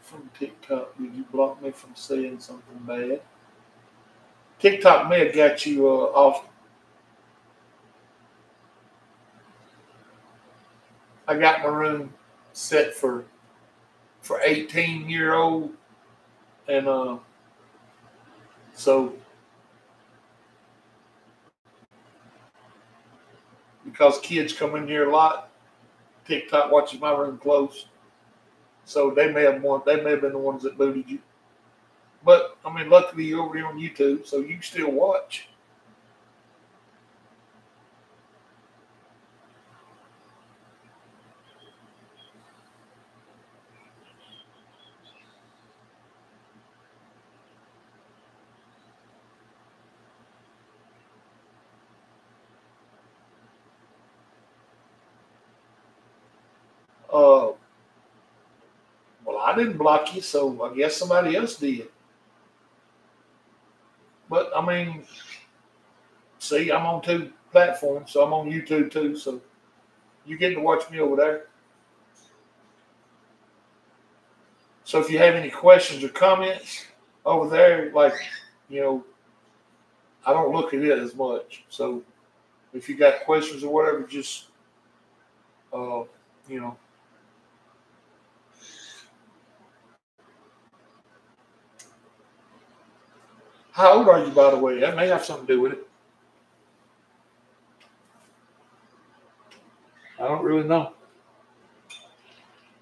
from TikTok. Did you block me from saying something bad? TikTok may have got you uh, off. I got my room set for for 18 year old and uh so because kids come in here a lot, TikTok watches my room close. So they may have won, they may have been the ones that booted you. But I mean, luckily you're over here on YouTube, so you still watch. Uh, well, I didn't block you, so I guess somebody else did. But I mean, see, I'm on two platforms, so I'm on YouTube too. So you get to watch me over there. So if you have any questions or comments over there, like you know, I don't look at it as much. So if you got questions or whatever, just uh, you know, How old are you, by the way? That may have something to do with it.
I don't really know.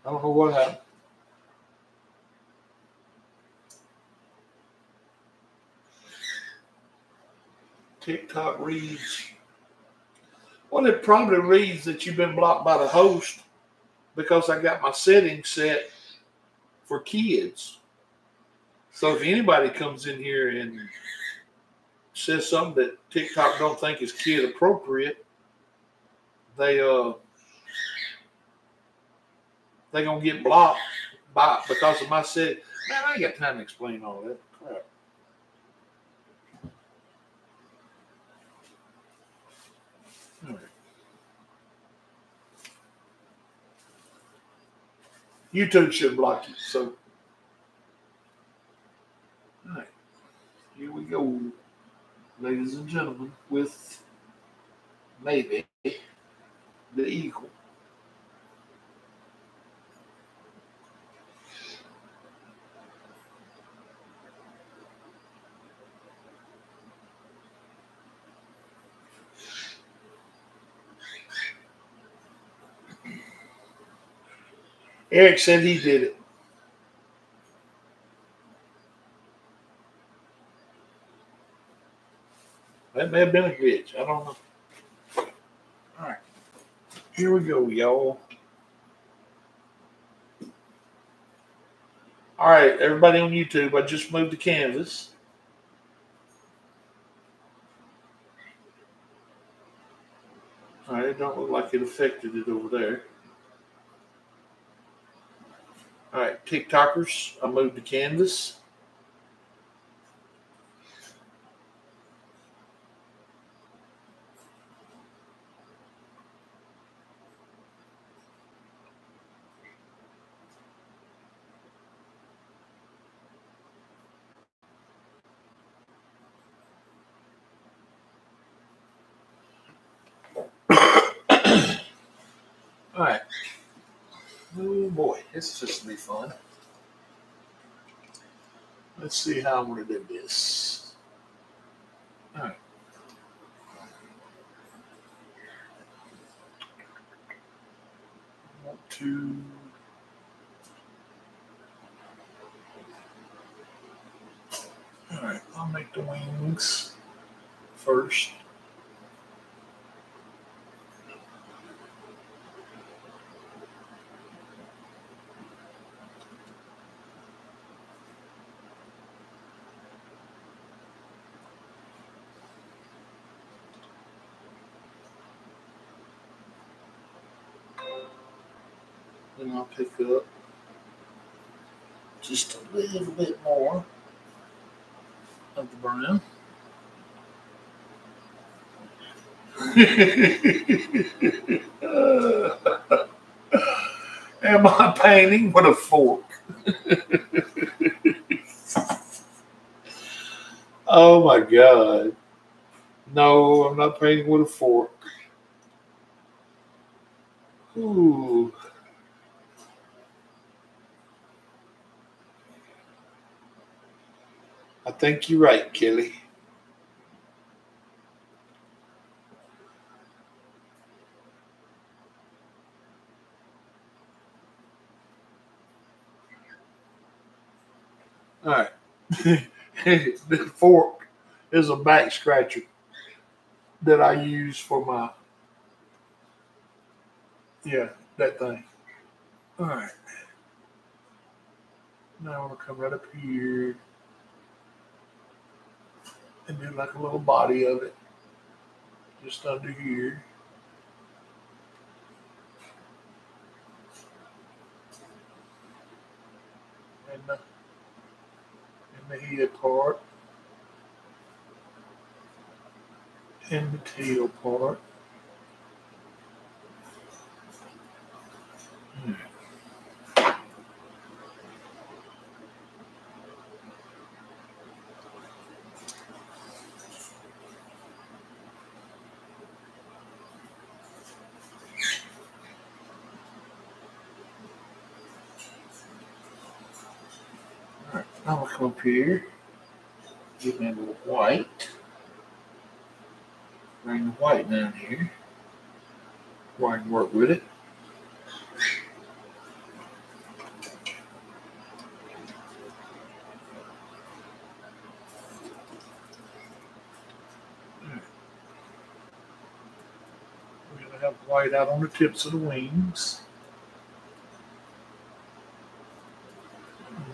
I don't know what happened.
TikTok reads. Well, it probably reads that you've been blocked by the host because I got my settings set for kids. So if anybody comes in here and says something that TikTok don't think is kid appropriate, they uh they gonna get blocked by because of my set. Man, I ain't got time to explain all that crap. YouTube should block you, so all right. Here we go, ladies and gentlemen, with maybe the eagle. Eric said he did it. That may have been a glitch. I don't know. All right. Here we go, y'all. All right, everybody on YouTube, I just moved the canvas. All right, it don't look like it affected it over there. All right, TikTokers, I moved the canvas. All right. Oh this is just gonna be fun. Let's see how I'm gonna do this. All right. Want to. All right, I'll make the wings first. I'll pick up just a little bit more.
of the brown.
Am I painting with a fork? oh my God. No, I'm not painting with a fork. Ooh. I think you're right, Kelly. All right. the fork is a back scratcher that I use for my, yeah, that thing. All right. Now to come right up here and do like a little body of it just under here. And the, and the head part. And the tail part. Here. Get me a little white. Bring the white down here. Where I can work with it. We're gonna have white out on the tips of the wings.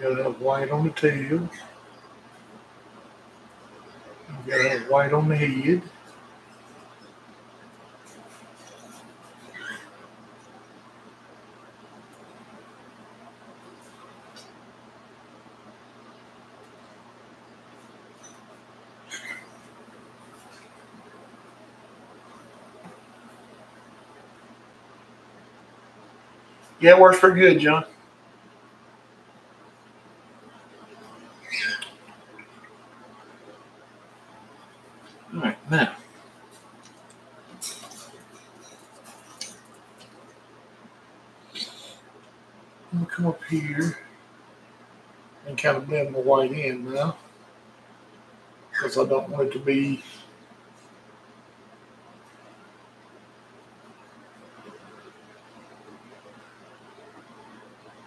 Gotta have white on the tail. We gotta have white on the head. Yeah, it works pretty good, John. All right, now. I'm gonna come up here and kind of blend the white in now. Because I don't want it to be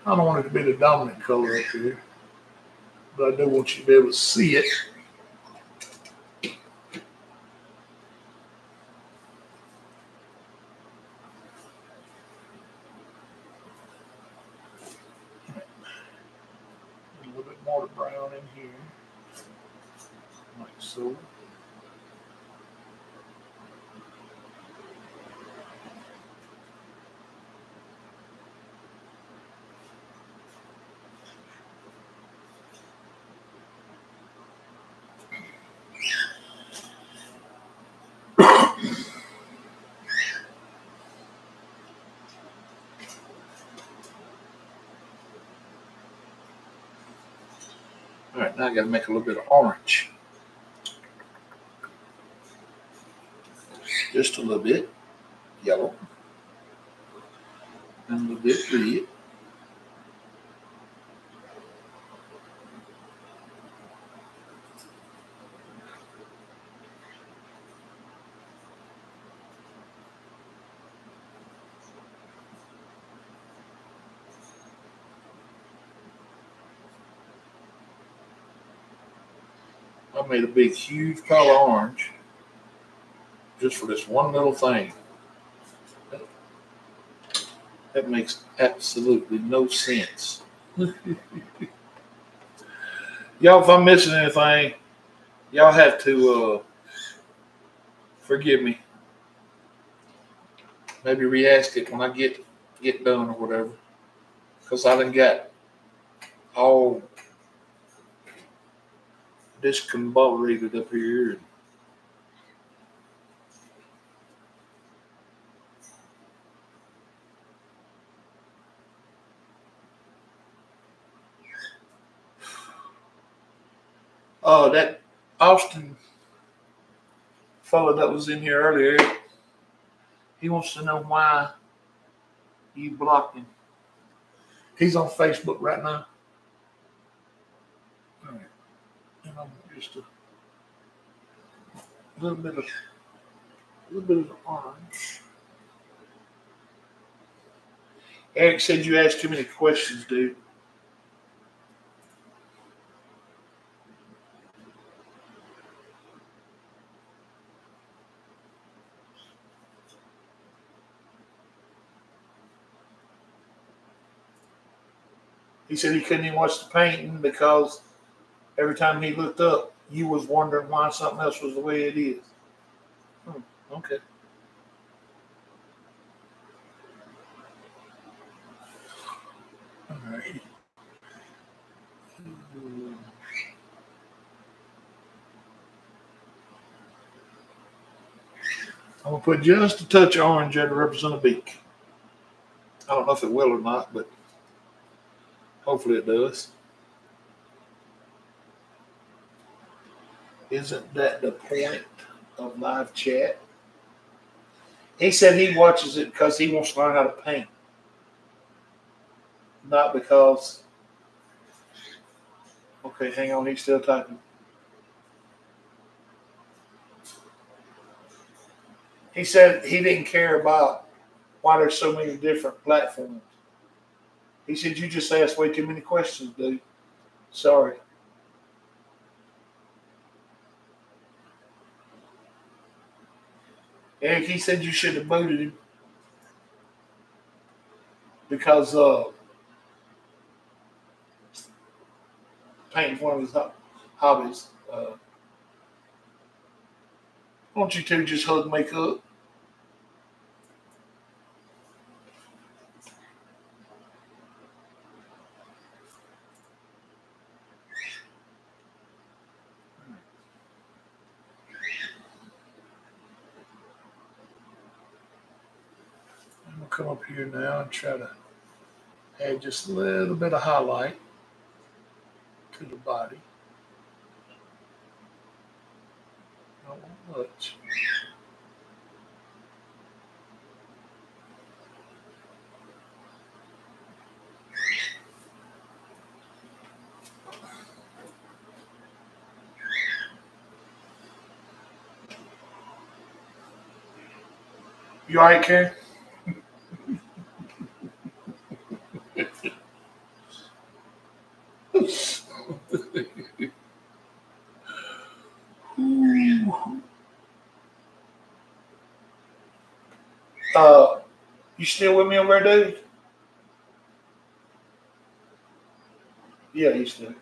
I don't want it to be the dominant color up here. But I do want you to be able to see it. A little bit more brown in here. Like so. All right, now I got to make a little bit of orange. Just a little bit yellow. And a little bit red. I made a big, huge pile of orange just for this one little thing. That makes absolutely no sense. y'all, if I'm missing anything, y'all have to uh, forgive me. Maybe re-ask it when I get get done or whatever, because I done got all
discombobulated up here. Oh, that Austin fellow that was in here earlier, he wants to know why you blocked him. He's on Facebook right now. All right. And I'm just a little bit of a little bit of orange. Eric said you asked too many questions, dude. He said he couldn't even watch the painting because every time he looked up, you was wondering why something else was the way it is. Hmm, okay. All right. I'm gonna put just a touch of orange there to represent a beak. I don't know if it will or not, but hopefully it does. Isn't that the point of live chat? He said he watches it because he wants to learn how to paint, not because. Okay, hang on, he's still typing. He said he didn't care about why there's so many different platforms. He said, You just asked way too many questions, dude. Sorry. Eric, he said you should have booted him because uh, painting's one of his hobbies. Uh, why don't you two just hug makeup? I'm gonna come up here now and try to add just a little bit of highlight to the body. Not much. You all right, Karen? Uh, you still with me over dude? Yeah, he's still.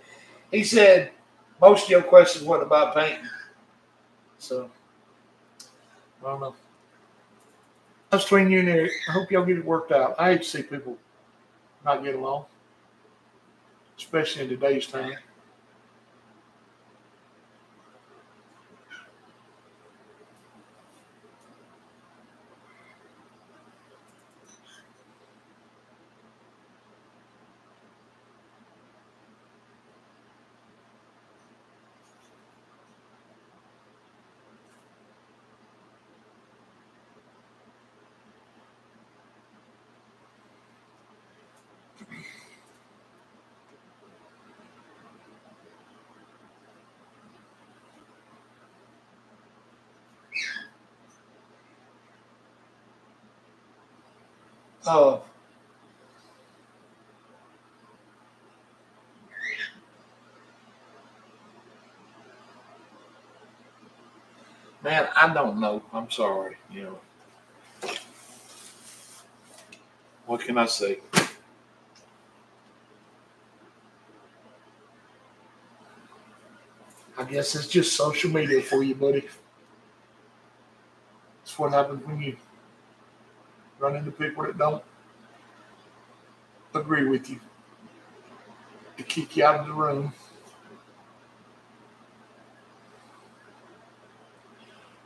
He said most of your questions weren't about painting. So, I don't know. That's between you and Eric. I hope y'all get it worked out. I hate to see people not get along, especially in today's time. Oh. Man, I don't know. I'm sorry. You know, what can I say? I guess it's just social media for you, buddy. It's what happens when you run into people that don't agree with you to kick you out of the room.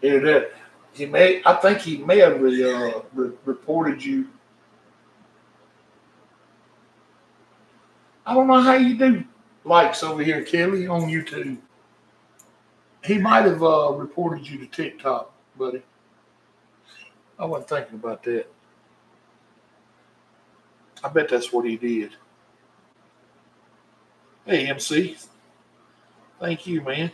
Here that he may. I think he may have re, uh, re, reported you. I don't know how you do likes over here, Kelly, on YouTube. He might have uh, reported you to TikTok, buddy. I wasn't thinking about that. I bet that's what he did. Hey, MC. Thank you, man.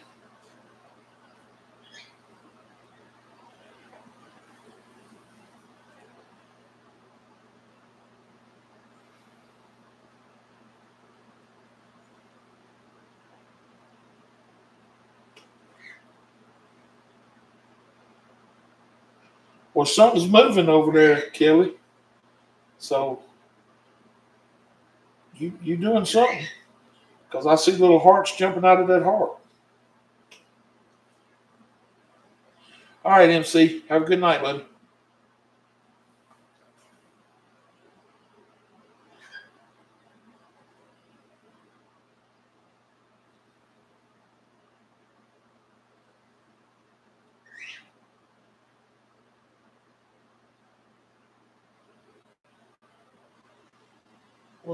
Well, something's moving over there, Kelly. So you you doing something? Because I see little hearts jumping out of that heart. All right, MC. Have a good night, buddy.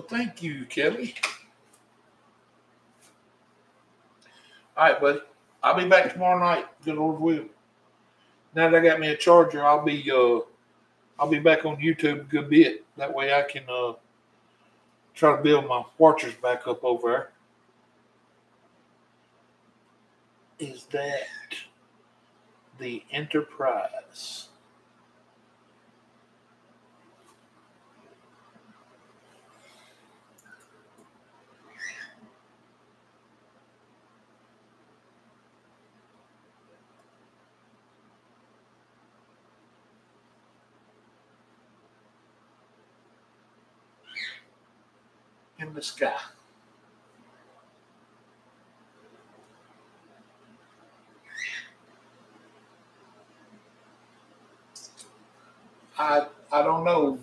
Thank you, Kelly. All right, buddy. I'll be back tomorrow night. Good Lord will. Now that I got me a charger, I'll be uh I'll be back on YouTube a good bit. That way I can uh try to build my watchers back up over there. Is that the Enterprise? Sky. I I don't know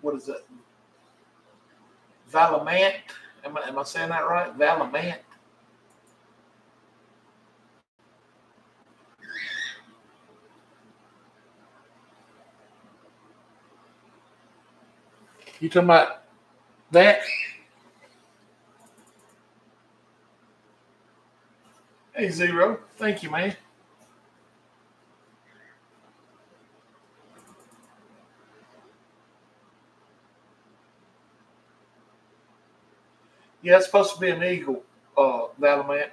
what is it? Valamant? Am I, am I saying that right? Valamant? You talking about that? Hey, Zero. Thank you, man. Yeah, it's supposed to be an eagle, uh, Valamant.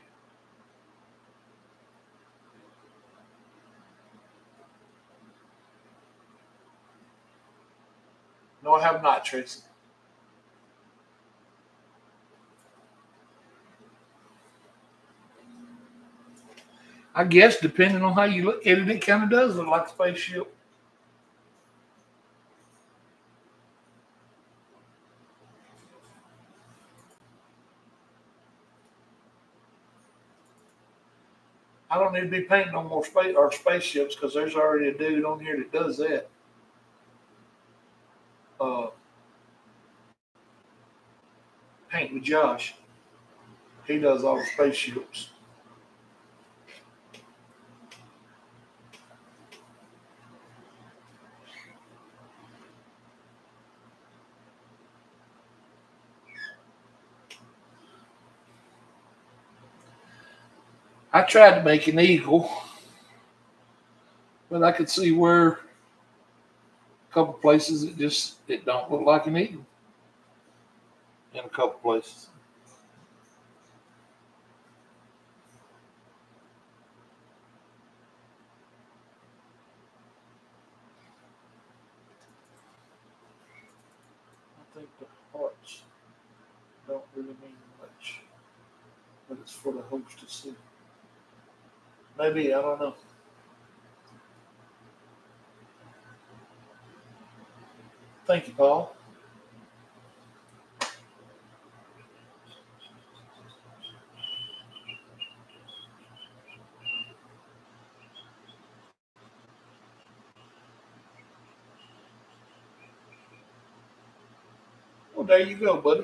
No, I have not, Tracy. I guess depending on how you look at it, it kind of does look like a spaceship. I don't need to be painting no more space or spaceships because there's already a dude on here that does that. Uh, paint with Josh. He does all the spaceships. I tried to make an eagle, but I could see where a couple places it just it don't look like an eagle. In a couple places. I think the hearts don't really mean much, but it's for the host to see. Maybe, I don't know. Thank you, Paul. Well, there you go, buddy.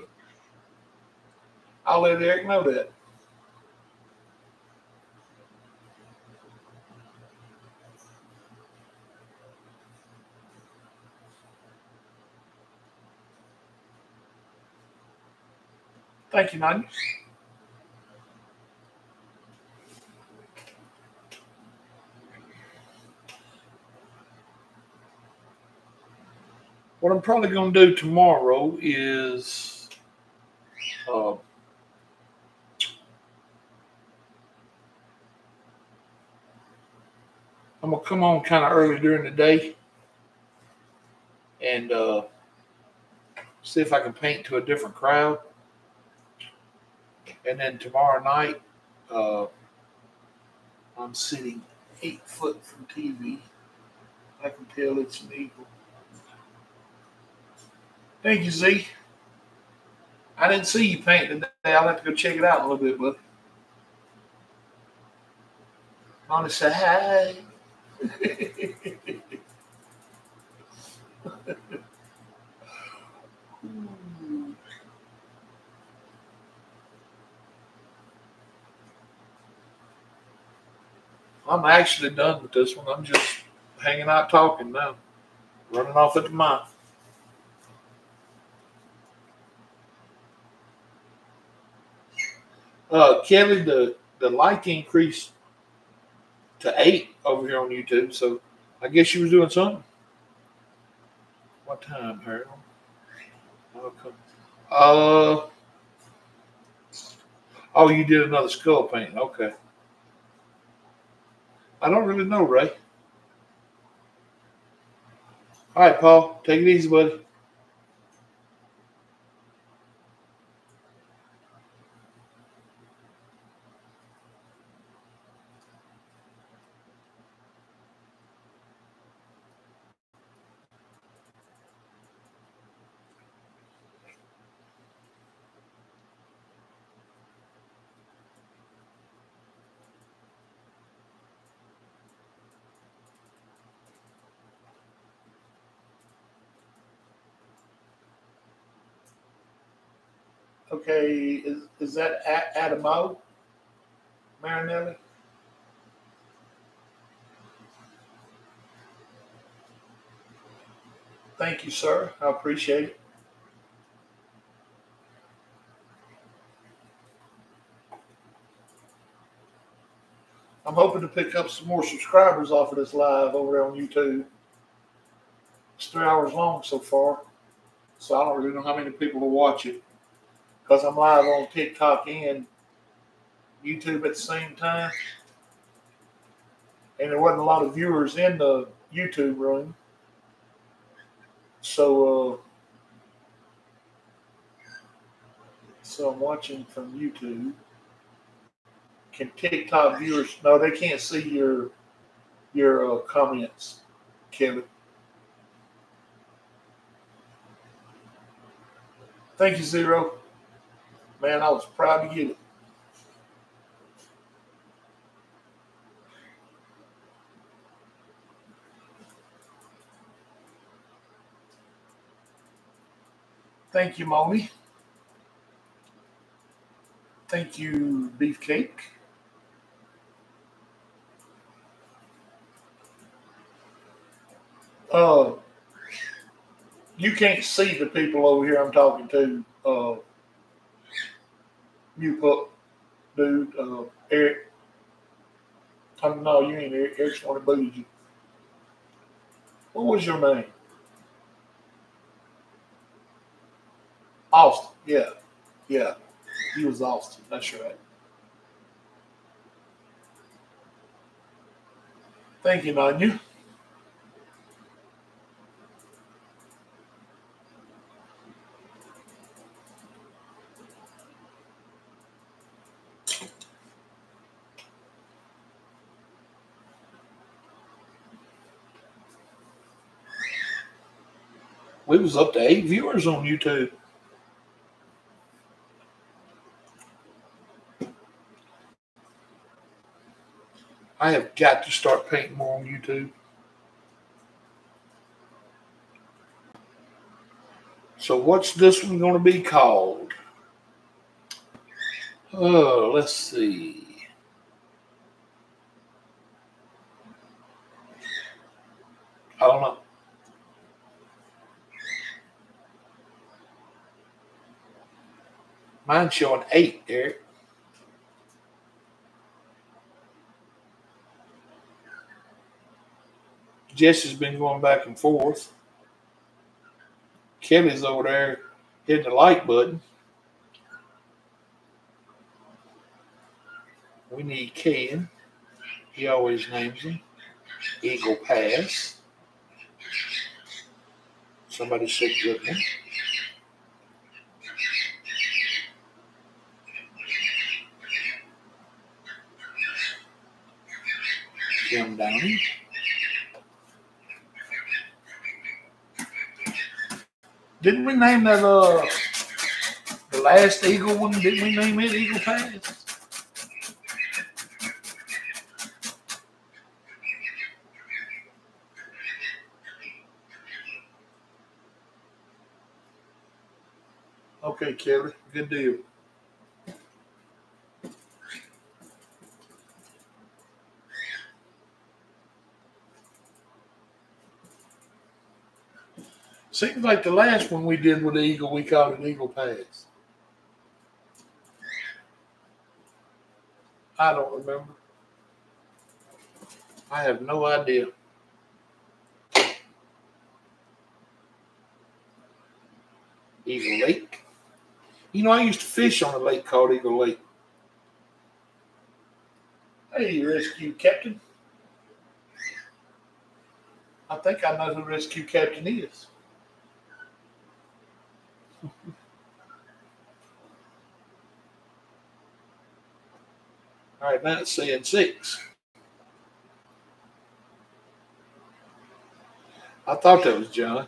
I'll let Eric know that. Thank you, Nanya. What I'm probably going to do tomorrow is uh, I'm gonna come on kind of early during the day and uh, see if I can paint to a different crowd. And then tomorrow night, uh, I'm sitting eight foot from TV. I can tell it's an eagle. Thank you, Z. I didn't see you paint today. I'll have to go check it out a little bit, but want to I'm actually done with this one. I'm just hanging out talking now, running off at the mouth. Uh, Kelly, the the like increased to eight over here on YouTube, so I guess she was doing something. What time, Harold? Uh, oh, you did another skull painting. Okay. I don't really know, Ray. All right, Paul, take it easy, buddy. Okay, is is that Adamo Marinelli? Thank you, sir. I appreciate it. I'm hoping to pick up some more subscribers off of this live over there on YouTube. It's three hours long so far, so I don't really know how many people will watch it because I'm live on TikTok and YouTube at the same time. And there wasn't a lot of viewers in the YouTube room. So, uh, so I'm watching from YouTube. Can TikTok viewers? No, they can't see your your uh, comments, Kevin. Thank you, Zero. Man, I was proud to get it. Thank you, Moni. Thank you, Beefcake. Uh, you can't see the people over here I'm talking to. Uh, you put dude, uh, Eric. I don't know, you ain't Eric. Eric's one booed you. What was your name? Austin. Yeah. Yeah. He was Austin. That's right. Thank you, Nanya. We was up to eight viewers on YouTube. I have got to start painting more on YouTube. So what's this one going to be called? Oh, let's see. I don't know.
Mine's showing eight, Eric. Jess has been going back and forth. Kelly's over there hitting the like button. We need Ken. He always names him. Eagle Pass. Somebody said Goodman. Jim Downey. Didn't we name that uh the last Eagle one? Didn't we name it Eagle Pass? Okay, Kelly, good deal. Seems like the last one we did with the Eagle, we called it Eagle Pass. I don't remember. I have no idea. Eagle Lake. You know, I used to fish on a lake called Eagle Lake. Hey, rescue captain. I think I know who rescue captain is. All right, it's saying six. I thought that was John.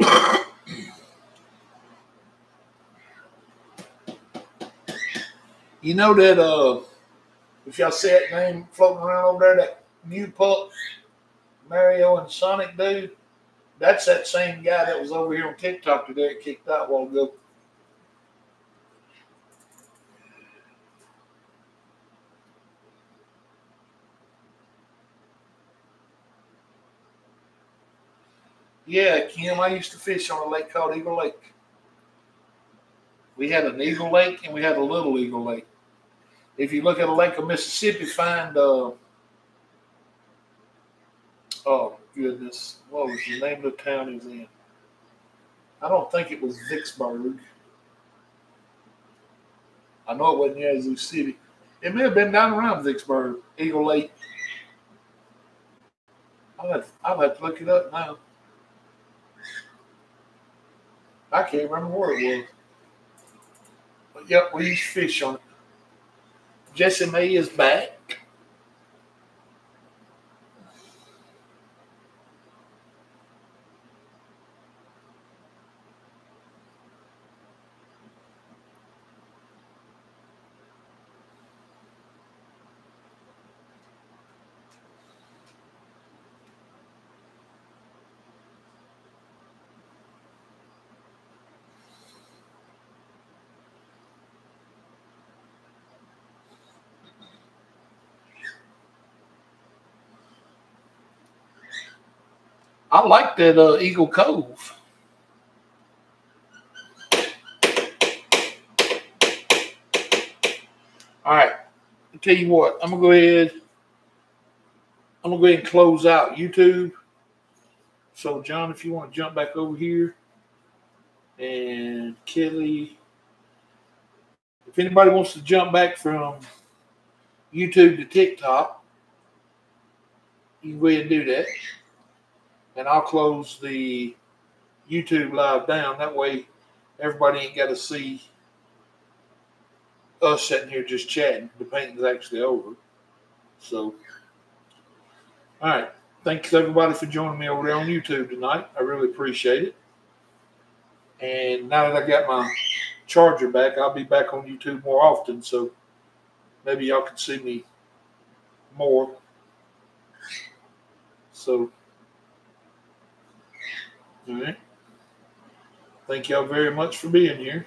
You know that uh if y'all see that name floating around over there, that new pup, Mario and Sonic dude, that's that same guy that was over here on TikTok today that kicked out a while ago. Yeah, Kim, I used to fish on a lake called Eagle Lake. We had an Eagle Lake and we had a Little Eagle Lake. If you look at a lake of Mississippi, find uh, oh goodness, what was the name of the town he's in? I don't think it was Vicksburg. I know it wasn't Yazoo City. It may have been down around Vicksburg, Eagle Lake. I'll have, I'll have to look it up now. I can't remember where it was. But yep, we used fish on it. Jesse May is back. I like that uh, Eagle Cove. All right. I'll tell you what, I'm gonna go ahead. I'm gonna go ahead and close out YouTube. So, John, if you want to jump back over here, and Kelly, if anybody wants to jump back from YouTube to TikTok, you can go ahead and do that and I'll close the YouTube live down. That way, everybody ain't got to see us sitting here just chatting. The painting's actually over. So, all right. Thanks everybody for joining me over there on YouTube tonight. I really appreciate it. And now that I got my charger back, I'll be back on YouTube more often. So maybe y'all can see me more. So all right. Thank y'all very much for being here.